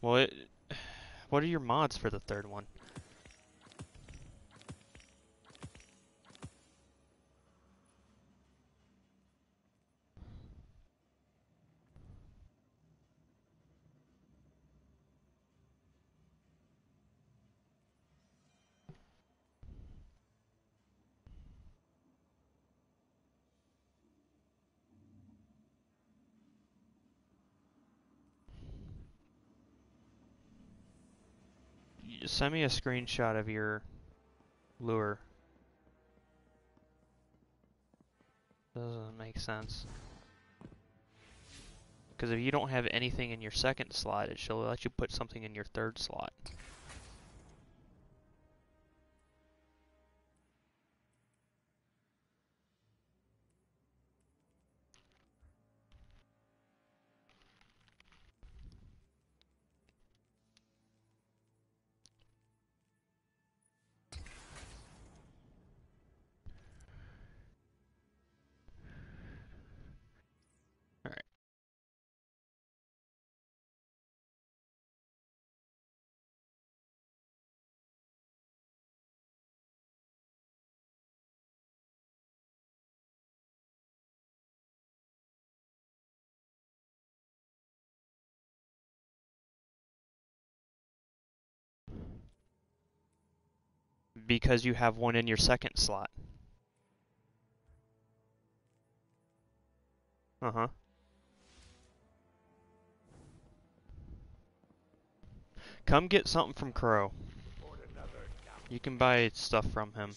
Well, it, what are your mods for the third one? Send me a screenshot of your lure. Doesn't make sense. Because if you don't have anything in your second slot, it should let you put something in your third slot. Because you have one in your second slot. Uh-huh. Come get something from Crow. You can buy stuff from him.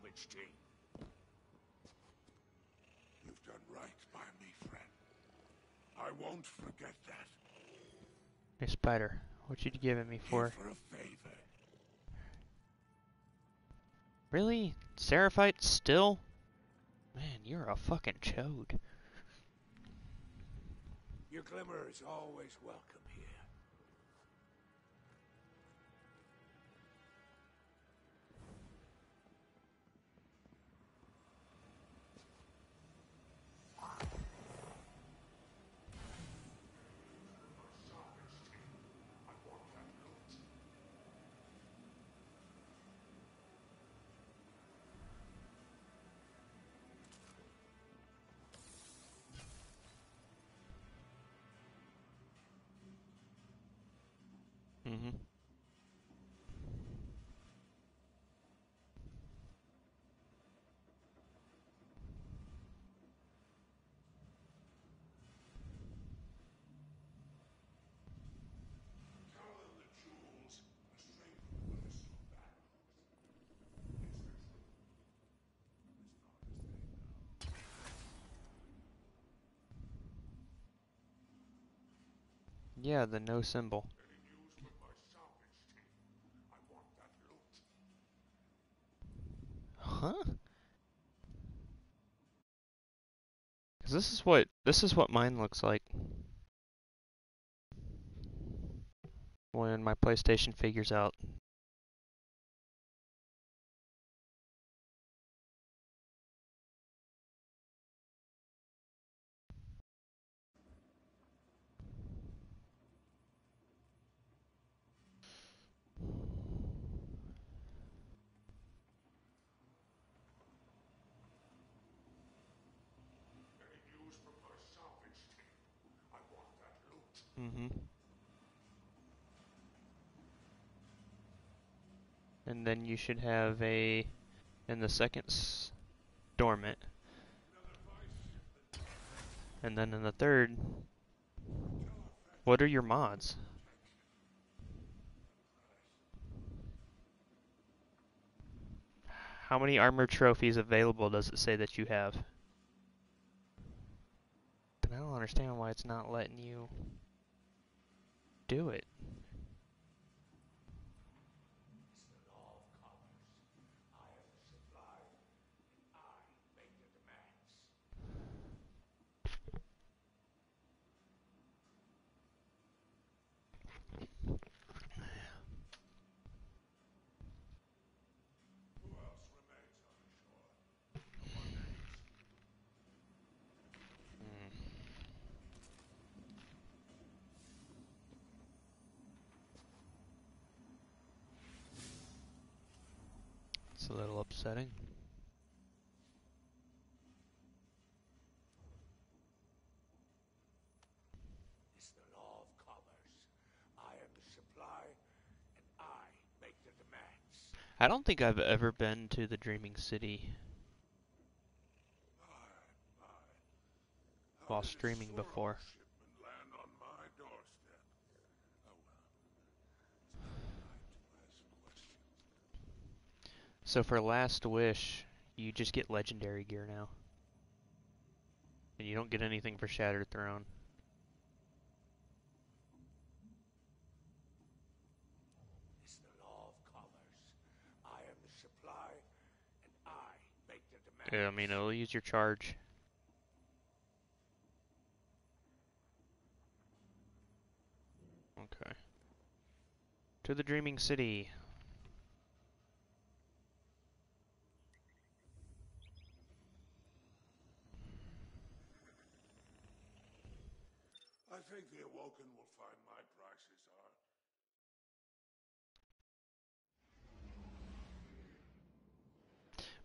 Salvage team. You've done right by me, friend. I won't forget that. Hey Spider, what you giving me for? For a favor. Really? Seraphite still? Man, you're a fucking chode. Your glimmer is always welcome Yeah, the no symbol. Huh? Cause this is what this is what mine looks like. When my PlayStation figures out. Mm-hmm. And then you should have a in the second dormant. And then in the third What are your mods? How many armor trophies available does it say that you have? But I don't understand why it's not letting you do it. A little upsetting. It's the law of commerce. I am the supply, and I make the demands. I don't think I've ever been to the Dreaming City while streaming before. Shipment land on my doorstep. Oh well. It's not right to ask questions. So for Last Wish, you just get legendary gear now. And you don't get anything for Shattered Throne. It's the law of commerce. I am the supply, and I make the demands. Yeah, I mean, it'll use your charge. Okay. To the Dreaming City. I think the Awoken will find my prices are.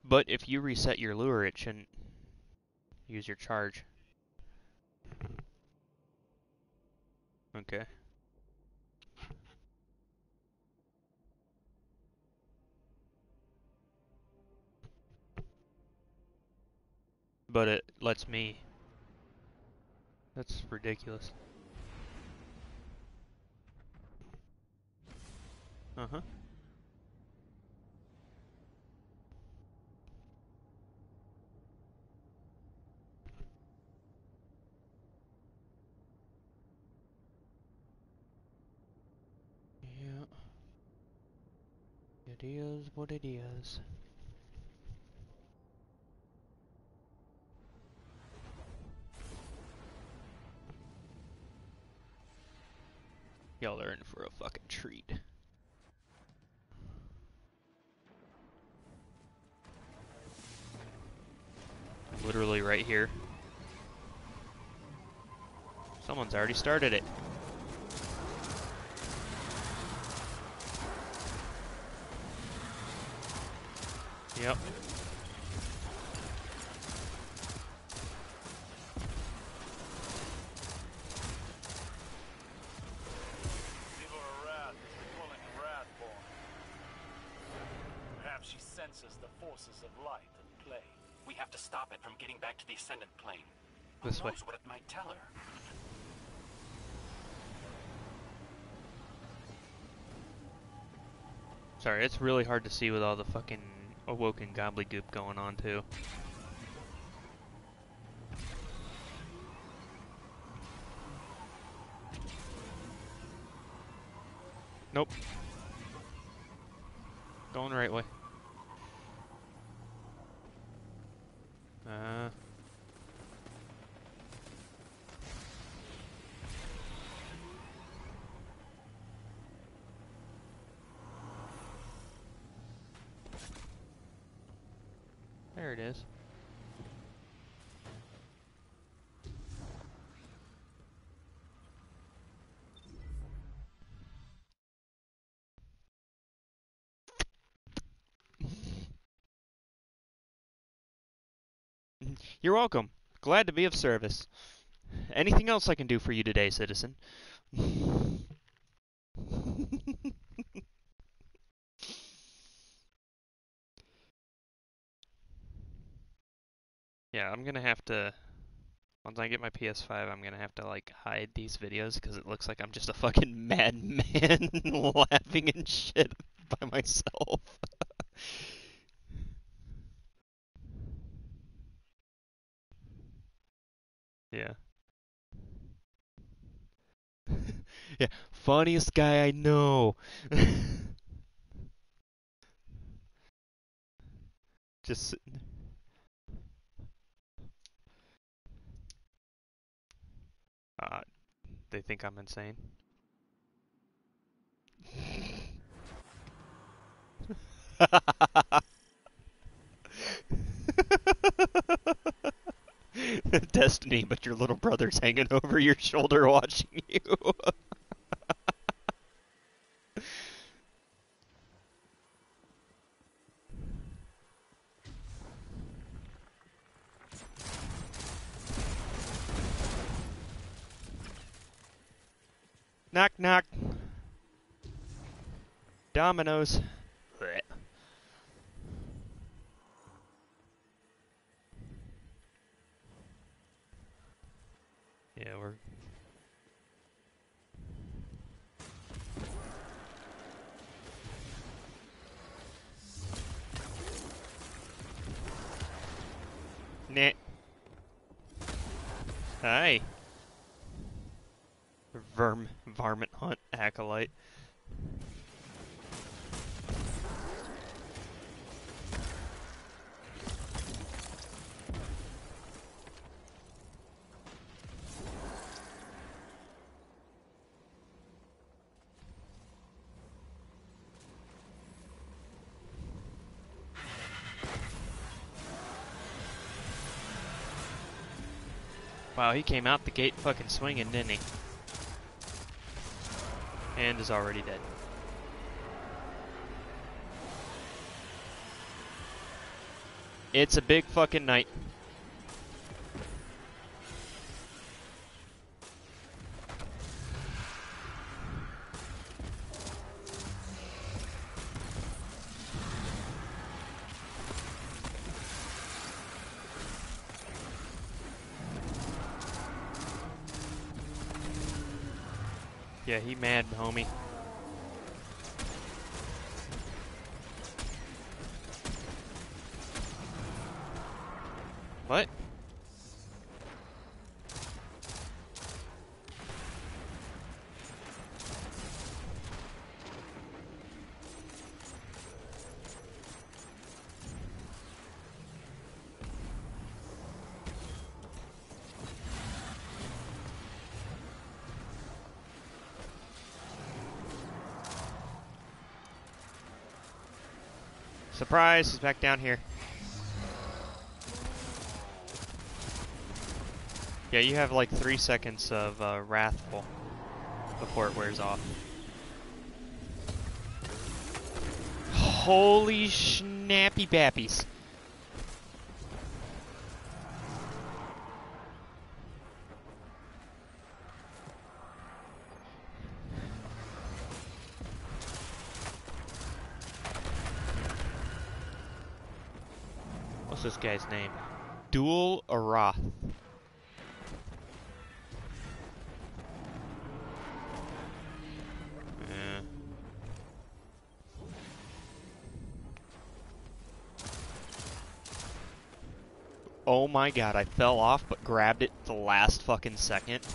But if you reset your lure, it shouldn't use your charge. Okay. But it lets me. That's ridiculous. Uh Is what is. Y'all are in for a fucking treat. Literally right here. Someone's already started it. Yep. Give her a wrath as we're calling Wrathborn. Perhaps she senses the forces of light at play. We have to stop it from getting back to the Ascendant Plane. This way. what it might tell her? Sorry, it's really hard to see with all the fucking awoken gobbledygook going on too. Nope. Going the right way. Uh. There it is. You're welcome. Glad to be of service. Anything else I can do for you today, citizen? Yeah, I'm gonna have to. Once I get my PS5, I'm gonna have to like hide these videos because it looks like I'm just a fucking madman laughing and shit by myself. yeah. yeah, funniest guy I know. just sitting. Uh, they think I'm insane. Destiny, but your little brother's hanging over your shoulder watching you. knock knock. Dominoes. Blech. Yeah, we're. Nah. Hi. Verm, varmint hunt acolyte. Wow, he came out the gate fucking swinging, didn't he? And is already dead. It's a big fucking night. Yeah, he mad, homie. What? Surprise, he's back down here. Yeah, you have like three seconds of uh, Wrathful before it wears off. Holy snappy bappies. Guy's name? Dual Arath. Oh my god, I fell off but grabbed it the last fucking second.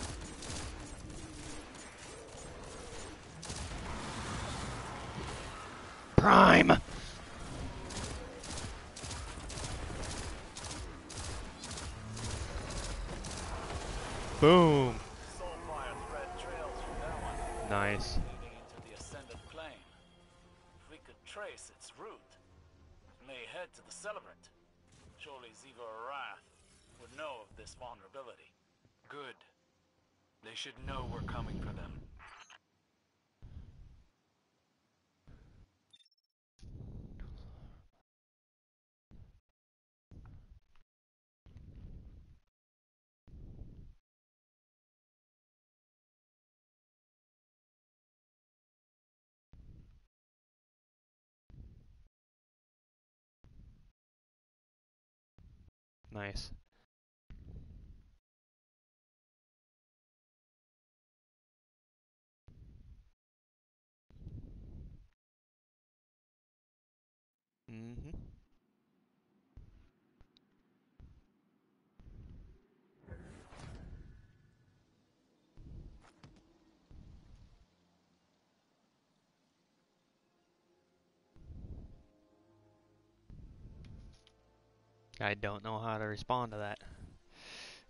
I don't know how to respond to that.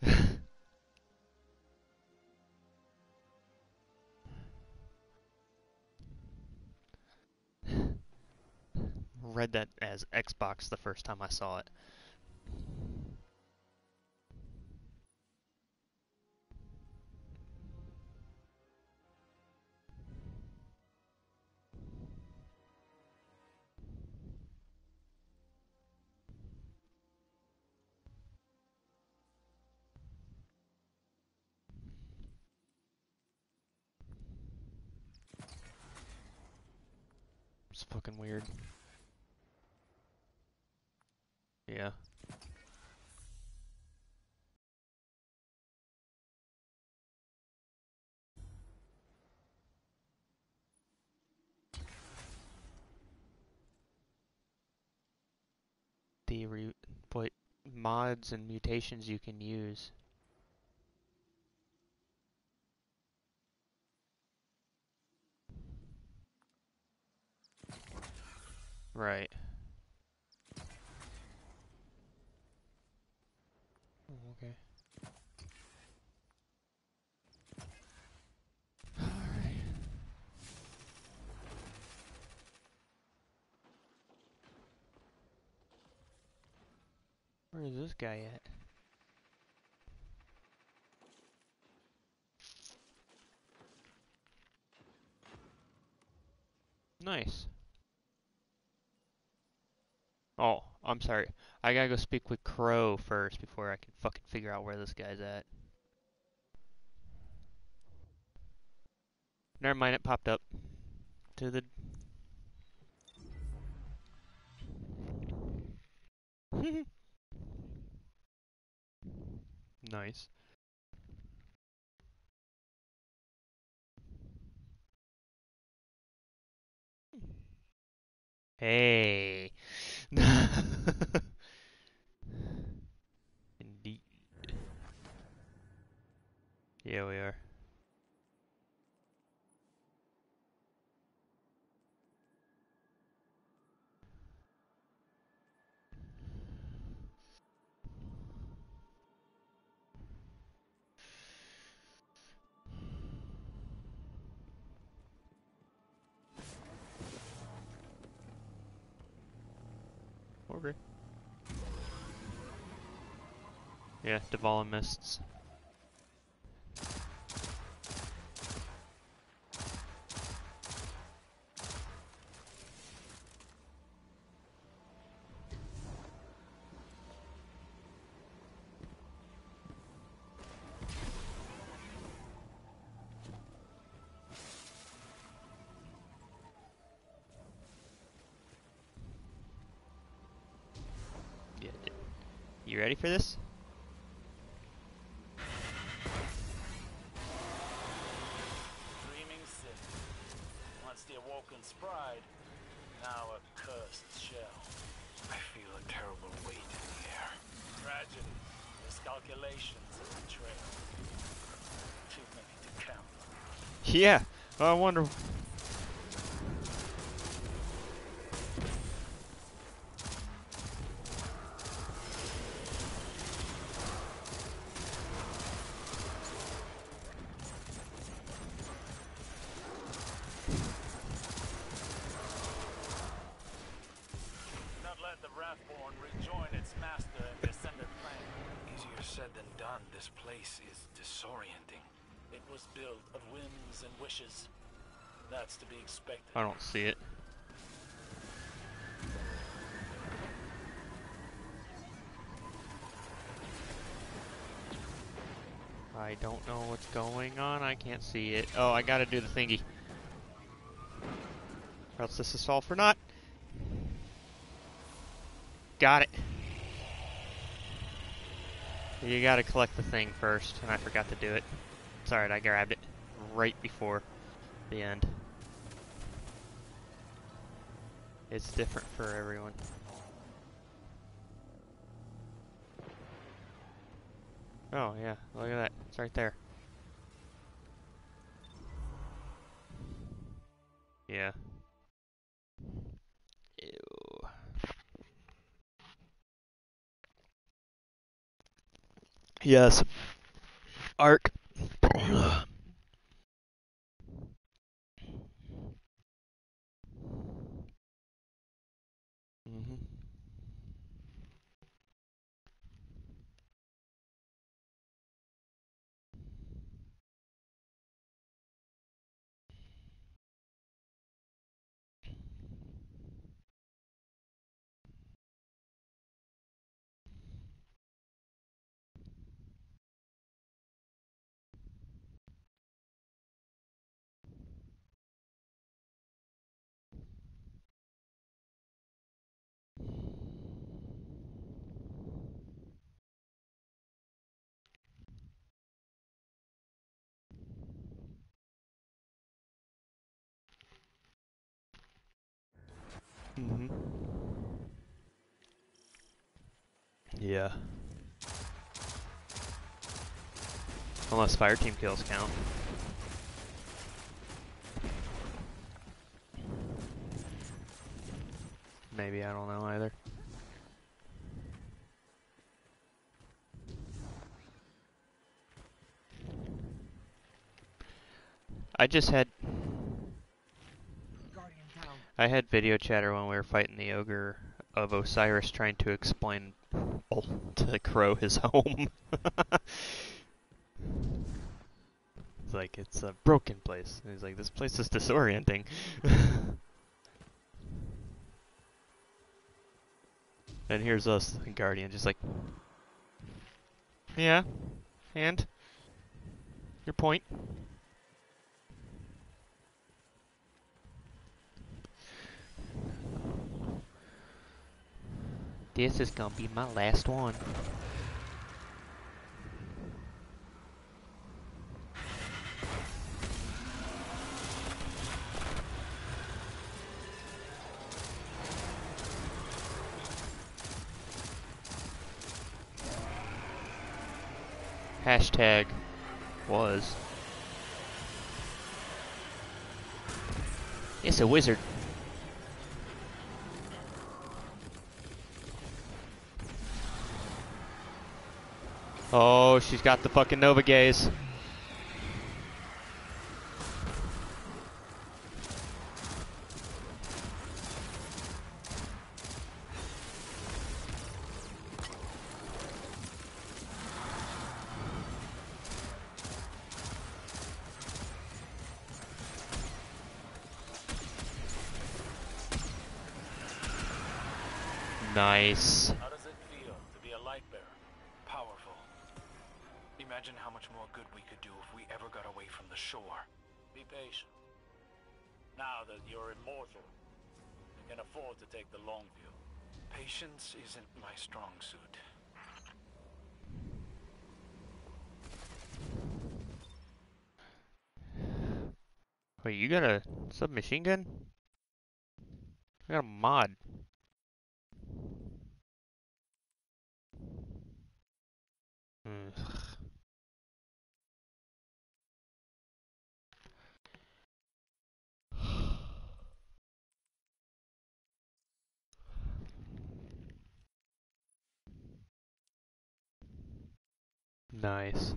Read that as Xbox the first time I saw it. Fucking weird. Yeah. The re what mods and mutations you can use. Right. Oh, okay. Alright. Where is this guy at? Nice. Oh, I'm sorry. I gotta go speak with Crow first before I can fucking figure out where this guy's at. Never mind, it popped up. To the... nice. Hey. Indeed. Yeah, we are. Yeah, Divalian Mists. You ready for this? Dreaming city. Once the awoken sprite, now a cursed shell. I feel a terrible weight in the air. Tragedy, miscalculations, and betrayal. Too many to count. Yeah. I wonder. Not let the Wrathborn rejoin its master and the Ascended Plane. Easier said than done. This place is disorienting. It was built of whims and wishes. That's to be expected. I don't see it. I don't know what's going on. I can't see it. Oh, I gotta do the thingy. Or else this is all for naught. Got it. You gotta collect the thing first, and I forgot to do it. It's alright, I grabbed it right before the end. It's different for everyone. Oh, yeah, look at that. It's right there. Yes. Arc. Mm-hmm. Yeah. Unless fire team kills count. Maybe, I don't know either. I just had. I had video chatter when we were fighting the ogre of Osiris trying to explain to Crow his home. it's like it's a broken place. And he's like, this place is disorienting. and here's us, the Guardian, just like, yeah, and your point. This is gonna be my last one. Hashtag was. It's a wizard. Oh, she's got the fucking Nova Gaze. Got a submachine gun? I got a mod. Nice.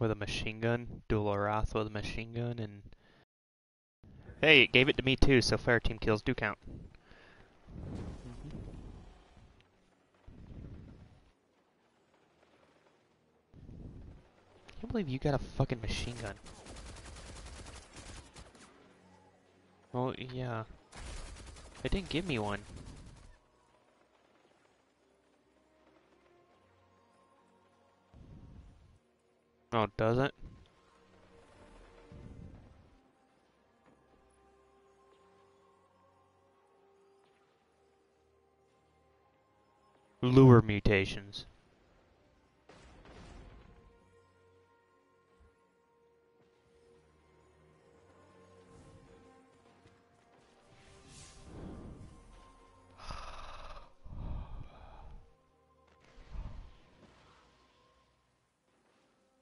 With a machine gun, dual Arath with a machine gun, and hey, it gave it to me too. So fire team kills do count. I can't believe you got a fucking machine gun. Well, yeah. It didn't give me one. Oh, does it? Lure mutations.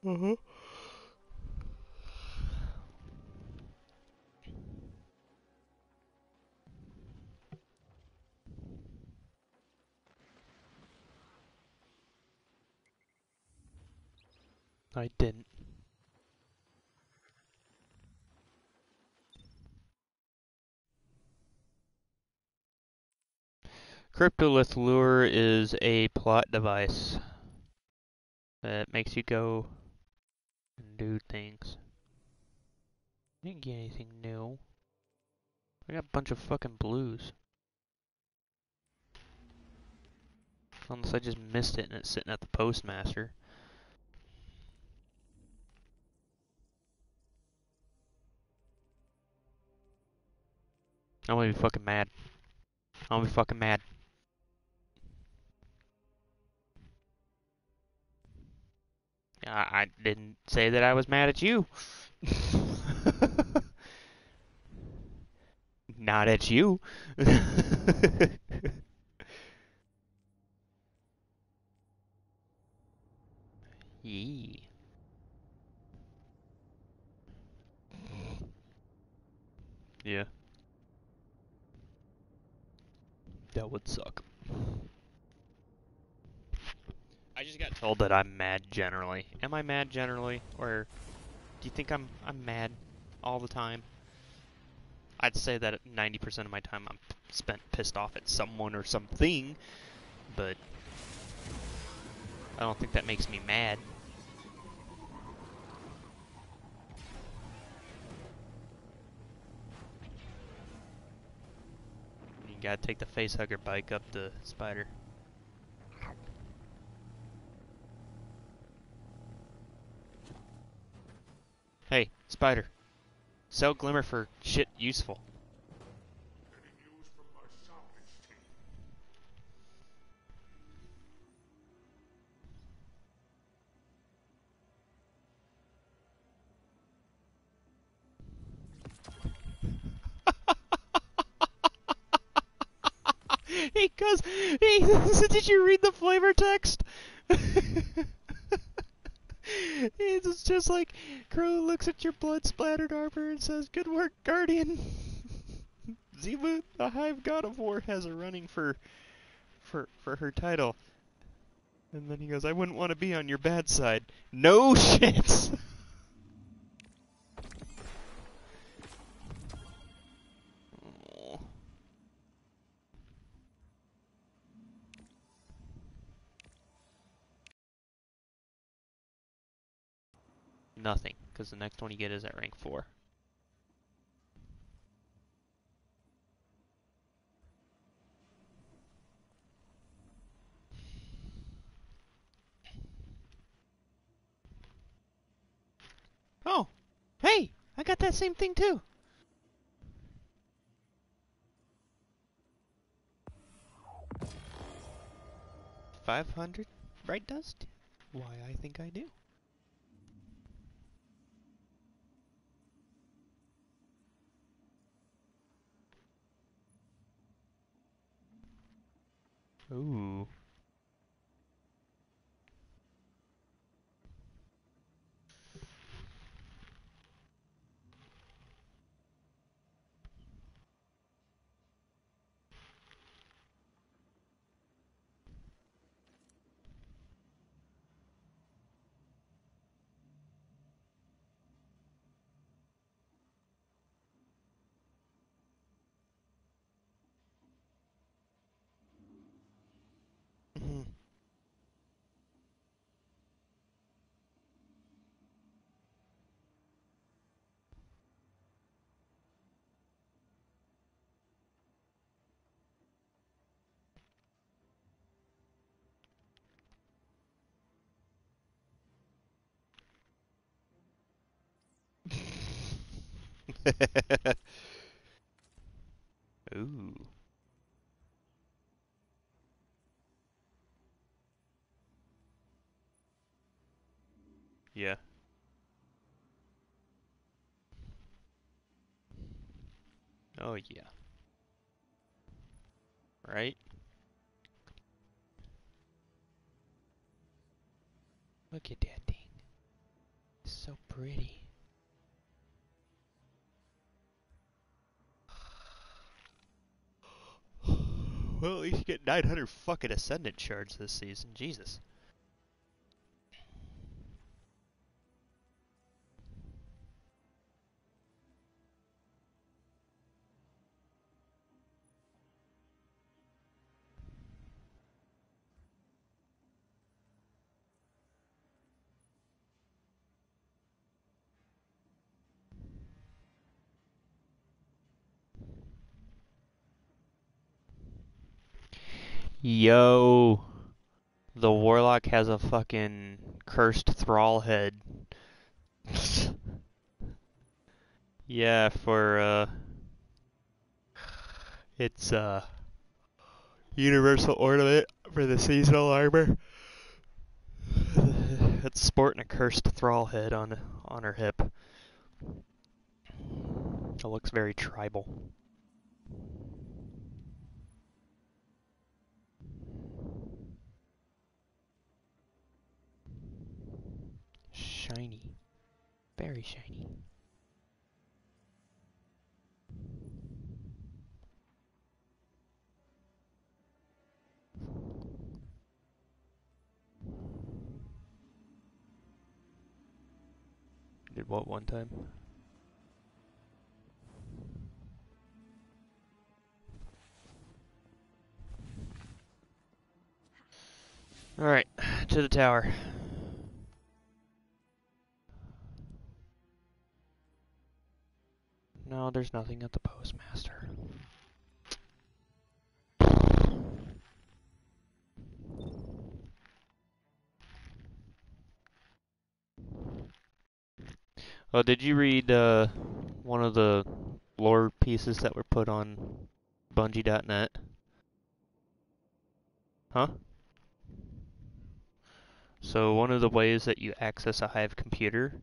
Mm-hmm. I didn't. Cryptolith lure is a plot device that makes you go do things. Didn't get anything new. I got a bunch of fucking blues. Unless I just missed it and it's sitting at the postmaster. I'm gonna be fucking mad. I'm gonna be fucking mad. I, I didn't say that I was mad at you. Not at you. Yee. Yeah. That would suck. I just got told that I'm mad generally. Am I mad generally? Or do you think I'm I'm mad all the time? I'd say that 90% of my time I'm spent pissed off at someone or something, but I don't think that makes me mad. You gotta take the facehugger bike up the spider. Hey, spider. Sell glimmer for shit useful. He goes, did you read the flavor text? it's just like, Crow looks at your blood splattered armor and says, Good work, Guardian. Xivu, the Hive God of War, has a running for, for, for her title. And then he goes, I wouldn't want to be on your bad side. No shit! Nothing, because the next one you get is at rank 4. Oh! Hey! I got that same thing too! Five hundred bright dust? Why, I think I do. Ooh. Mhm. Ooh. Yeah. Oh yeah. Right? Look at that thing. It's so pretty. Well, at least you get 900 fucking Ascendant shards this season. Jesus. Yo. The Warlock has a fucking cursed thrall head. yeah, for, uh... It's, uh... Universal ornament for the seasonal armor. It's sporting a cursed thrall head on on her hip. It looks very tribal. Shiny. Very shiny. Did what one time? Alright, to the tower. No, there's nothing at the postmaster. Oh, did you read uh, one of the lore pieces that were put on Bungie.net? Huh? So one of the ways that you access a Hive computer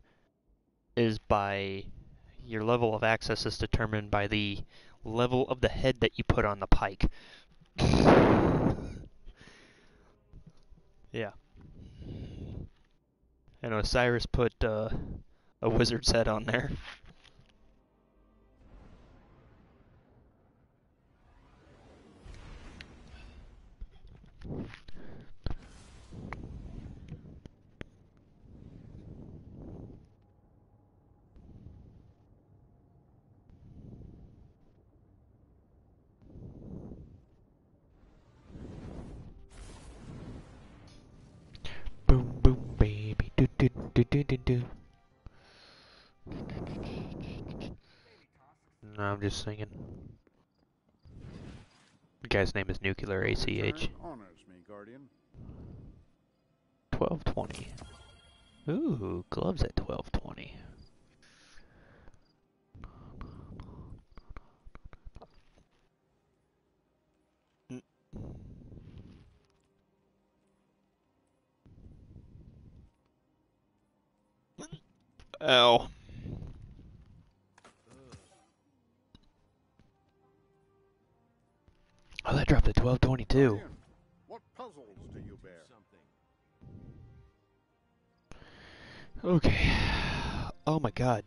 is by your level of access is determined by the level of the head that you put on the pike. yeah. And Osiris put uh, a wizard's head on there. Boom, boom, baby. Do, do, do, do, do, do. No, I'm just singing. The guy's name is Nuclear ACH. Honors me, Guardian. 1220. Ooh, gloves at 1220. Mm. Ow. Oh, that dropped to 1222. What puzzles do you bear? Okay. Oh my god.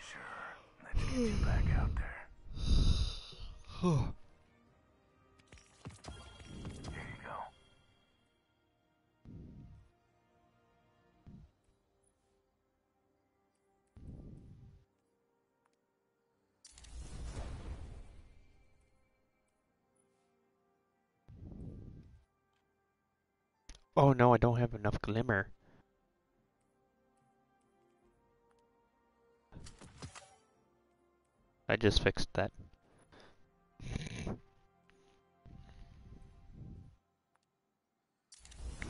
Sure, let's get you back out there. Oh no, I don't have enough glimmer. I just fixed that.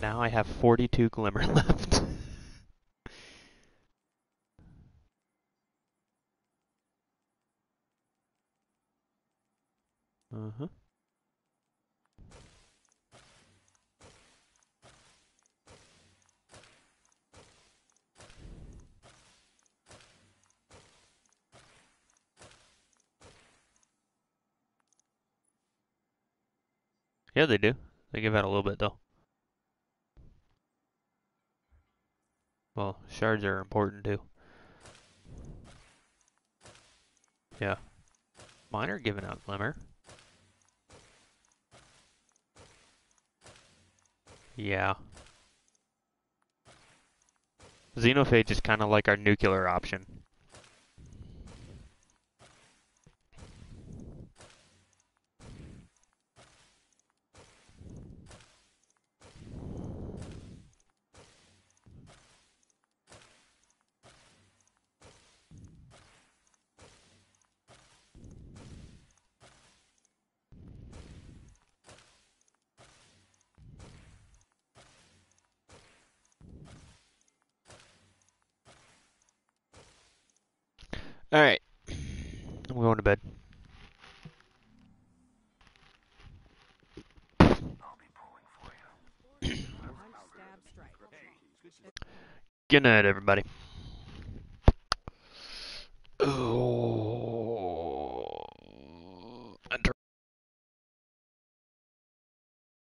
Now I have 42 glimmer left. uh-huh. Yeah, they do. They give out a little bit though. Well, shards are important too. Yeah. Mine are giving out glimmer. Yeah. Xenophage is kind of like our nuclear option. Alright. I'm going to bed. Good night, everybody.